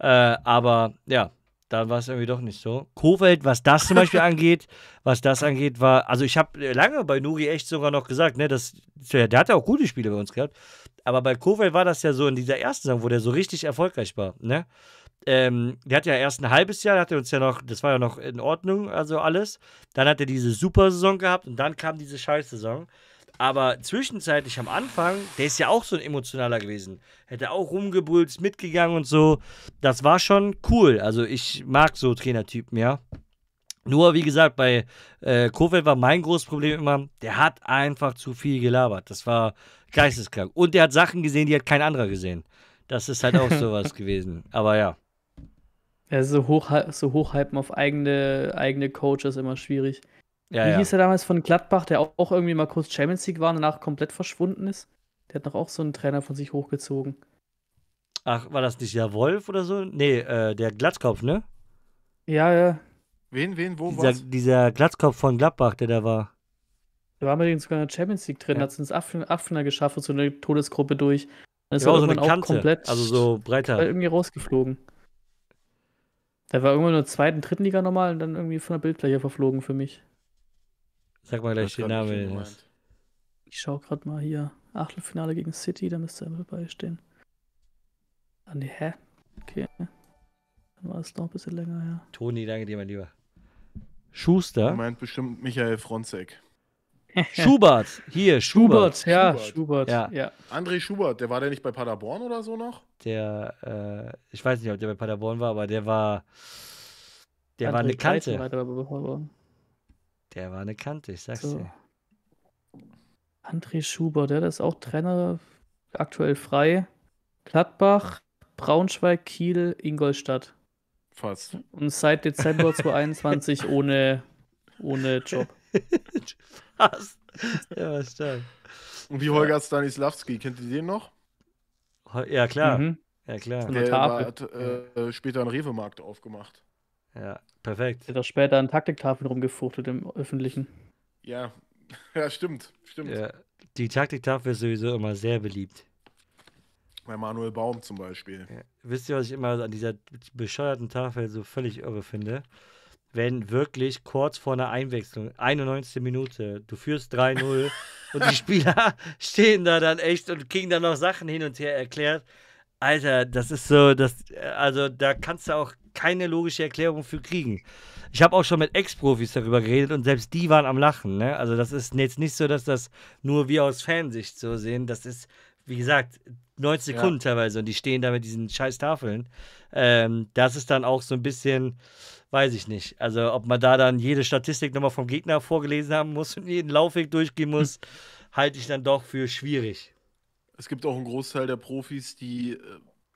Äh, aber ja, da war es irgendwie doch nicht so. Kofeld, was das zum Beispiel angeht, was das angeht, war, also ich habe lange bei Nuri echt sogar noch gesagt, ne, dass, der hat ja auch gute Spiele bei uns gehabt, aber bei Kofeld war das ja so in dieser ersten Saison, wo der so richtig erfolgreich war, ne? Ähm, der hat ja erst ein halbes Jahr, hat er uns ja noch, das war ja noch in Ordnung, also alles. Dann hat er diese super Saison gehabt und dann kam diese Scheißsaison. Aber zwischenzeitlich am Anfang, der ist ja auch so ein emotionaler gewesen. Hätte auch rumgebrüllt, mitgegangen und so. Das war schon cool. Also ich mag so Trainertypen, ja. Nur, wie gesagt, bei äh, Kofeld war mein großes Problem immer, der hat einfach zu viel gelabert. Das war geisteskrank. Und der hat Sachen gesehen, die hat kein anderer gesehen. Das ist halt auch sowas gewesen. Aber ja. Ja, so, hoch, so hochhypen auf eigene, eigene Coaches ist immer schwierig. Ja, Wie ja. hieß der damals von Gladbach, der auch, auch irgendwie mal kurz Champions League war und danach komplett verschwunden ist? Der hat doch auch so einen Trainer von sich hochgezogen. Ach, war das nicht der Wolf oder so? Nee, äh, der Glatzkopf, ne? Ja, ja. Wen, wen, wo, Dieser, was? dieser Glatzkopf von Gladbach, der da war. Der war mit denen sogar in der Champions League drin, Ja. hat es ins Achtelfinale geschafft und so eine Todesgruppe durch. Dann ist Der war er so eine irgendwann Kante. komplett also so breiter. irgendwie rausgeflogen. Der war irgendwann in der zweiten, dritten Liga normal und dann irgendwie von der Bildfläche verflogen für mich. Sag mal gleich den Namen. Ich schaue gerade mal hier. Achtelfinale gegen City, da müsste er dabei stehen. Ah, nee, hä? Okay. Dann war es noch ein bisschen länger, ja. Toni, danke dir, mein Lieber. Er Schuster? meint bestimmt Michael Fronzek. Schubert. Hier, Schubert. Schubert, ja, Schubert. Ja. ja. André Schubert, der war der nicht bei Paderborn oder so noch? Der, äh, ich weiß nicht, ob der bei Paderborn war, aber der war, der war André eine Kante. War bei Paderborn. Der war eine Kante, ich sag's So. dir. André Schubert, der ist auch Trainer, aktuell frei. Gladbach, Braunschweig, Kiel, Ingolstadt. Fast. Und seit Dezember 2021 ohne, ohne Job. Was? Ja, war stark. Und wie Holger Stanislavski, kennt ihr den noch? Ja, klar. Mhm. Ja, klar. Der hat äh, später einen Rewe-Markt aufgemacht. Ja, perfekt. Der hat auch später an Taktiktafeln rumgefuchtelt im Öffentlichen. Ja, ja, stimmt. Stimmt. Ja. Die Taktiktafel ist sowieso immer sehr beliebt. Bei Manuel Baum zum Beispiel. Ja. Wisst ihr, was ich immer an dieser bescheuerten Tafel so völlig irre finde? Wenn wirklich kurz vor einer Einwechslung, 91. Minute, du führst 3-0 und die Spieler stehen da dann echt und kriegen dann noch Sachen hin und her erklärt. Alter, das ist so, das, also da kannst du auch keine logische Erklärung für kriegen. Ich habe auch schon mit Ex-Profis darüber geredet und selbst die waren am Lachen. Ne? Also das ist jetzt nicht so, dass das nur wir aus Fansicht so sehen. Das ist, wie gesagt, 90 Ja. Sekunden teilweise und die stehen da mit diesen scheiß Tafeln. Ähm, das ist dann auch so ein bisschen, weiß ich nicht. Also ob man da dann jede Statistik nochmal vom Gegner vorgelesen haben muss und jeden Laufweg durchgehen muss, halte ich dann doch für schwierig. Es gibt auch einen Großteil der Profis, die äh,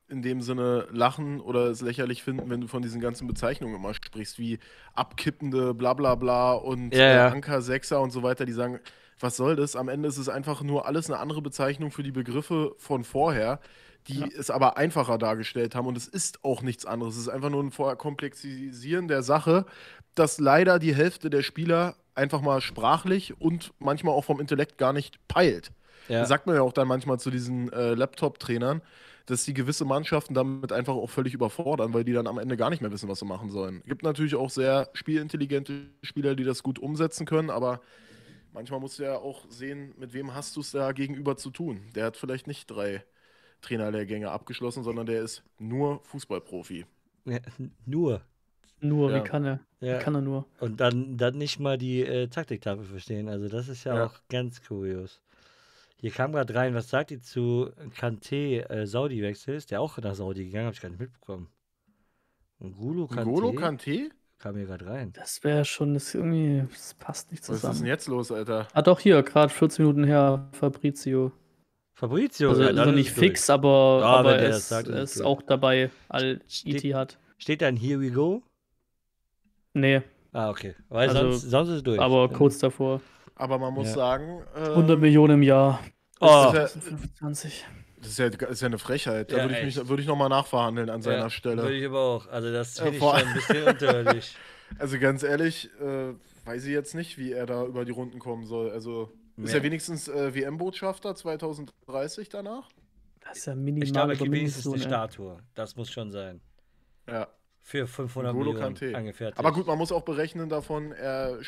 in dem Sinne lachen oder es lächerlich finden, wenn du von diesen ganzen Bezeichnungen immer sprichst, wie abkippende Blablabla bla, bla und Ja, ja. äh, Anker, Sechser und so weiter, die sagen, was soll das? Am Ende ist es einfach nur alles eine andere Bezeichnung für die Begriffe von vorher, die Ja. es aber einfacher dargestellt haben und es ist auch nichts anderes. Es ist einfach nur ein Verkomplexisieren der Sache, dass leider die Hälfte der Spieler einfach mal sprachlich und manchmal auch vom Intellekt gar nicht peilt. Ja. Sagt man ja auch dann manchmal zu diesen äh, Laptop-Trainern, dass die gewisse Mannschaften damit einfach auch völlig überfordern, weil die dann am Ende gar nicht mehr wissen, was sie machen sollen. Gibt natürlich auch sehr spielintelligente Spieler, die das gut umsetzen können, aber manchmal musst du ja auch sehen, mit wem hast du es da gegenüber zu tun. Der hat vielleicht nicht drei Trainerlehrgänge abgeschlossen, sondern der ist nur Fußballprofi. Ja, nur. Nur, Ja. wie kann er? Ja. Wie kann er nur? Und dann, dann nicht mal die äh, Taktiktafel verstehen. Also das ist ja, Ja. auch ganz kurios. Hier kam gerade rein, was sagt ihr zu Kante äh, Saudi-Wechsel? Ist der auch nach Saudi gegangen? Habe ich gar nicht mitbekommen. Ngolo Kante N'Golo Kante? kam hier gerade rein. Das wäre schon, das irgendwie, das passt nicht Was ist denn zusammen. jetzt los, Alter? Ah, doch, hier, gerade 14 Minuten her, Fabrizio. Fabrizio, Also ja, ist nicht es durch. fix, aber, Ja, aber er ist, sagt, ist es ist durch. auch dabei. Al Steht- Ittihad. Steht dann Here we go? Nee, Ah, okay. Weil Also, sonst, sonst ist es durch. aber Dann- kurz davor. Aber man muss Ja. sagen, äh, 100 Millionen im Jahr. Oh, das ist ja, 25. das ist ja, das ist ja eine Frechheit. Da Ja, würde ich, mich- würde ich nochmal nachverhandeln an seiner Stelle. Würde ich aber auch. Also das Äh, finde ich vor- schon ein bisschen unterirdisch. Also ganz ehrlich, äh, weiß ich jetzt nicht, wie er da über die Runden kommen soll. Also ist er Ja. wenigstens äh, WM-Botschafter 2030 danach? Das ist ja minimal Ich glaube, er wenigstens eine. Statue. Das muss schon sein. Ja. Für 500 N'Golo Millionen angefertigt. Aber gut, man muss auch berechnen davon, er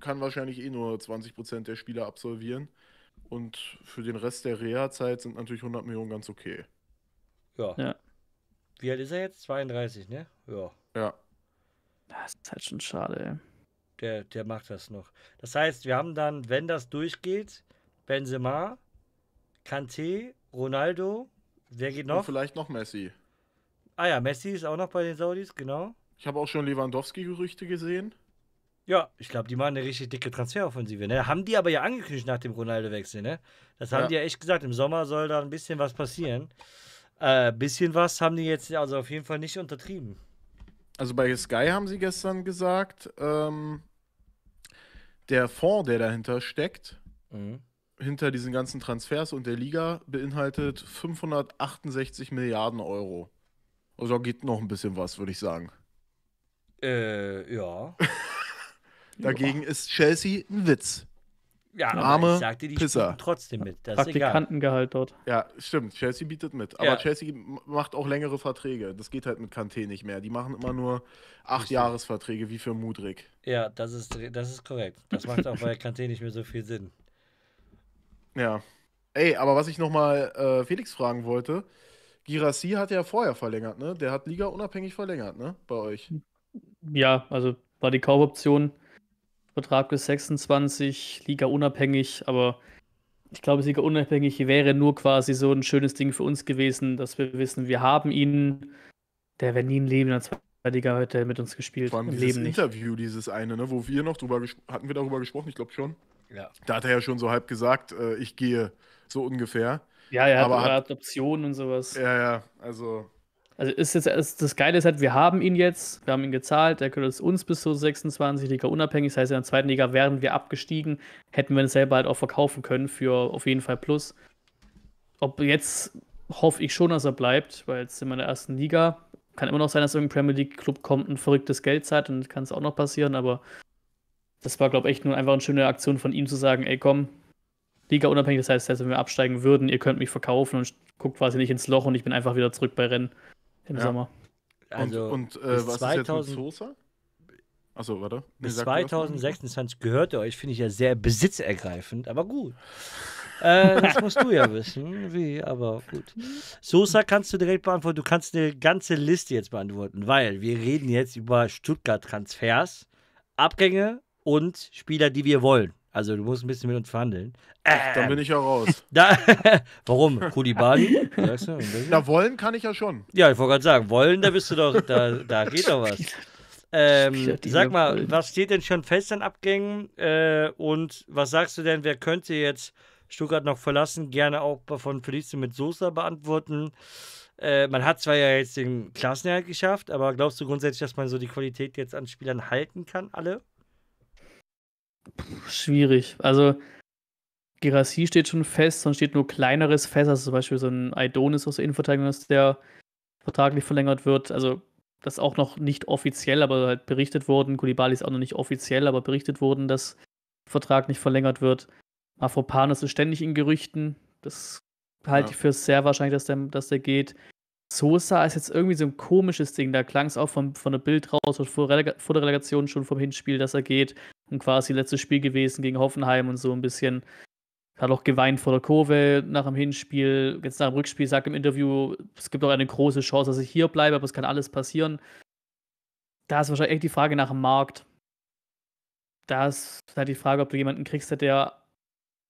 kann wahrscheinlich eh nur 20% der Spieler absolvieren. Und für den Rest der Reha-Zeit sind natürlich 100 Millionen ganz okay. Ja. Ja. Wie alt ist er jetzt? 32, ne? Ja. Ja. Das ist halt schon schade, ey. Der, der macht das noch. Das heißt, wir haben dann, wenn das durchgeht, Benzema, Kanté, Ronaldo. Wer geht Und noch? vielleicht noch Messi. Ah ja, Messi ist auch noch bei den Saudis, genau. Ich habe auch schon Lewandowski-Gerüchte gesehen. Ja, ich glaube, die machen eine richtig dicke Transferoffensive. Ne? Haben die aber ja angekündigt nach dem Ronaldo-Wechsel, ne? Das haben Ja. die ja echt gesagt. Im Sommer soll da ein bisschen was passieren. Äh, bisschen was haben die jetzt also auf jeden Fall nicht untertrieben. Also bei Sky haben sie gestern gesagt, ähm, der Fonds, der dahinter steckt, Mhm. hinter diesen ganzen Transfers und der Liga, beinhaltet 568 Milliarden Euro. Also da geht noch ein bisschen was, würde ich sagen. Äh, ja. Dagegen ist Chelsea ein Witz. Ja, aber Arme ich sagte, die Pisser. trotzdem mit. Das ist egal. Praktikantengehalt dort. Ja, stimmt. Chelsea bietet mit. Aber Ja. Chelsea macht auch längere Verträge. Das geht halt mit Kanté nicht mehr. Die machen immer nur acht. Jahresverträge, wie für Mudrik. Ja, das ist, das ist korrekt. Das macht auch bei Kanté nicht mehr so viel Sinn. Ja. Ey, aber was ich nochmal äh, Felix fragen wollte, Girassi hat ja vorher verlängert, ne? Der hat Liga unabhängig verlängert, ne? Bei euch. Ja, also war die Kaufoption. Vertrag bis 26, Liga unabhängig, aber ich glaube, Liga unabhängig wäre nur quasi so ein schönes Ding für uns gewesen, dass wir wissen, wir haben ihn. Der wäre nie im Leben der Liga heute mit uns gespielt. Vor allem Im dieses Leben nicht. Interview, dieses eine, ne, wo wir noch drüber gesprochen hatten wir darüber gesprochen, ich glaube schon. Ja. Da hat er ja schon so halb gesagt, äh, ich gehe so ungefähr. Ja, er hat, Aber er hat- hat Optionen und sowas. Ja, ja, also. Also ist jetzt ist, das Geile ist halt, wir haben ihn jetzt, wir haben ihn gezahlt, er gehört uns bis zu 26 Liga unabhängig. Das heißt, in der zweiten Liga wären wir abgestiegen, hätten wir ihn selber halt auch verkaufen können für auf jeden Fall Plus. Ob jetzt hoffe ich schon, dass er bleibt, weil jetzt sind wir in der ersten Liga. Kann immer noch sein, dass irgendein Premier League Club kommt und verrücktes Geld zahlt und kann es auch noch passieren, aber das war, glaube ich, echt nur einfach eine schöne Aktion von ihm zu sagen, ey komm, Liga unabhängig, das heißt, wenn wir absteigen würden, ihr könnt mich verkaufen und guckt quasi nicht ins Loch und ich bin einfach wieder zurück bei Rennen im Ja. Sommer. Also und und äh, bis was ist 2000 jetzt mit Sosa? Achso, warte. Nee, bis sag du erst mal. 2026 gehört er euch, finde ich ja sehr besitzergreifend, aber gut. äh, das musst du ja wissen, wie, aber gut. Sosa kannst du direkt beantworten. Du kannst eine ganze Liste jetzt beantworten, weil wir reden jetzt über Stuttgart-Transfers, Abgänge und Spieler, die wir wollen. Also du musst ein bisschen mit uns verhandeln. Dann Ähm, bin ich ja raus. da, warum? Kulibali? Du? Welche? Na, wollen kann ich ja schon. Ja, ich wollte gerade sagen, wollen, da bist du doch, da, da geht doch was. Ähm, sag mal, wollen. was steht denn schon fest an Abgängen? Äh, und was sagst du denn, wer könnte jetzt Stuttgart noch verlassen? Gerne auch von Felice mit Sosa beantworten. Äh, man hat zwar ja jetzt den Klassenerhalt geschafft, aber glaubst du grundsätzlich, dass man so die Qualität jetzt an Spielern halten kann, alle? Schwierig. Also, Gerassi steht schon fest, sonst steht nur kleineres fest, also zum Beispiel so ein Aidonis aus der Innenverteidigung, dass der vertraglich verlängert wird. Also, das ist auch noch nicht offiziell, aber halt berichtet worden. Kulibali ist auch noch nicht offiziell, aber berichtet worden, dass der Vertrag nicht verlängert wird. Mafropanos ist ständig in Gerüchten. Das halte Ja. ich für sehr wahrscheinlich, dass der, dass der geht. Sosa ist jetzt irgendwie so ein komisches Ding. Da klang es auch von, von der Bild raus und vor, vor der Relegation schon vom Hinspiel, dass er geht. Und quasi letztes Spiel gewesen gegen Hoffenheim und so ein bisschen. Hat auch geweint vor der Kurve nach dem Hinspiel. Jetzt nach dem Rückspiel sagt im Interview, es gibt auch eine große Chance, dass ich hier bleibe, aber es kann alles passieren. Da ist wahrscheinlich echt die Frage nach dem Markt. Da ist halt die Frage, ob du jemanden kriegst, der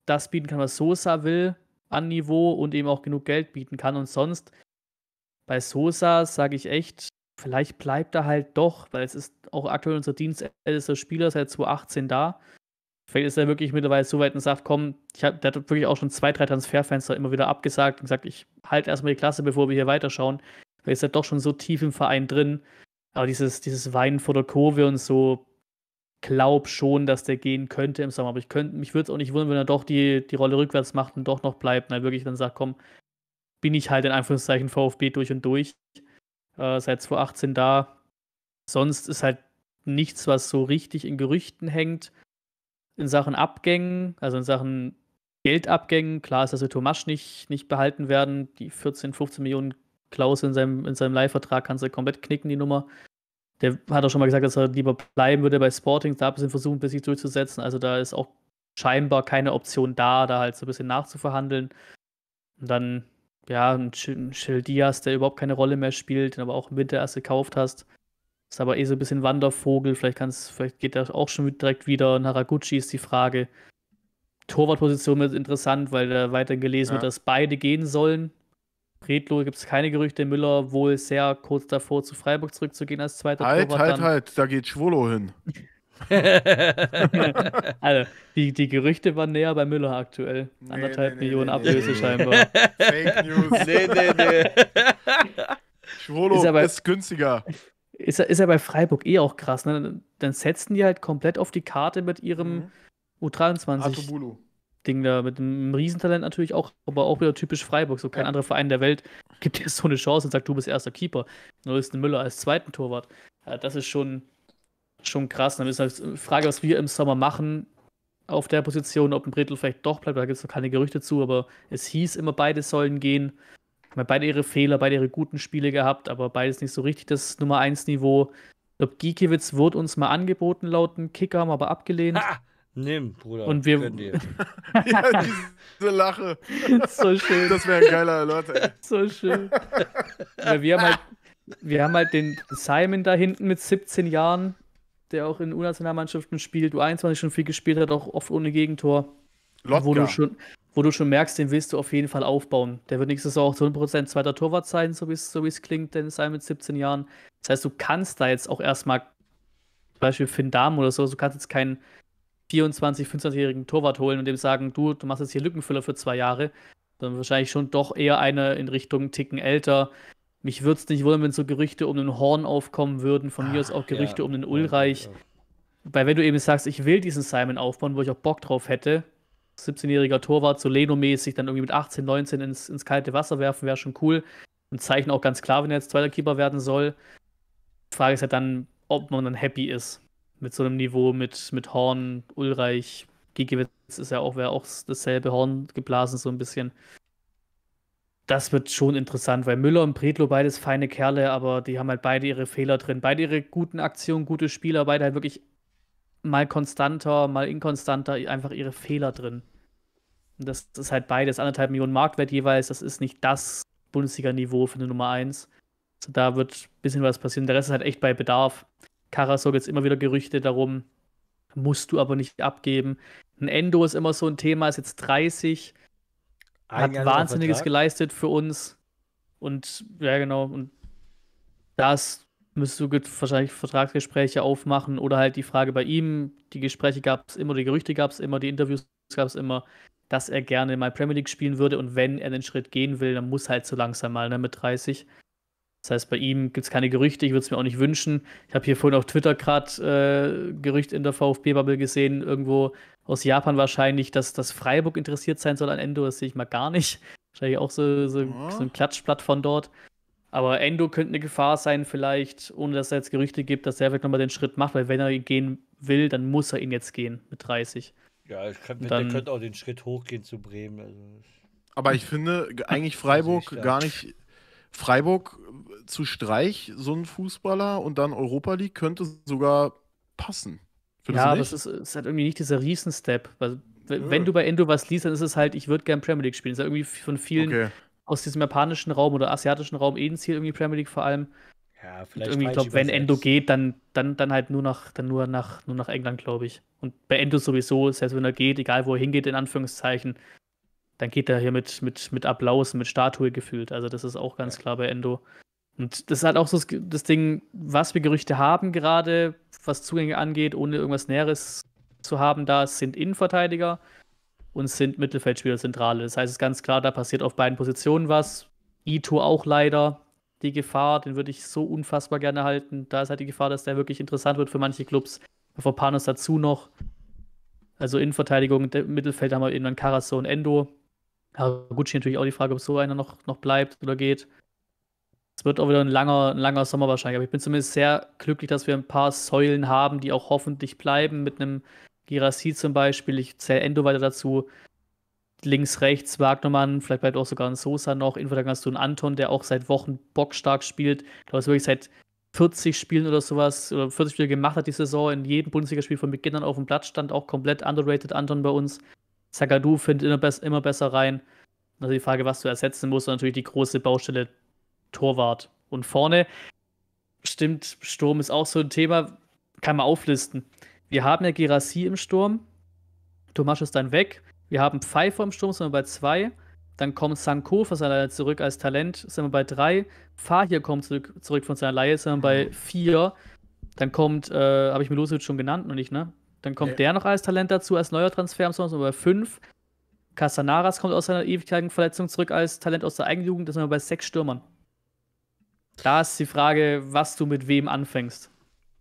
das bieten kann, was Sosa will, an Niveau und eben auch genug Geld bieten kann. Und sonst, bei Sosa sage ich echt, vielleicht bleibt er halt doch, weil es ist auch aktuell unser dienstältester Spieler seit 2018 da. Vielleicht ist er wirklich mittlerweile so weit und sagt, komm, ich hab, der hat wirklich auch schon zwei, drei Transferfenster immer wieder abgesagt und gesagt, ich halte erstmal die Klasse, bevor wir hier weiterschauen. Vielleicht ist er doch schon so tief im Verein drin. Aber dieses, dieses Weinen vor der Kurve und so, glaub schon, dass der gehen könnte im Sommer. Aber ich könnte, mich würde es auch nicht wundern, wenn er doch die, die Rolle rückwärts macht und doch noch bleibt. Und er wirklich dann sagt, komm, bin ich halt in Anführungszeichen VfB durch und durch. Äh, seit 2018 da. Sonst ist halt nichts, was so richtig in Gerüchten hängt. In Sachen Abgängen, also in Sachen Geldabgängen, klar ist, dass wir Tomasch nicht, nicht behalten werden. Die 14, 15 Millionen Klausel in seinem, in seinem Leihvertrag kannst du komplett knicken, die Nummer. Der hat auch schon mal gesagt, dass er lieber bleiben würde bei Sporting. Da ein bisschen versucht, ein bisschen durchzusetzen. Also da ist auch scheinbar keine Option da, da halt so ein bisschen nachzuverhandeln. Und dann, ja, ein Schill Diaz, der überhaupt keine Rolle mehr spielt, den aber auch im Winter erst gekauft hast. Ist aber eh so ein bisschen Wandervogel. Vielleicht, kann's, vielleicht geht er auch schon direkt wieder. Und Haraguchi ist die Frage. Torwartposition wird interessant, weil da weiter gelesen Ja. wird, dass beide gehen sollen. Redlo gibt es keine Gerüchte. Müller wohl sehr kurz davor, zu Freiburg zurückzugehen als zweiter Halt, Torwart. halt, dann. halt, da geht Schwolo hin. also, die, die Gerüchte waren näher bei Müller aktuell. Nee, Anderthalb nee, Millionen nee, Ablöse nee. scheinbar. Fake News. nee, nee, nee. Schwolo Ist ist, aber- günstiger. Ist, er- ist ja bei Freiburg eh auch krass. Ne? Dann setzen die halt komplett auf die Karte mit ihrem Mhm. U23. Atubulu. Ding da mit einem Riesentalent natürlich auch, aber auch wieder typisch Freiburg. So kein Ja. anderer Verein der Welt gibt dir so eine Chance und sagt, du bist erster Keeper. Nur ist ein Müller als zweiten Torwart. Ja, das ist schon, schon krass. Dann ist halt die Frage, was wir im Sommer machen auf der Position, ob ein Bredl vielleicht doch bleibt. Da gibt es noch keine Gerüchte zu, aber es hieß immer, beide sollen gehen. Haben beide ihre Fehler, beide ihre guten Spiele gehabt, aber beides nicht so richtig das Nummer 1 Niveau. Ich glaube, Gikiewicz wurde uns mal angeboten laut dem Kicker, haben aber abgelehnt. Ha! Nimm, Bruder. Und wir- ja, diese Lache. so schön. Das wäre ein geiler Alert, ey. So schön. Weil wir haben halt, wir haben halt den Simon da hinten mit 17 Jahren, der auch in U-Nationalmannschaften spielt, U21 schon viel gespielt hat, auch oft ohne Gegentor. Wo du, Lotka. schon, wo du schon merkst, den willst du auf jeden Fall aufbauen. Der wird nächstes Jahr auch zu 100% zweiter Torwart sein, so wie es so es klingt, denn Simon mit 17 Jahren. Das heißt, du kannst da jetzt auch erstmal, zum Beispiel Finn Dahm oder so, du kannst jetzt keinen 24-, 25-jährigen Torwart holen und dem sagen, du, du machst jetzt hier Lückenfüller für zwei Jahre, sondern wahrscheinlich schon doch eher eine in Richtung Ticken älter. Mich würde es nicht wundern, wenn so Gerüchte um den Horn aufkommen würden, von mir aus auch Gerüchte ja. um den Ulreich. Weil wenn du eben sagst, ich will diesen Simon aufbauen, wo ich auch Bock drauf hätte, 17-jähriger Torwart, so Leno-mäßig, dann irgendwie mit 18, 19 ins, ins kalte Wasser werfen, wäre schon cool. Ein Zeichen auch ganz klar, wenn er jetzt zweiter Keeper werden soll. Die Frage ist halt dann, ob man dann happy ist mit so einem Niveau, mit, mit Horn, Ulreich, Gigiewicz ist ja auch, wäre auch dasselbe Horn geblasen, so ein bisschen. Das wird schon interessant, weil Müller und Predlo beides feine Kerle, aber die haben halt beide ihre Fehler drin. Beide ihre guten Aktionen, gute Spieler, beide halt wirklich mal konstanter, mal inkonstanter, einfach ihre Fehler drin. Und das, das ist halt beides anderthalb Millionen Marktwert jeweils. Das ist nicht das Bundesliga-Niveau für eine Nummer 1. Also da wird ein bisschen was passieren. Der Rest ist halt echt bei Bedarf. Karasok jetzt immer wieder Gerüchte darum, musst du aber nicht abgeben. Ein Endo ist immer so ein Thema, ist jetzt 30, Ein hat Wahnsinniges geleistet für uns. Und ja, genau. Und das müsstest du wahrscheinlich Vertragsgespräche aufmachen oder halt die Frage bei ihm. Die Gespräche gab es immer, die Gerüchte gab es immer, die Interviews gab es immer, dass er gerne mal Premier League spielen würde. Und wenn er den Schritt gehen will, dann muss halt so langsam mal ne, mit 30. Das heißt, bei ihm gibt es keine Gerüchte, ich würde es mir auch nicht wünschen. Ich habe hier vorhin auf Twitter gerade äh, Gerücht in der VfB-Bubble gesehen, irgendwo aus Japan wahrscheinlich, dass das Freiburg interessiert sein soll an Endo. Das sehe ich mal gar nicht. Wahrscheinlich auch so, so, Ja. so ein Klatschblatt von dort. Aber Endo könnte eine Gefahr sein, vielleicht, ohne dass es jetzt Gerüchte gibt, dass er vielleicht nochmal den Schritt macht, weil wenn er ihn gehen will, dann muss er ihn jetzt gehen mit 30. Ja, ich kann, Und der dann- könnte auch den Schritt hochgehen zu Bremen. Also, Aber ich finde eigentlich Freiburg gar nicht. Freiburg äh, zu Streich, so ein Fußballer und dann Europa League könnte sogar passen. Findest ja, es ist, es ist halt irgendwie nicht dieser Riesenstep. Also, w- Ja. wenn du bei Endo was liest, dann ist es halt, ich würde gerne Premier League spielen. Das ist ja irgendwie von vielen okay. aus diesem japanischen Raum oder asiatischen Raum eh ein Ziel, irgendwie Premier League vor allem. ja, Und vielleicht. irgendwie, ich falsch glaube, wenn Endo geht, dann, dann, dann halt nur nach, dann nur nach, nur nach England, glaube ich. Und bei Endo sowieso, selbst wenn er geht, egal wo er hingeht, in Anführungszeichen, dann geht er hier mit, mit, mit Applaus, mit Statue gefühlt. Also das ist auch ganz Ja. klar bei Endo. Und das ist halt auch so das, Ding, was wir Gerüchte haben gerade, was Zugänge angeht, ohne irgendwas Näheres zu haben, da sind Innenverteidiger und sind Mittelfeldspieler Zentrale. Das heißt, es ist ganz klar, da passiert auf beiden Positionen was. Ito auch leider die Gefahr, den würde ich so unfassbar gerne halten. Da ist halt die Gefahr, dass der wirklich interessant wird für manche Clubs. Vor Panos dazu noch. Also Innenverteidigung, Mittelfeld haben wir irgendwann Carasso und Endo. Haraguchi natürlich auch die Frage, ob so einer noch, noch bleibt oder geht. Es wird auch wieder ein langer, ein langer Sommer wahrscheinlich. Aber ich bin zumindest sehr glücklich, dass wir ein paar Säulen haben, die auch hoffentlich bleiben. Mit einem Girassi zum Beispiel. Ich zähle Endo weiter dazu. Links, rechts, Wagnermann, vielleicht bleibt auch sogar ein Sosa noch. Innenverteidigung hast du einen Anton, der auch seit Wochen bockstark spielt. Ich glaube, es wirklich seit 40 Spielen oder sowas, oder 40 Spiele gemacht hat die Saison, in jedem Bundesligaspiel von Beginn an auf dem Platz stand, auch komplett underrated Anton bei uns. Zagadou findet immer, bess immer besser rein. Also die Frage, was du ersetzen musst, und natürlich die große Baustelle Torwart. Und vorne, stimmt, Sturm ist auch so ein Thema, kann man auflisten. Wir haben ja Girassi im Sturm, Tomasch ist dann weg. Wir haben Pfeiffer im Sturm, sind wir bei zwei. Dann kommt Sanko von seiner Leihe zurück als Talent, sind wir bei drei. Fahir kommt zurück, zurück von seiner Leihe, sind wir bei vier. Dann kommt, äh, habe ich Milosevic schon genannt, noch nicht, ne? Dann kommt Nee. der noch als Talent dazu, als neuer Transfer im Sommer, sind wir bei fünf. Casanaras kommt aus seiner ewigen Verletzung zurück als Talent aus der Eigenjugend, da sind wir bei sechs Stürmern. Da ist die Frage, was du mit wem anfängst.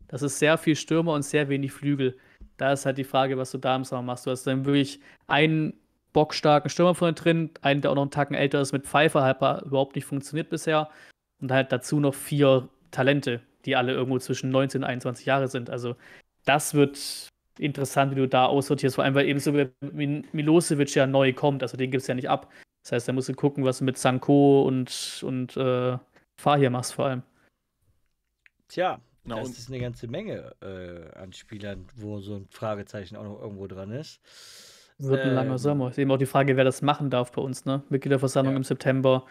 Das ist sehr viel Stürmer und sehr wenig Flügel. Da ist halt die Frage, was du da im Sommer machst. Du hast dann wirklich einen bockstarken Stürmer vorne drin, einen, der auch noch einen Tacken älter ist mit Pfeiffer, halt aber überhaupt nicht funktioniert bisher. Und halt dazu noch vier Talente, die alle irgendwo zwischen 19 und 21 Jahre sind. Also das wird interessant, wie du da aussortierst. Vor allem, weil eben so wie Milosevic ja neu kommt. Also den gibt es ja nicht ab. Das heißt, da musst du gucken, was du mit Sanko und, und äh, Fahir machst vor allem. Tja, Na, das und- ist eine ganze Menge äh, an Spielern, wo so ein Fragezeichen auch noch irgendwo dran ist. Wird ein langer Ähm, Sommer. Ist eben auch die Frage, wer das machen darf bei uns, ne? Mitgliederversammlung Ja. im September.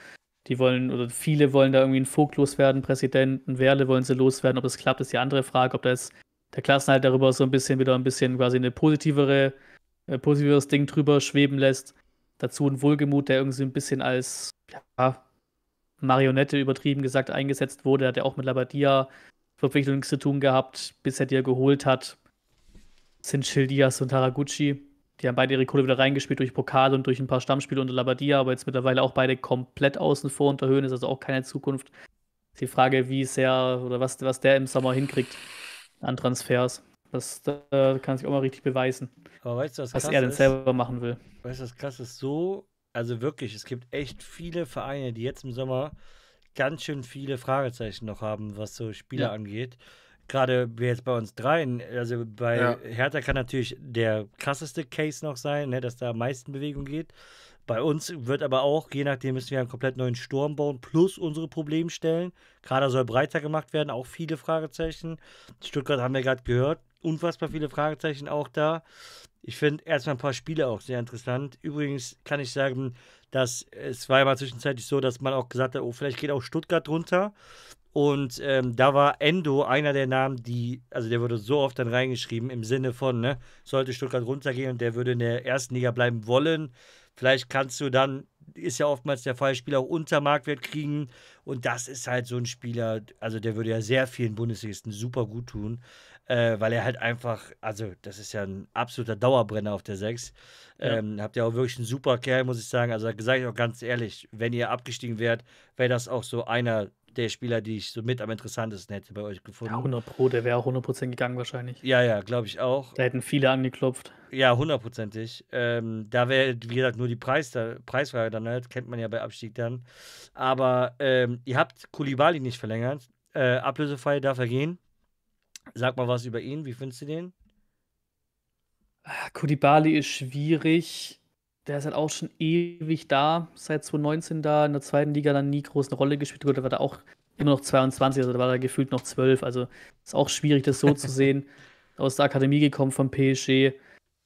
Die wollen, oder viele wollen da irgendwie einen Vogt loswerden, Präsidenten, Werle wollen sie loswerden. Ob das klappt, ist die andere Frage. Ob da jetzt der Klassenhalt darüber so ein bisschen wieder ein bisschen quasi eine positivere, äh, positiveres Ding drüber schweben lässt. Dazu ein Wohlgemut, der irgendwie ein bisschen als, ja, Marionette übertrieben gesagt eingesetzt wurde. Hat er auch mit Labadia Verpflichtungen zu tun gehabt, bis er die er geholt hat. Sind Schildias und Haraguchi. Die haben beide ihre Kohle wieder reingespielt durch Pokal und durch ein paar Stammspiele unter Labadia, aber jetzt mittlerweile auch beide komplett außen vor unter Höhen, ist also auch keine Zukunft. Die Frage, wie sehr oder was, was der im Sommer hinkriegt an Transfers. Das äh, kann sich auch mal richtig beweisen. Aber weißt du, was, was er denn selber machen will. Weißt du, was krass ist? So, also wirklich, es gibt echt viele Vereine, die jetzt im Sommer ganz schön viele Fragezeichen noch haben, was so Spieler ja. angeht. Gerade jetzt bei uns dreien, also bei ja. Hertha kann natürlich der krasseste Case noch sein, ne, dass da am meisten Bewegung geht. Bei uns wird aber auch, je nachdem, müssen wir einen komplett neuen Sturm bauen, plus unsere Problemstellen. Gerade soll breiter gemacht werden, auch viele Fragezeichen. Stuttgart haben wir gerade gehört, unfassbar viele Fragezeichen auch da. Ich finde erstmal ein paar Spiele auch sehr interessant. Übrigens kann ich sagen, dass es war ja mal zwischenzeitlich so, dass man auch gesagt hat, oh, vielleicht geht auch Stuttgart runter. Und ähm, da war Endo einer der Namen, die, also der wurde so oft dann reingeschrieben, im Sinne von, ne, sollte Stuttgart runtergehen und der würde in der ersten Liga bleiben wollen. Vielleicht kannst du dann, ist ja oftmals der Fall, Spieler auch unter Marktwert kriegen. Und das ist halt so ein Spieler, also der würde ja sehr vielen Bundesligisten super gut tun, äh, weil er halt einfach, also das ist ja ein absoluter Dauerbrenner auf der 6. Ja. Ähm, habt ihr auch wirklich einen super Kerl, muss ich sagen. Also sage ich auch ganz ehrlich, wenn ihr abgestiegen wärt, wäre das auch so einer der Spieler, die ich so mit am interessantesten hätte bei euch gefunden. Ja, 100 Pro, der wäre auch 100% gegangen wahrscheinlich. Ja, ja, glaube ich auch. Da hätten viele angeklopft. Ja, hundertprozentig. Ähm, da wäre, wie gesagt, nur die Preis, da, Preisfrage dann halt, kennt man ja bei Abstieg dann. Aber ähm, ihr habt Kulibali nicht verlängert. Äh, ablösefrei darf er gehen. Sag mal was über ihn, wie findest du den? Ah, Kulibali ist schwierig. Der ist halt auch schon ewig da, seit 2019 da, in der zweiten Liga dann nie groß eine Rolle gespielt. Gut, da war er auch immer noch 22, also da war er gefühlt noch 12. Also ist auch schwierig, das so zu sehen. Aus der Akademie gekommen vom PSG.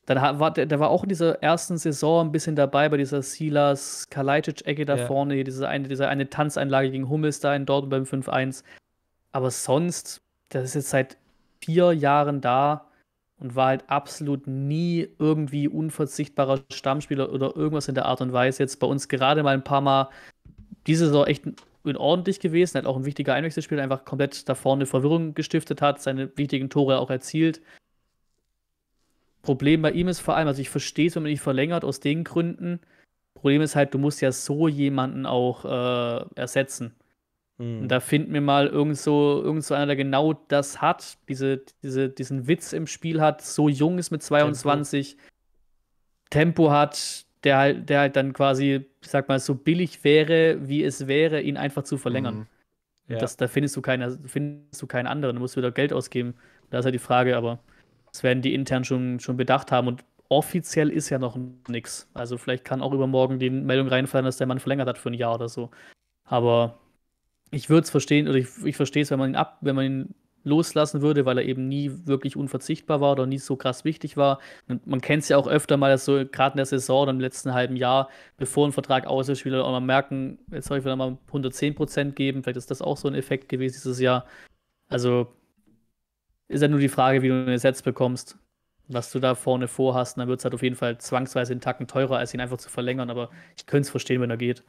Dann war der, der war auch in dieser ersten Saison ein bisschen dabei bei dieser Silas Kalajdzic-Ecke da ja. vorne, diese eine, diese eine Tanzeinlage gegen Hummels da in Dortmund beim 5-1. Aber sonst, das ist jetzt seit vier Jahren da und war halt absolut nie irgendwie unverzichtbarer Stammspieler oder irgendwas in der Art und Weise. Jetzt bei uns gerade mal ein paar Mal diese Saison echt ordentlich gewesen, hat auch ein wichtiger Einwechselspieler einfach komplett da vorne Verwirrung gestiftet hat, seine wichtigen Tore auch erzielt. Problem bei ihm ist vor allem, also ich verstehe es, wenn man nicht verlängert, aus den Gründen. Problem ist halt, du musst ja so jemanden auch äh, ersetzen. Und mhm. da finden wir mal irgend so, irgend so einer, der genau das hat, diese, diese, diesen Witz im Spiel hat, so jung ist mit 22, Tempo, Tempo hat, der halt, der halt dann quasi, ich sag mal, so billig wäre, wie es wäre, ihn einfach zu verlängern. Mhm. Ja. Das, da findest du, keine, findest du keinen anderen, du musst wieder Geld ausgeben. Da ist halt die Frage, aber das werden die intern schon, schon bedacht haben und offiziell ist ja noch nichts. Also vielleicht kann auch übermorgen die Meldung reinfallen, dass der Mann verlängert hat für ein Jahr oder so. Aber ich würde es verstehen, oder ich, ich verstehe es, wenn man ihn ab, wenn man ihn loslassen würde, weil er eben nie wirklich unverzichtbar war oder nie so krass wichtig war. Man kennt es ja auch öfter mal, dass so gerade in der Saison oder im letzten halben Jahr, bevor ein Vertrag aus ist, Spieler auch mal merken, jetzt soll ich wieder mal 110% geben. Vielleicht ist das auch so ein Effekt gewesen dieses Jahr. Also ist ja nur die Frage, wie du ihn ersetzt bekommst, was du da vorne vorhast. Und dann wird es halt auf jeden Fall zwangsweise einen Tacken teurer, als ihn einfach zu verlängern. Aber ich könnte es verstehen, wenn er geht.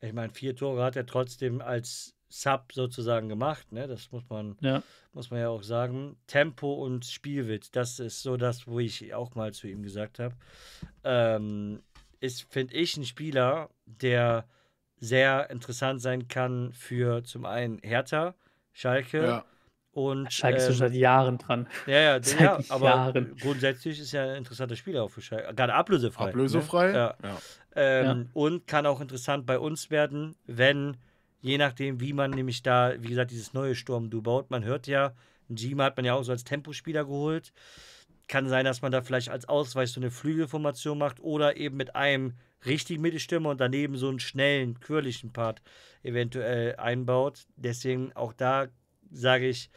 Ich meine, vier Tore hat er trotzdem als Sub sozusagen gemacht, ne? Das muss man, ja. muss man ja auch sagen. Tempo und Spielwitz, das ist so das, wo ich auch mal zu ihm gesagt habe. Ähm, ist, finde ich, ein Spieler, der sehr interessant sein kann für zum einen Hertha, Schalke. Ja. Und, Schalke ist ähm, seit Jahren dran. Ja, ja, seit ja aber Jahren. grundsätzlich ist er ein interessanter Spieler auch für Schalke. Gerade ablösefrei. Ablösefrei? Ne? Ja. ja. Ähm, ja. Und kann auch interessant bei uns werden, wenn, je nachdem, wie man nämlich da, wie gesagt, dieses neue Sturm-Du baut. Man hört ja, Jima hat man ja auch so als Tempospieler geholt. Kann sein, dass man da vielleicht als Ausweis so eine Flügelformation macht oder eben mit einem richtigen Mittelstürmer und daneben so einen schnellen, quirligen Part eventuell einbaut. Deswegen auch da sage ich,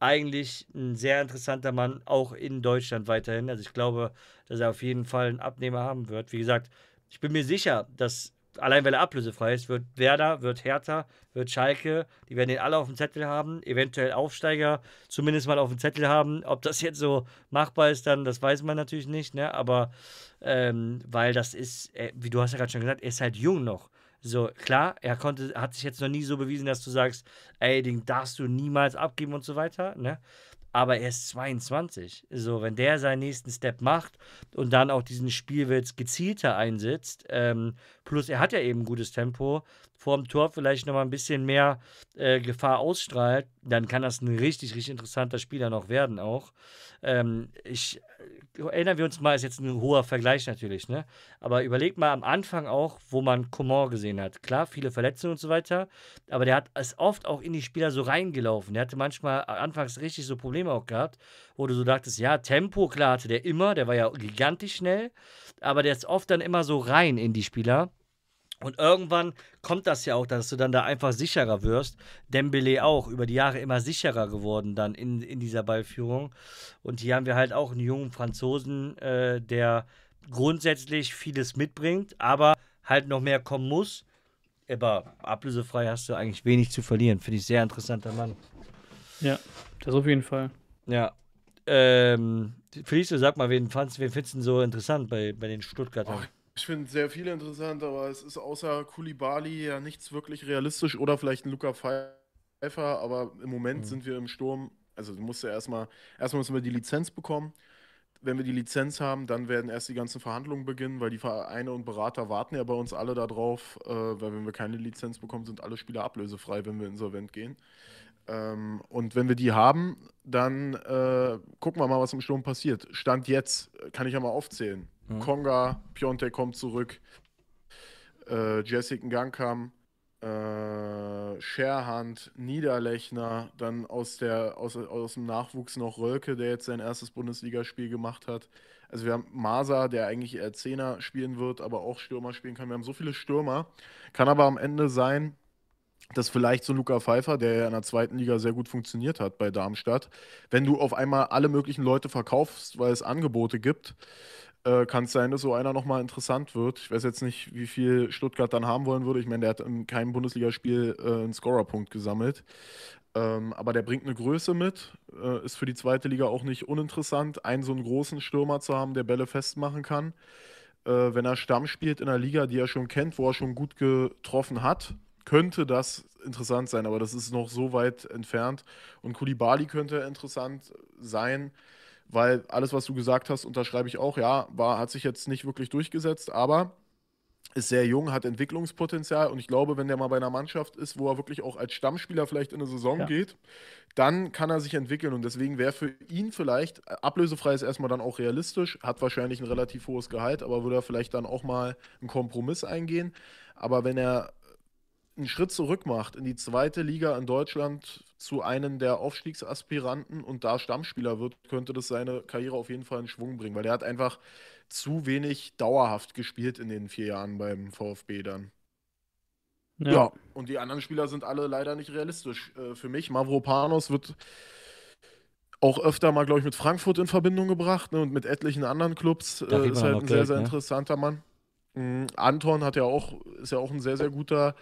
eigentlich ein sehr interessanter Mann, auch in Deutschland weiterhin. Also ich glaube, dass er auf jeden Fall einen Abnehmer haben wird. Wie gesagt, ich bin mir sicher, dass allein weil er ablösefrei ist, wird Werder, wird Hertha, wird Schalke, die werden den alle auf dem Zettel haben, eventuell Aufsteiger zumindest mal auf dem Zettel haben. Ob das jetzt so machbar ist, dann, das weiß man natürlich nicht, ne? Aber ähm, weil das ist, äh, wie du hast ja gerade schon gesagt, er ist halt jung noch. So, klar, er konnte, hat sich jetzt noch nie so bewiesen, dass du sagst, ey, den darfst du niemals abgeben und so weiter, ne? Aber er ist 22. So, wenn der seinen nächsten Step macht und dann auch diesen Spielwitz gezielter einsetzt, ähm, plus er hat ja eben gutes Tempo, vorm Tor vielleicht nochmal ein bisschen mehr äh, Gefahr ausstrahlt, dann kann das ein richtig, richtig interessanter Spieler noch werden auch. Ähm, ich erinnern wir uns mal, ist jetzt ein hoher Vergleich natürlich, ne? Aber überleg mal am Anfang auch, wo man Coman gesehen hat. Klar, viele Verletzungen und so weiter, aber der hat es oft auch in die Spieler so reingelaufen. Der hatte manchmal anfangs richtig so Probleme auch gehabt, wo du so dachtest, ja, Tempo, klar hatte der immer, der war ja gigantisch schnell, aber der ist oft dann immer so rein in die Spieler. Und irgendwann kommt das ja auch, dass du dann da einfach sicherer wirst. Dembele auch, über die Jahre immer sicherer geworden dann in, in dieser Ballführung. Und hier haben wir halt auch einen jungen Franzosen, äh, der grundsätzlich vieles mitbringt, aber halt noch mehr kommen muss. Aber ablösefrei hast du eigentlich wenig zu verlieren. Finde ich sehr interessanter Mann. Ja, das auf jeden Fall. Ja. Ähm, Felice, sag mal, wen, fandst, wen findest du so interessant bei, bei den Stuttgartern? Ach, ich finde sehr viele interessant, aber es ist außer Kulibali ja nichts wirklich realistisch oder vielleicht ein Luca Pfeiffer, aber im Moment mhm. sind wir im Sturm. Also du musst ja erstmal, erstmal müssen wir die Lizenz bekommen. Wenn wir die Lizenz haben, dann werden erst die ganzen Verhandlungen beginnen, weil die Vereine und Berater warten ja bei uns alle darauf, äh, weil wenn wir keine Lizenz bekommen, sind alle Spieler ablösefrei, wenn wir insolvent gehen. Ähm, und wenn wir die haben, dann äh, gucken wir mal, was im Sturm passiert. Stand jetzt, kann ich ja mal aufzählen. Mhm. Konga, Piontek kommt zurück, äh, Jessica Gangkam, äh, Scherhand, Niederlechner, dann aus, der, aus, aus dem Nachwuchs noch Rölke, der jetzt sein erstes Bundesligaspiel gemacht hat. Also wir haben Masa, der eigentlich eher Zehner spielen wird, aber auch Stürmer spielen kann. Wir haben so viele Stürmer. Kann aber am Ende sein, dass vielleicht so Luca Pfeiffer, der ja in der zweiten Liga sehr gut funktioniert hat bei Darmstadt, wenn du auf einmal alle möglichen Leute verkaufst, weil es Angebote gibt, äh, kann es sein, dass so einer nochmal interessant wird. Ich weiß jetzt nicht, wie viel Stuttgart dann haben wollen würde. Ich meine, der hat in keinem Bundesligaspiel äh, einen Scorerpunkt gesammelt. Ähm, aber der bringt eine Größe mit, äh, ist für die zweite Liga auch nicht uninteressant, einen so einen großen Stürmer zu haben, der Bälle festmachen kann. Äh, wenn er Stamm spielt in einer Liga, die er schon kennt, wo er schon gut getroffen hat, könnte das interessant sein, aber das ist noch so weit entfernt. Und Kulibali könnte interessant sein weil alles, was du gesagt hast, unterschreibe ich auch. Ja, war, hat sich jetzt nicht wirklich durchgesetzt, aber ist sehr jung, hat Entwicklungspotenzial und ich glaube, wenn der mal bei einer Mannschaft ist, wo er wirklich auch als Stammspieler vielleicht in eine Saison ja. geht, dann kann er sich entwickeln und deswegen wäre für ihn vielleicht, ablösefrei ist erstmal dann auch realistisch, hat wahrscheinlich ein relativ hohes Gehalt, aber würde er vielleicht dann auch mal einen Kompromiss eingehen. Aber wenn er einen Schritt zurück macht in die zweite Liga in Deutschland zu einem der Aufstiegsaspiranten und da Stammspieler wird, könnte das seine Karriere auf jeden Fall in Schwung bringen, weil er hat einfach zu wenig dauerhaft gespielt in den vier Jahren beim VfB dann. Ja. ja und die anderen Spieler sind alle leider nicht realistisch. Äh, für mich, Mavropanos wird auch öfter mal, glaube ich, mit Frankfurt in Verbindung gebracht ne, und mit etlichen anderen Clubs. Äh, ist halt ein Geld, sehr, sehr ne? interessanter Mann. Mhm. Anton hat ja auch, ist ja auch ein sehr, sehr guter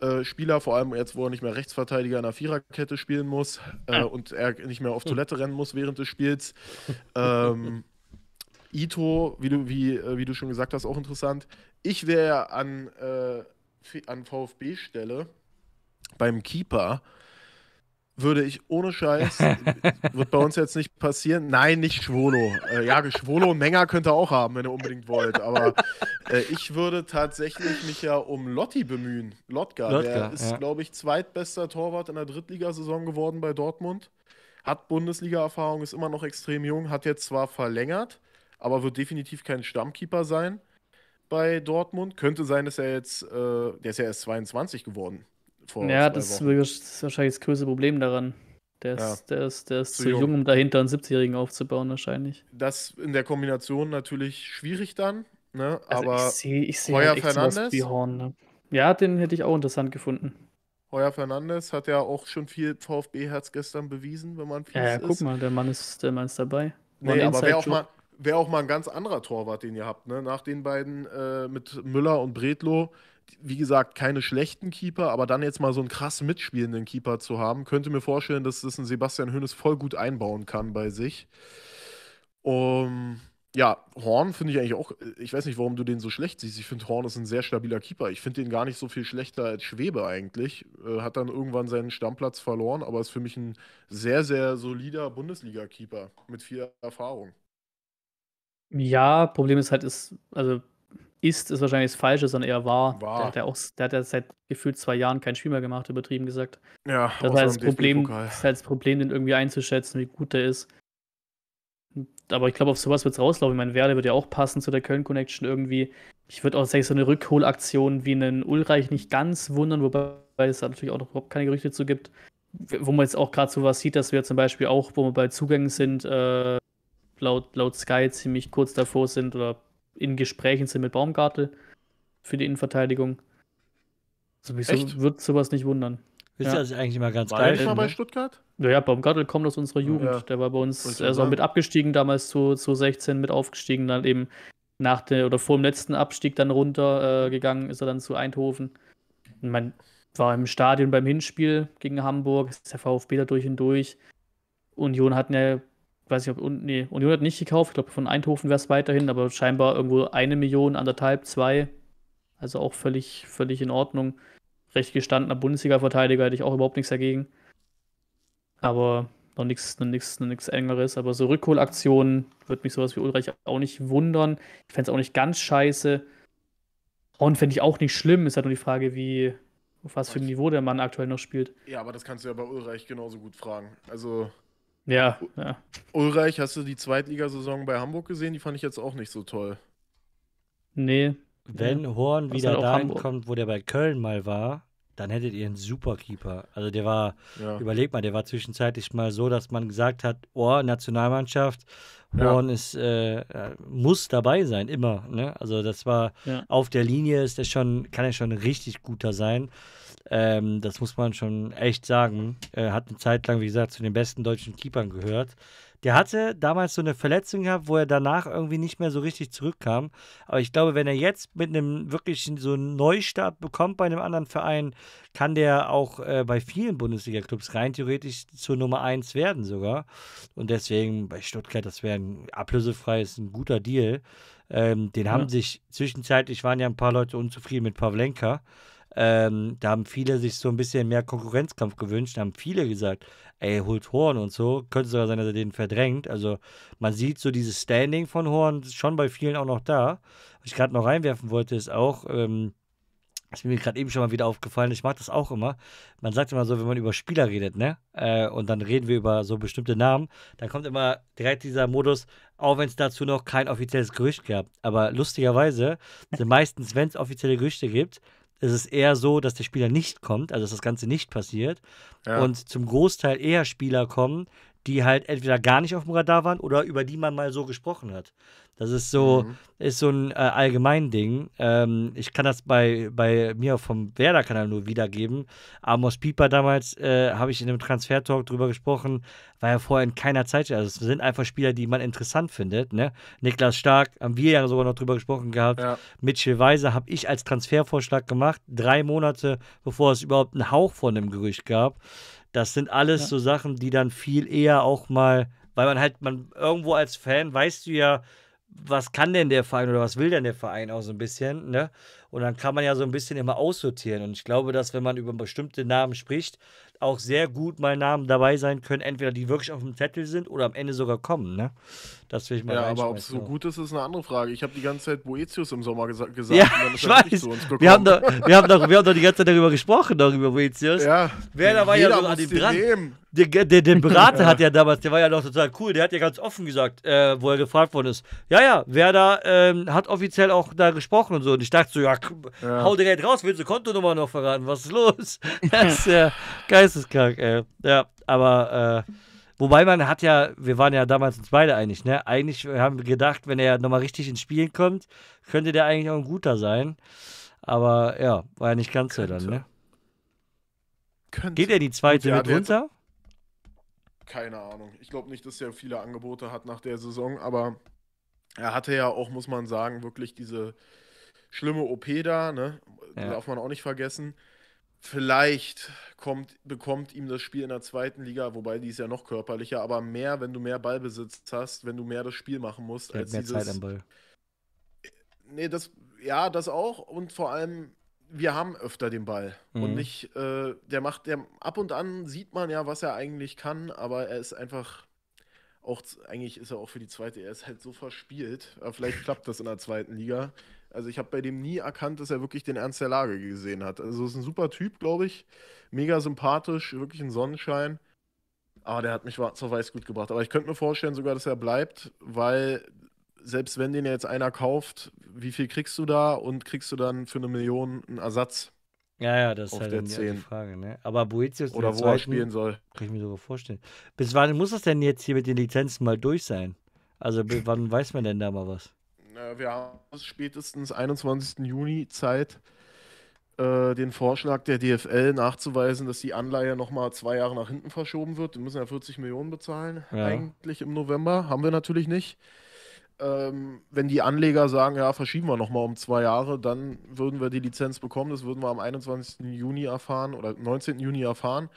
äh, Spieler, vor allem jetzt, wo er nicht mehr Rechtsverteidiger in der Viererkette spielen muss äh, und er nicht mehr auf Toilette rennen muss während des Spiels. Ähm, Ito, wie du, wie, äh, wie du schon gesagt hast, auch interessant. Ich wäre an, äh, an VfB-Stelle beim Keeper würde ich ohne Scheiß, wird bei uns jetzt nicht passieren. Nein, nicht Schwolo. Äh, ja, Schwolo und Menger könnt ihr auch haben, wenn ihr unbedingt wollt. Aber äh, ich würde tatsächlich mich ja um Lotti bemühen. Lotka, Lotka der ist, ja. glaube ich, zweitbester Torwart in der Drittligasaison geworden bei Dortmund. Hat Bundesliga-Erfahrung, ist immer noch extrem jung, hat jetzt zwar verlängert, aber wird definitiv kein Stammkeeper sein bei Dortmund. Könnte sein, dass er jetzt, äh, der ist ja erst 22 geworden vor Ja, das ist, das ist, wahrscheinlich das größte Problem daran. Der ist, ja. der ist, der ist zu, zu jung. jung, um dahinter einen 70-Jährigen aufzubauen, wahrscheinlich. Das in der Kombination natürlich schwierig dann. Ne? Also Aber ich sehe ich seh Heuer halt Fernandes. Wie Horn, ne? Ja, den hätte ich auch interessant gefunden. Heuer Fernandes hat ja auch schon viel VfB-Herz gestern bewiesen, wenn man viel Ja, ja guck mal, der Mann ist, der Mann ist dabei. Nee, aber wäre auch, mal, wär auch mal ein ganz anderer Torwart, den ihr habt. Ne? Nach den beiden äh, mit Müller und Bredlo wie gesagt, keine schlechten Keeper, aber dann jetzt mal so einen krass mitspielenden Keeper zu haben, könnte mir vorstellen, dass das ein Sebastian Hönes voll gut einbauen kann bei sich. Um, Ja, Horn finde ich eigentlich auch, ich weiß nicht, warum du den so schlecht siehst. Ich finde, Horn ist ein sehr stabiler Keeper. Ich finde den gar nicht so viel schlechter als Schwebe eigentlich. Äh, hat dann irgendwann seinen Stammplatz verloren, aber ist für mich ein sehr, sehr solider Bundesliga-Keeper mit viel Erfahrung. Ja, Problem ist halt, ist, also ist ist wahrscheinlich das Falsche, sondern eher war. War. Der hat ja auch, der hat ja seit gefühlt zwei Jahren kein Spiel mehr gemacht, übertrieben gesagt. Ja, Das außer heißt, das Problem, das ist halt das Problem, den irgendwie einzuschätzen, wie gut der ist. Aber ich glaube, auf sowas wird es rauslaufen. Ich meine, Werder wird ja auch passen zu der Köln-Connection irgendwie. Ich würde auch sagen, so eine Rückholaktion wie einen Ulreich nicht ganz wundern, wobei es da natürlich auch noch überhaupt keine Gerüchte zu gibt. Wo man jetzt auch gerade sowas sieht, dass wir zum Beispiel auch, wo wir bei Zugängen sind, äh, laut, laut Sky ziemlich kurz davor sind oder in Gesprächen sind mit Baumgartel für die Innenverteidigung. Also mich so, Echt? wird sowas nicht wundern. Wisst Ja. das ist eigentlich immer ganz War geil. nicht mal bei? Stuttgart? Naja, Baumgartel kommt aus unserer Jugend. Ja. Der war bei uns, ich er ist auch mit abgestiegen, damals zu, zu 16 mit aufgestiegen, dann eben nach der oder vor dem letzten Abstieg dann runter äh, gegangen, ist er dann zu Eindhoven. Und man war im Stadion beim Hinspiel gegen Hamburg, ist der VfB da durch und durch. Union hatten ja, weiß nicht, ob nee, Union hat nicht gekauft, ich glaube von Eindhoven wäre es weiterhin, aber scheinbar irgendwo eine Million, anderthalb, zwei. Also auch völlig, völlig in Ordnung. Recht gestandener Bundesliga-Verteidiger hätte ich auch überhaupt nichts dagegen. Aber noch nichts noch nix, noch nix Engeres. Aber so Rückholaktionen würde mich sowas wie Ulreich auch nicht wundern. Ich fände es auch nicht ganz scheiße. Horn fände ich auch nicht schlimm. Ist halt nur die Frage, wie, auf was für ein Niveau der Mann aktuell noch spielt. Ja, aber das kannst du ja bei Ulreich genauso gut fragen. Also, Ja, ja. Ulreich, hast du die Zweitligasaison bei Hamburg gesehen? Die fand ich jetzt auch nicht so toll. Nee. Wenn Horn Das ist wieder halt dahin Hamburg. kommt, wo der bei Köln mal war, dann hättet ihr einen Superkeeper. Also der war, Ja. überleg mal, der war zwischenzeitlich mal so, dass man gesagt hat, oh, Nationalmannschaft, Ja. Horn ist, äh, äh, muss dabei sein, immer. Ne? Also das war Ja. auf der Linie ist er schon, kann er schon ein richtig guter sein. Ähm, das muss man schon echt sagen. Er hat eine Zeit lang, wie gesagt, zu den besten deutschen Keepern gehört. Der hatte damals so eine Verletzung gehabt, wo er danach irgendwie nicht mehr so richtig zurückkam. Aber ich glaube, wenn er jetzt mit einem wirklich so einen Neustart bekommt bei einem anderen Verein, kann der auch äh, bei vielen Bundesliga-Clubs rein theoretisch zur Nummer 1 werden sogar. Und deswegen bei Stuttgart, das wäre ein ablösefrei, ist ein guter Deal. Ähm, den haben Ja. sich zwischenzeitlich waren ja ein paar Leute unzufrieden mit Pavlenka. Ähm, da haben viele sich so ein bisschen mehr Konkurrenzkampf gewünscht, da haben viele gesagt, ey, holt Horn und so. Könnte sogar sein, dass er den verdrängt. Also man sieht so dieses Standing von Horn schon bei vielen auch noch da. Was ich gerade noch reinwerfen wollte, ist auch, ähm, das ist mir gerade eben schon mal wieder aufgefallen, ich mache das auch immer. Man sagt immer so, wenn man über Spieler redet, ne? Äh, und dann reden wir über so bestimmte Namen, dann kommt immer direkt dieser Modus, auch wenn es dazu noch kein offizielles Gerücht gab. Aber lustigerweise sind meistens, wenn es offizielle Gerüchte gibt, ist es eher so, dass der Spieler nicht kommt, also dass das Ganze nicht passiert. Ja. Und zum Großteil eher Spieler kommen, die halt entweder gar nicht auf dem Radar waren oder über die man mal so gesprochen hat. Das ist so, Mhm. ist so ein äh, Allgemeinding. Ähm, ich kann das bei, bei mir vom Werder-Kanal nur wiedergeben. Amos Pieper damals, äh, habe ich in einem Transfer-Talk drüber gesprochen, war ja vorher in keiner Zeit. Also es sind einfach Spieler, die man interessant findet. Ne? Niklas Stark, haben wir ja sogar noch drüber gesprochen gehabt. Ja. Mitchell Weiser habe ich als Transfervorschlag gemacht, drei Monate bevor es überhaupt einen Hauch von einem Gerücht gab. Das sind alles Ja. so Sachen, die dann viel eher auch mal, weil man halt, man irgendwo als Fan weißt du ja, was kann denn der Verein oder was will denn der Verein auch so ein bisschen, ne? Und dann kann man ja so ein bisschen immer aussortieren. Und ich glaube, dass wenn man über bestimmte Namen spricht, auch sehr gut mal Namen dabei sein können, entweder die wirklich auf dem Zettel sind oder am Ende sogar kommen, ne? Das will ich mal Ja, aber ob es so gut ist, ist eine andere Frage. Ich habe die ganze Zeit Boetius im Sommer gesa gesagt. Ja, und dann ist ich weiß. zu uns Wir haben, doch, wir, haben doch, wir haben doch die ganze Zeit darüber gesprochen, darüber Boetius. Ja, Werder war ja so an dem den dran. nehmen. Der, der, der Berater hat ja damals, der war ja noch total cool, der hat ja ganz offen gesagt, äh, wo er gefragt worden ist, ja, ja, Werder ähm, hat offiziell auch da gesprochen und so. Und ich dachte so, ja, Ja. hau direkt raus, willst du Kontonummer noch verraten? Was ist los? Das ist ja geisteskrank, ey. Ja, aber, äh, wobei man hat ja, wir waren ja damals uns beide einig, ne? Eigentlich haben wir gedacht, wenn er nochmal richtig ins Spielen kommt, könnte der eigentlich auch ein guter sein. Aber ja, war ja nicht ganz so dann, ne? Könnte. Geht er die zweite ja, mit runter? Keine Ahnung. Ich glaube nicht, dass er viele Angebote hat nach der Saison, aber er hatte ja auch, muss man sagen, wirklich diese schlimme OP da, ne? Ja. Darf man auch nicht vergessen. Vielleicht kommt, bekommt ihm das Spiel in der zweiten Liga, wobei die ist ja noch körperlicher, aber mehr, wenn du mehr Ballbesitz hast, wenn du mehr das Spiel machen musst, als mehr dieses. Zeit am Ball. Nee, das, ja, das auch. Und vor allem, wir haben öfter den Ball. Und Mhm. nicht, äh, der macht, der ab und an sieht man ja, was er eigentlich kann, aber er ist einfach auch, eigentlich ist er auch für die zweite, er ist halt so verspielt. Aber vielleicht klappt das in der zweiten Liga. Also ich habe bei dem nie erkannt, dass er wirklich den Ernst der Lage gesehen hat. Also ist ein super Typ, glaube ich. Mega sympathisch, wirklich ein Sonnenschein. Aber der hat mich zur Weiß gut gebracht. Aber ich könnte mir vorstellen sogar, dass er bleibt, weil selbst wenn den jetzt einer kauft, wie viel kriegst du da und kriegst du dann für eine Million einen Ersatz Ja, ja, das ist halt der dann die- die 10. Frage, ne? Aber Boetius oder der wo er zweiten, spielen soll? kann ich mir sogar vorstellen. Bis wann muss das denn jetzt hier mit den Lizenzen mal durch sein? Also wann weiß man denn da mal was? Na, wir haben spätestens 21. Juni Zeit, äh, den Vorschlag der DFL nachzuweisen, dass die Anleihe nochmal zwei Jahre nach hinten verschoben wird. Wir müssen ja 40 Millionen bezahlen, Ja. eigentlich im November. Haben wir natürlich nicht. Ähm, wenn die Anleger sagen, ja, verschieben wir nochmal um zwei Jahre, dann würden wir die Lizenz bekommen. Das würden wir am 21. Juni erfahren oder 19. Juni erfahren.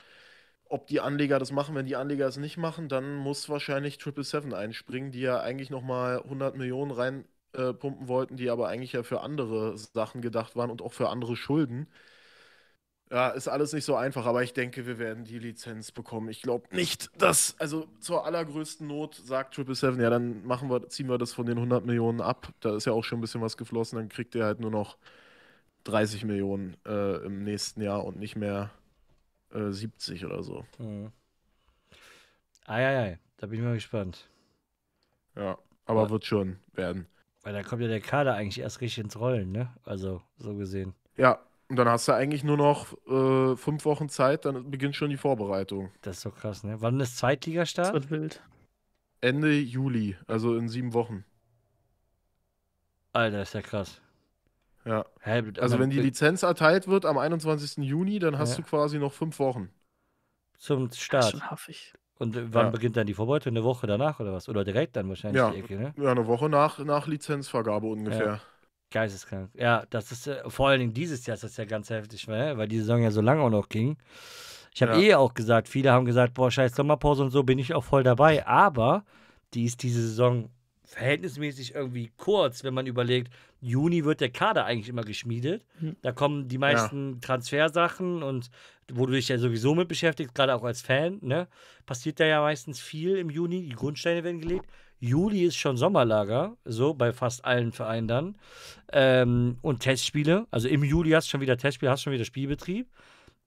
Ob die Anleger das machen, wenn die Anleger es nicht machen, dann muss wahrscheinlich 777 einspringen, die ja eigentlich nochmal 100 Millionen rein äh, pumpen wollten, die aber eigentlich ja für andere Sachen gedacht waren und auch für andere Schulden. Ja, ist alles nicht so einfach, aber ich denke, wir werden die Lizenz bekommen. Ich glaube nicht, dass, also zur allergrößten Not sagt 777, ja, dann machen wir, ziehen wir das von den 100 Millionen ab. Da ist ja auch schon ein bisschen was geflossen, dann kriegt ihr halt nur noch 30 Millionen äh, im nächsten Jahr und nicht mehr äh, 70 oder so. Mhm. Eieiei, da bin ich mal gespannt. Ja, aber Ja. wird schon werden. Weil da kommt ja der Kader eigentlich erst richtig ins Rollen, ne? Also, so gesehen. Ja, und dann hast du eigentlich nur noch äh, fünf Wochen Zeit, dann beginnt schon die Vorbereitung. Das ist so krass, ne? Wann ist Das Zweitligastart? wird wild. Ende Juli, also in sieben Wochen. Alter, ist ja krass. Ja. Hä, und Also wenn die Lizenz erteilt wird am 21. Juni, dann hast Ja. du quasi noch fünf Wochen. Zum Das ist Start. schon haffig. Und äh, wann Ja. beginnt dann die Vorbereitung? Eine Woche danach oder was? Oder direkt dann wahrscheinlich Ja. die Ecke, ne? Ja, eine Woche nach, nach Lizenzvergabe ungefähr. Geisteskrank. Ja, das ist äh, vor allen Dingen dieses Jahr ist das ja ganz heftig, weil, weil die Saison ja so lange auch noch ging. Ich habe Ja. eh auch gesagt, viele haben gesagt, boah, scheiß Sommerpause und so, bin ich auch voll dabei. Aber die ist diese Saison verhältnismäßig irgendwie kurz, wenn man überlegt, Juni wird der Kader eigentlich immer geschmiedet. Hm. Da kommen die meisten Transfersachen und wo du dich ja sowieso mit beschäftigst, gerade auch als Fan, ne, passiert da ja meistens viel im Juni. Die Grundsteine werden gelegt. Juli ist schon Sommerlager, so bei fast allen Vereinen dann. Ähm, und Testspiele. Also im Juli hast du schon wieder Testspiele, hast schon wieder Spielbetrieb.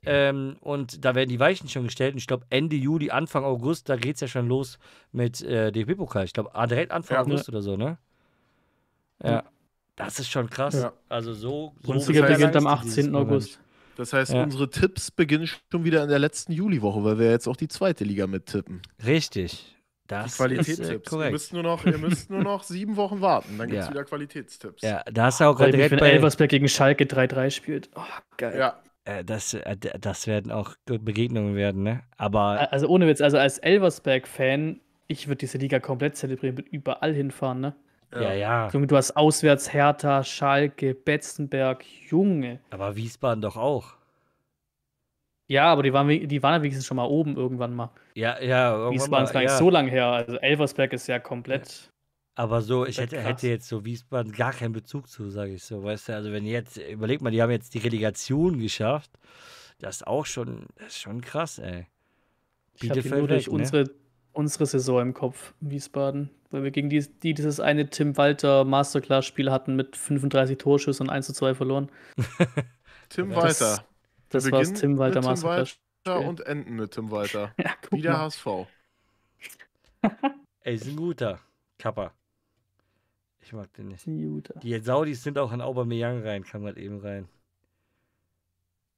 Ähm, und da werden die Weichen schon gestellt. Und ich glaube, Ende Juli, Anfang August, da geht es ja schon los mit äh, DFB-Pokal. Ich glaube, direkt Anfang Ja. August oder so, ne? Ja. Das ist schon krass. Ja. Also so. so Bundesliga das heißt, beginnt am lang ist dieses 18. Moment. August. Das heißt, Ja. unsere Tipps beginnen schon wieder in der letzten Juliwoche, weil wir jetzt auch die zweite Liga mittippen. Richtig. Die Das ist äh, Qualitätstipps. ihr, korrekt. müsst nur noch, ihr müsst nur noch sieben Wochen warten, dann gibt es Ja. wieder Qualitätstipps. Ja, da hast du auch gerade wenn direkt bei. Elversberg gegen Schalke 3-3 spielt. Oh, geil. Ja, das, äh, das werden auch Begegnungen werden, ne? Aber Also ohne Witz, also als Elversberg-Fan, ich würde diese Liga komplett zelebrieren, würde überall hinfahren, ne? ja, ja. Junge, du hast auswärts Hertha, Schalke, Betzenberg, Junge. Aber Wiesbaden doch auch. Ja, aber die waren, die waren ja wenigstens schon mal oben irgendwann mal. Ja, ja, irgendwann Wiesbaden ist mal, gar nicht ja. so lang her. Also Elversberg ist ja komplett. Aber so, ich Komplett hätte, hätte jetzt so Wiesbaden gar keinen Bezug zu, sage ich so. Weißt du, also wenn jetzt, überleg mal, die haben jetzt die Relegation geschafft. Das ist auch schon, das ist schon krass, ey. Ich habe Bielefeld nur durch ne? unsere, unsere Saison im Kopf, Wiesbaden. Weil wir gegen die, die dieses eine Tim Walter Masterclass-Spiel hatten mit 35 Torschüssen und 1 zu 2 verloren. Tim. Das- Walter. Das das beginnen Tim Walter Tim Masterclass. Ja, und enden mit Tim Walter. Ja, Wie der mal. HSV. Ey, ist ein guter. Kappa. Ich mag den nicht. Die Saudis sind auch in Aubameyang rein, kam gerade eben rein.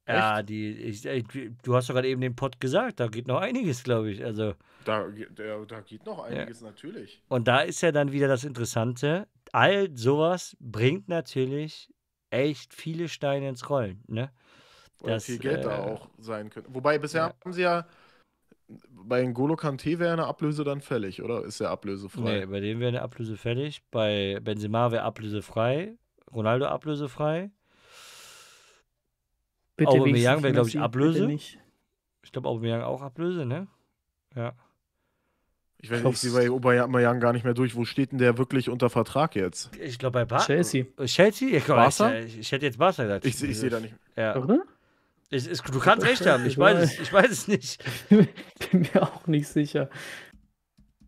Ja, die, ich, ey, du- du hast doch gerade eben den Pott gesagt, da geht noch einiges, glaube ich. Also, Da, der, da geht noch einiges natürlich. und da ist ja dann wieder das Interessante, all sowas bringt natürlich echt viele Steine ins Rollen, ne? Weil Das, viel Geld da äh, auch sein könnte. Wobei bisher ja. haben sie ja bei N'Golo Kanté wäre eine Ablöse dann fällig, oder? Ist er ablösefrei? Nee, bei dem wäre eine Ablöse fällig. Bei Benzema wäre ablösefrei. Ronaldo ablösefrei. Bitte Aubameyang wäre, glaube ich, Ablöse. nicht. Ich glaube, Aubameyang auch Ablöse, ne? Ja. Ich, weiß, ich Glaubst- sehe bei Aubameyang gar nicht mehr durch. Wo steht denn der wirklich unter Vertrag jetzt? Ich glaube, bei Bar Chelsea. Chelsea? Ich, glaub, Barca? Ich, ich hätte jetzt Barca gesagt. Ich, ich sehe da nicht. Ja. Oder? Es ist, du kannst recht haben, ich weiß es, ich weiß es nicht. Bin mir auch nicht sicher.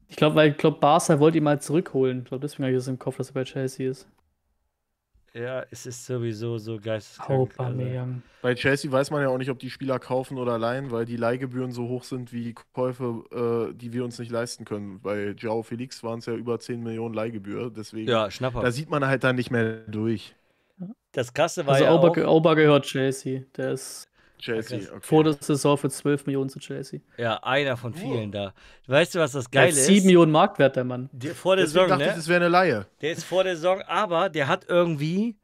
Ich glaube, weil ich glaube, Barca wollte ihn mal zurückholen. Ich glaube, deswegen habe ich das im Kopf, dass er bei Chelsea ist. Ja, es ist sowieso so geisteskrank. Also. Bei Chelsea weiß man ja auch nicht, ob die Spieler kaufen oder leihen, weil die Leihgebühren so hoch sind wie Käufe, äh, die wir uns nicht leisten können. Bei Joao Felix waren es ja über 10 Millionen Leihgebühr. Deswegen, ja, Schnapper. da sieht man halt dann nicht mehr durch. das Krasse war Also ja Auba, auch, Auba gehört Chelsea. Der ist Chelsea, okay. vor der Saison für 12 Millionen zu Chelsea. ja, einer von vielen da. Weißt du, was das Geile ist? 7 Millionen Marktwert, der Mann. Der, vor der Deswegen Saison, dachte ich, ne? das wäre eine Laie. Der ist vor der Saison, aber der hat irgendwie,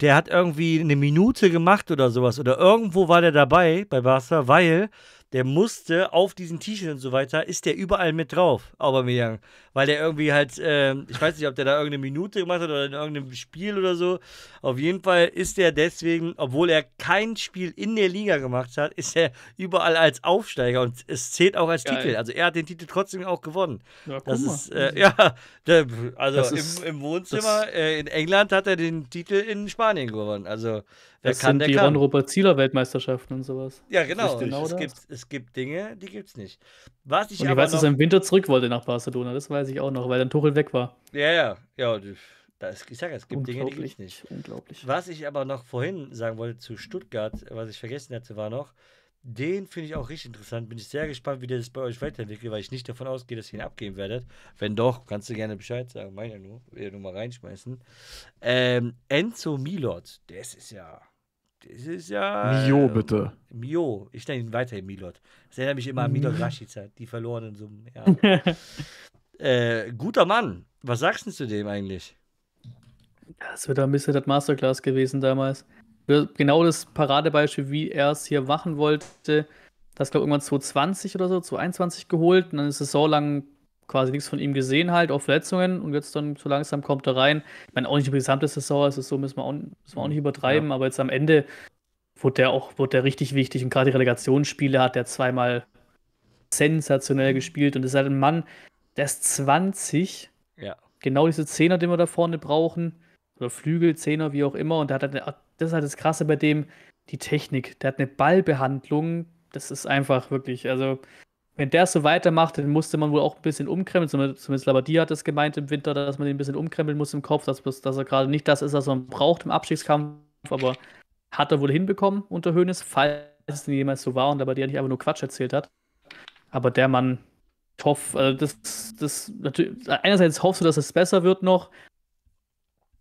der hat irgendwie eine Minute gemacht oder sowas. Oder irgendwo war der dabei bei Barca, weil der musste auf diesen T-Shirt und so weiter, ist der überall mit drauf, Aubameyang. Weil der irgendwie halt, ähm, ich weiß nicht, ob der da irgendeine Minute gemacht hat oder in irgendeinem Spiel oder so. Auf jeden Fall ist der deswegen, obwohl er kein Spiel in der Liga gemacht hat, ist er überall als Aufsteiger und es zählt auch als Geil. Titel. Also er hat den Titel trotzdem auch gewonnen. Ja, Das ist, äh, ja, der, also Das ist- im, im Wohnzimmer äh, in England hat er den Titel in Spanien gewonnen. Also, wer das kann, sind der die kann. Ron-Robert-Zieler-Weltmeisterschaften und sowas. Ja, genau. Richtig. es, Genau gibt, es gibt Dinge, die gibt's nicht. Was ich Und ich weiß, dass er im Winter zurück wollte nach Barcelona. Das weiß ich auch noch, weil dann Tuchel weg war. Ja, ja, ja. du- Da ist, ich sag ja, es gibt Dinge, die Unglaublich. gibt's nicht. Unglaublich. Was ich aber noch vorhin sagen wollte zu Stuttgart, was ich vergessen hatte, war noch, den finde ich auch richtig interessant. Bin ich sehr gespannt, wie der das bei euch weiterentwickelt, weil ich nicht davon ausgehe, dass ihr ihn abgeben werdet. Wenn doch, kannst du gerne Bescheid sagen. Meine nur, will nur mal reinschmeißen. Ähm, Enzo Milot, das ist ja. Das ist ja. Mio, äh, bitte. Mio, ich nenne ihn weiterhin Milot. Das erinnert mich immer an Milot Rashica, die verlorenen Summen. Ja. äh, guter Mann. Was sagst du zu dem eigentlich? Das wird ein bisschen das Masterclass gewesen damals. Genau das Paradebeispiel, wie er es hier machen wollte. Das glaube ich irgendwann 2020 oder so, 2021 geholt und dann ist es so lang quasi nichts von ihm gesehen, halt, auch Verletzungen und jetzt dann so langsam kommt er rein. Ich meine, auch nicht die gesamte Saison, also so müssen wir auch, müssen wir auch nicht übertreiben, aber jetzt am Ende wurde der auch wurde der richtig wichtig und gerade die Relegationsspiele hat er zweimal sensationell gespielt und ist halt ein Mann, der ist 20 Ja. genau diese Zehner, die wir da vorne brauchen. Oder Flügel, Zehner, wie auch immer. Und der hat halt eine, das ist halt das Krasse bei dem, die Technik. Der hat eine Ballbehandlung. Das ist einfach wirklich, also, wenn der so weitermacht, dann musste man wohl auch ein bisschen umkrempeln. Zumindest Labadia hat es gemeint im Winter, dass man den ein bisschen umkrempeln muss im Kopf, dass, dass er gerade nicht das ist, was man braucht im Abstiegskampf. Aber hat er wohl hinbekommen unter Hönes, falls es denn jemals so war und Labadia nicht einfach nur Quatsch erzählt hat. Aber der Mann, Toff, also das, das, natürlich, einerseits hoffst du, dass es besser wird noch,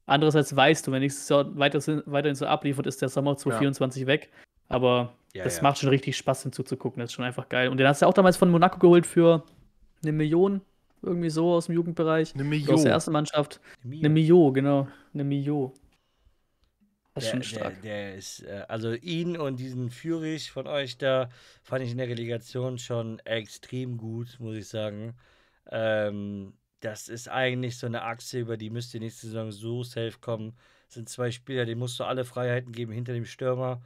andererseits weißt du, wenn nächstes Jahr weiter, weiterhin so abliefert, ist der Sommer 2024 weg. Aber Ja, das ja. macht schon richtig Spaß, ihm zuzugucken, das ist schon einfach geil. Und den hast du auch damals von Monaco geholt für eine Million, irgendwie so aus dem Jugendbereich. Eine Mio. Aus der ersten Mannschaft. Mio. Eine Mio, genau. Eine Mio. Das ist Der, schon der, stark. der ist, äh, also ihn und diesen Führig von euch da fand ich in der Relegation schon extrem gut, muss ich sagen. Ähm, das ist eigentlich so eine Achse, über die müsst ihr nächste Saison so safe kommen. Das sind zwei Spieler, denen musst du alle Freiheiten geben hinter dem Stürmer.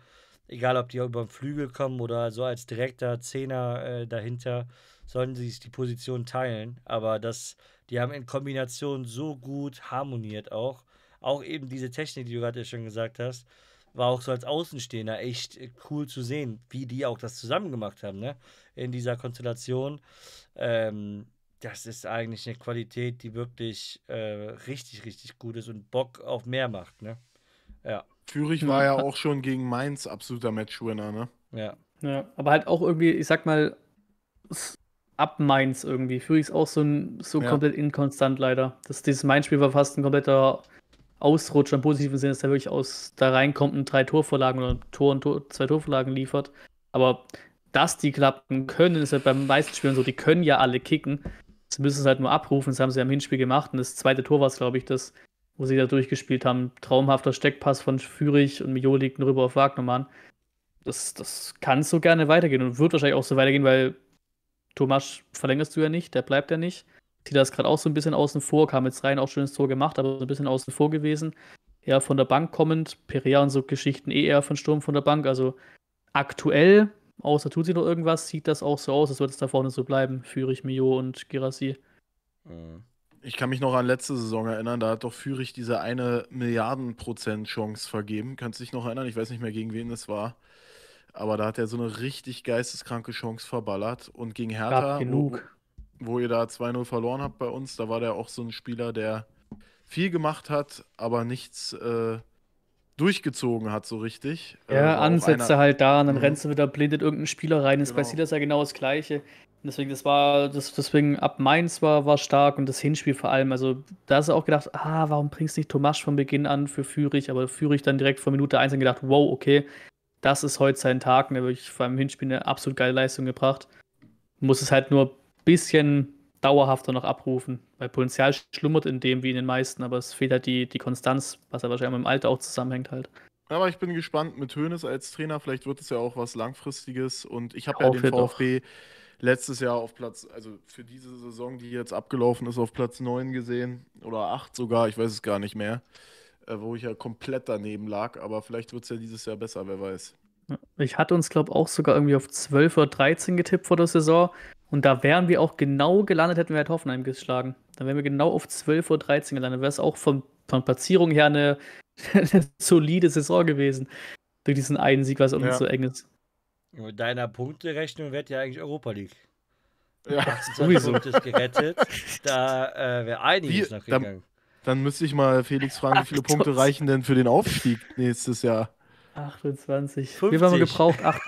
Egal, ob die über den Flügel kommen oder so als direkter Zehner äh, dahinter, sollen sie sich die Position teilen. Aber das, die haben in Kombination so gut harmoniert auch. Auch eben diese Technik, die du gerade schon gesagt hast, war auch so als Außenstehender echt äh, cool zu sehen, wie die auch das zusammen gemacht haben, ne? In dieser Konstellation. Ähm, das ist eigentlich eine Qualität, die wirklich äh, richtig, richtig gut ist und Bock auf mehr macht, ne? Ja, Fürich war ja auch schon gegen Mainz absoluter Matchwinner, ne? ja. Ja, aber halt auch irgendwie, ich sag mal, s- ab Mainz irgendwie. Führe ich es auch so, ein, so Ja. komplett inkonstant leider. Das, dieses Mainz-Spiel war fast ein kompletter Ausrutscher im positiven Sinne, dass er wirklich aus da reinkommt und drei Torvorlagen oder Tor und Tor, zwei Torvorlagen liefert. Aber dass die klappen können, ist halt beim meisten Spielen so, die können ja alle kicken. Sie müssen es halt nur abrufen, das haben sie ja im Hinspiel gemacht. Und das zweite Tor war es, glaube ich, das, wo sie da durchgespielt haben. Traumhafter Steckpass von Fürich und Mio liegt rüber auf Wagnermann das, das kann so gerne weitergehen und wird wahrscheinlich auch so weitergehen, weil Thomas verlängerst du ja nicht, der bleibt ja nicht. Tila ist gerade auch so ein bisschen außen vor, kam jetzt rein, auch schönes Tor gemacht, aber so ein bisschen außen vor gewesen. eher von der Bank kommend. Perea und so Geschichten eh eher von Sturm von der Bank. Also aktuell, außer tut sie noch irgendwas, sieht das auch so aus, als würde es da vorne so bleiben. Führig, Mio und Girassi. Mhm. Ich kann mich noch an letzte Saison erinnern, da hat doch Fürich diese eine Milliarden-Prozent Chance vergeben. Kannst du dich noch erinnern? Ich weiß nicht mehr, gegen wen das war. Aber da hat er so eine richtig geisteskranke Chance verballert. Und gegen Hertha, wo, wo, ihr da 2-0 verloren habt bei uns, da war der auch so ein Spieler, der viel gemacht hat, aber nichts äh, durchgezogen hat so richtig. Ja, äh, Ansätze halt da und dann mhm. rennst du wieder blindet irgendeinen Spieler rein. Das genau. bei Silas ja genau das Gleiche. Deswegen, das war, das, deswegen ab Mainz war, war stark und das Hinspiel vor allem. Also, da hast du auch gedacht, ah, warum bringst du nicht Tomasch von Beginn an für Fürich? Aber Fürich dann direkt vor Minute 1 gedacht, wow, okay, das ist heute sein Tag. Und er hat wirklich vor allem Hinspiel eine absolut geile Leistung gebracht. Muss es halt nur ein bisschen dauerhafter noch abrufen. Weil Potenzial schlummert in dem wie in den meisten, aber es fehlt halt die, die Konstanz, was ja wahrscheinlich mit dem Alter auch zusammenhängt halt. Aber ich bin gespannt mit Hönes als Trainer. Vielleicht wird es ja auch was Langfristiges. Und ich habe ja den VfB. Doch letztes Jahr auf Platz, also für diese Saison, die jetzt abgelaufen ist, auf Platz 9 gesehen oder 8 sogar, ich weiß es gar nicht mehr, äh, wo ich ja komplett daneben lag, aber vielleicht wird es ja dieses Jahr besser, wer weiß. Ich hatte uns, glaube ich, auch sogar irgendwie auf 12 oder 13 getippt vor der Saison und da wären wir auch genau gelandet, hätten wir halt Hoffenheim geschlagen. Da wären wir genau auf 12 oder 13 gelandet. Wäre es auch von, von Platzierung her eine, eine solide Saison gewesen. Durch diesen einen Sieg, was uns ja. so eng ist. Mit deiner Punkterechnung wird ja eigentlich Europa League. Ja, sowieso. Punkte gerettet. Da äh, wäre einiges Wie, noch gegangen. Dann, dann müsste ich mal Felix fragen, wie viele Punkte reichen denn für den Aufstieg nächstes Jahr? 28. 50. Wie haben wir gebraucht? Acht,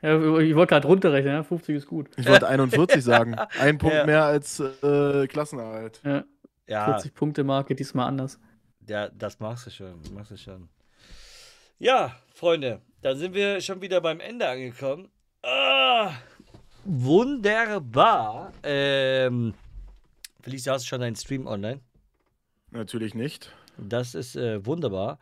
ja, ich wollte gerade runterrechnen, ja? 50 ist gut. Ich wollte 41 sagen. Ein Punkt ja. mehr als äh, Klassenerhalt. Ja. ja. 40 Punkte Marke, diesmal anders. Ja, das machst du schon. Machst du schon. Ja, Freunde, dann sind wir schon wieder beim Ende angekommen. Ah, wunderbar. Ähm, Felicia, hast du schon deinen Stream online? Natürlich nicht. Das ist äh, wunderbar.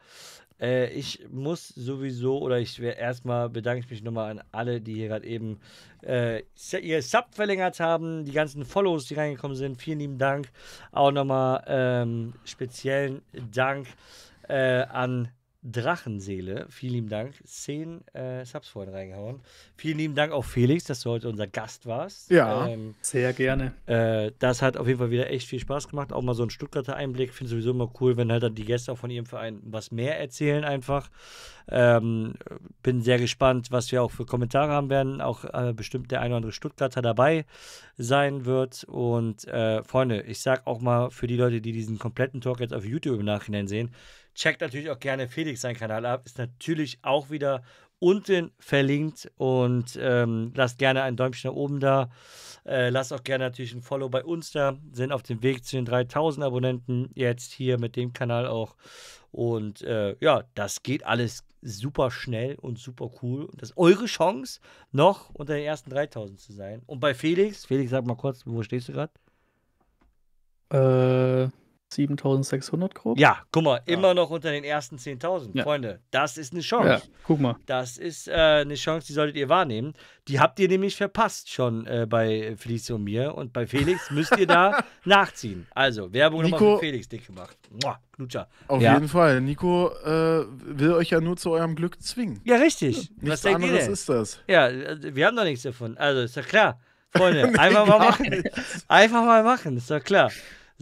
Äh, ich muss sowieso, oder ich werde erstmal bedanke ich mich nochmal an alle, die hier gerade eben äh, ihr Sub verlängert haben, die ganzen Follows, die reingekommen sind. Vielen lieben Dank. Auch nochmal ähm, speziellen Dank äh, an Drachenseele. Vielen lieben Dank. Zehn äh, Subs vorhin reingehauen. Vielen lieben Dank auch Felix, dass du heute unser Gast warst. Ja, ähm, sehr gerne. Äh, das hat auf jeden Fall wieder echt viel Spaß gemacht. Auch mal so ein Stuttgarter Einblick. Finde sowieso immer cool, wenn halt dann die Gäste auch von ihrem Verein was mehr erzählen einfach. Ähm, bin sehr gespannt, was wir auch für Kommentare haben werden. Auch äh, bestimmt der ein oder andere Stuttgarter dabei sein wird. Und äh, Freunde, ich sag auch mal für die Leute, die diesen kompletten Talk jetzt auf YouTube im Nachhinein sehen, Checkt natürlich auch gerne Felix seinen Kanal ab. Ist natürlich auch wieder unten verlinkt und ähm, lasst gerne ein Däumchen nach oben da. Äh, lasst auch gerne natürlich ein Follow bei uns da. Sind auf dem Weg zu den 3000 Abonnenten jetzt hier mit dem Kanal auch. Und äh, ja, das geht alles super schnell und super cool. Und das ist eure Chance, noch unter den ersten 3000 zu sein. Und bei Felix, Felix, sag mal kurz, wo stehst du gerade? Äh, 7600 grob. Ja, guck mal, ja. immer noch unter den ersten 10.000. Ja. Freunde, das ist eine Chance. Ja, guck mal. Das ist äh, eine Chance, die solltet ihr wahrnehmen. Die habt ihr nämlich verpasst schon äh, bei Felice und mir. Und bei Felix müsst ihr da nachziehen. Also, Werbung nochmal für Felix dick gemacht. Mua, Knutscher. Auf jeden Fall. Nico äh, will euch ja nur zu eurem Glück zwingen. Ja, richtig. Nichts Was anderes ist das. Ja, äh, wir haben doch nichts davon. Also, ist doch klar. Freunde, einfach mal machen. Einfach mal machen, ist doch klar.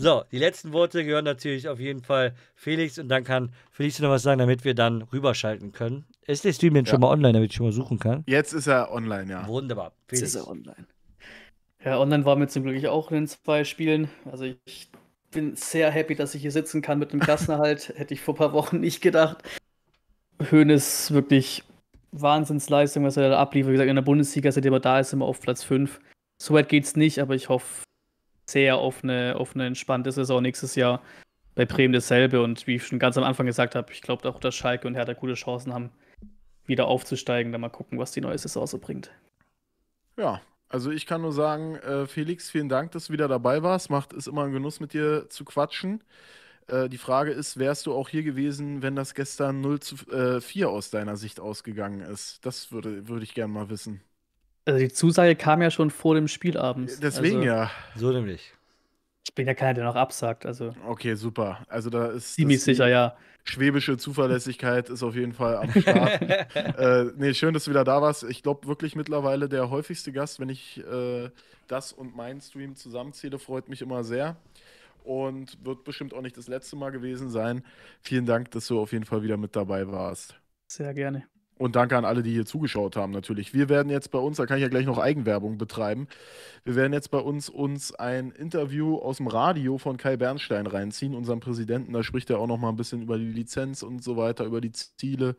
So, die letzten Worte gehören natürlich auf jeden Fall Felix und dann kann Felix noch was sagen, damit wir dann rüberschalten können. Ist der Stream denn ja. schon mal online, damit ich schon mal suchen kann? Jetzt ist er online, ja. Wunderbar. Felix. Jetzt ist er online. Ja, online war mir zum Glück auch in zwei Spielen. Also ich bin sehr happy, dass ich hier sitzen kann mit dem Klassenerhalt. Hätte ich vor ein paar Wochen nicht gedacht. Höhn ist wirklich Wahnsinnsleistung, was er da abliefert. Wie gesagt, in der Bundesliga, seitdem er da ist, immer auf Platz 5. So weit geht's nicht, aber ich hoffe, sehr auf eine, auf eine entspannte Saison nächstes Jahr. Bei Bremen dasselbe und wie ich schon ganz am Anfang gesagt habe, ich glaube auch, dass Schalke und Hertha gute Chancen haben, wieder aufzusteigen. Dann mal gucken, was die neue Saison so bringt. Ja, also ich kann nur sagen, äh, Felix, vielen Dank, dass du wieder dabei warst. Macht es immer ein Genuss, mit dir zu quatschen. Äh, die Frage ist, wärst du auch hier gewesen, wenn das gestern 0 zu äh, 4 aus deiner Sicht ausgegangen ist? Das würde, würde ich gerne mal wissen. Also die Zusage kam ja schon vor dem Spielabend. Deswegen also, ja. So nämlich. Ich bin ja keiner, der noch absagt. Also Okay, super. Also da ist ziemlich sicher, ja. schwäbische Zuverlässigkeit ist auf jeden Fall am Start. äh, nee, schön, dass du wieder da warst. Ich glaube wirklich mittlerweile der häufigste Gast, wenn ich äh, das und meinen Stream zusammenzähle, freut mich immer sehr. Und wird bestimmt auch nicht das letzte Mal gewesen sein. Vielen Dank, dass du auf jeden Fall wieder mit dabei warst. Sehr gerne. Und danke an alle, die hier zugeschaut haben, natürlich. Wir werden jetzt bei uns, da kann ich ja gleich noch Eigenwerbung betreiben, wir werden jetzt bei uns uns ein Interview aus dem Radio von Kai Bernstein reinziehen, unserem Präsidenten. Da spricht er auch noch mal ein bisschen über die Lizenz und so weiter, über die Ziele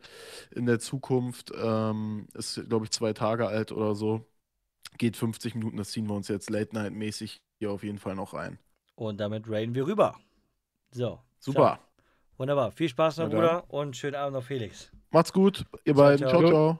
in der Zukunft. Ähm, ist, glaube ich, zwei Tage alt oder so. Geht 50 Minuten, das ziehen wir uns jetzt Late-Night-mäßig hier auf jeden Fall noch rein. Und damit raiden wir rüber. So. Super. So, wunderbar. Viel Spaß noch. Bruder. Und schönen Abend noch, Felix. Macht's gut, ihr Ciao, beiden. ciao. ciao. ciao.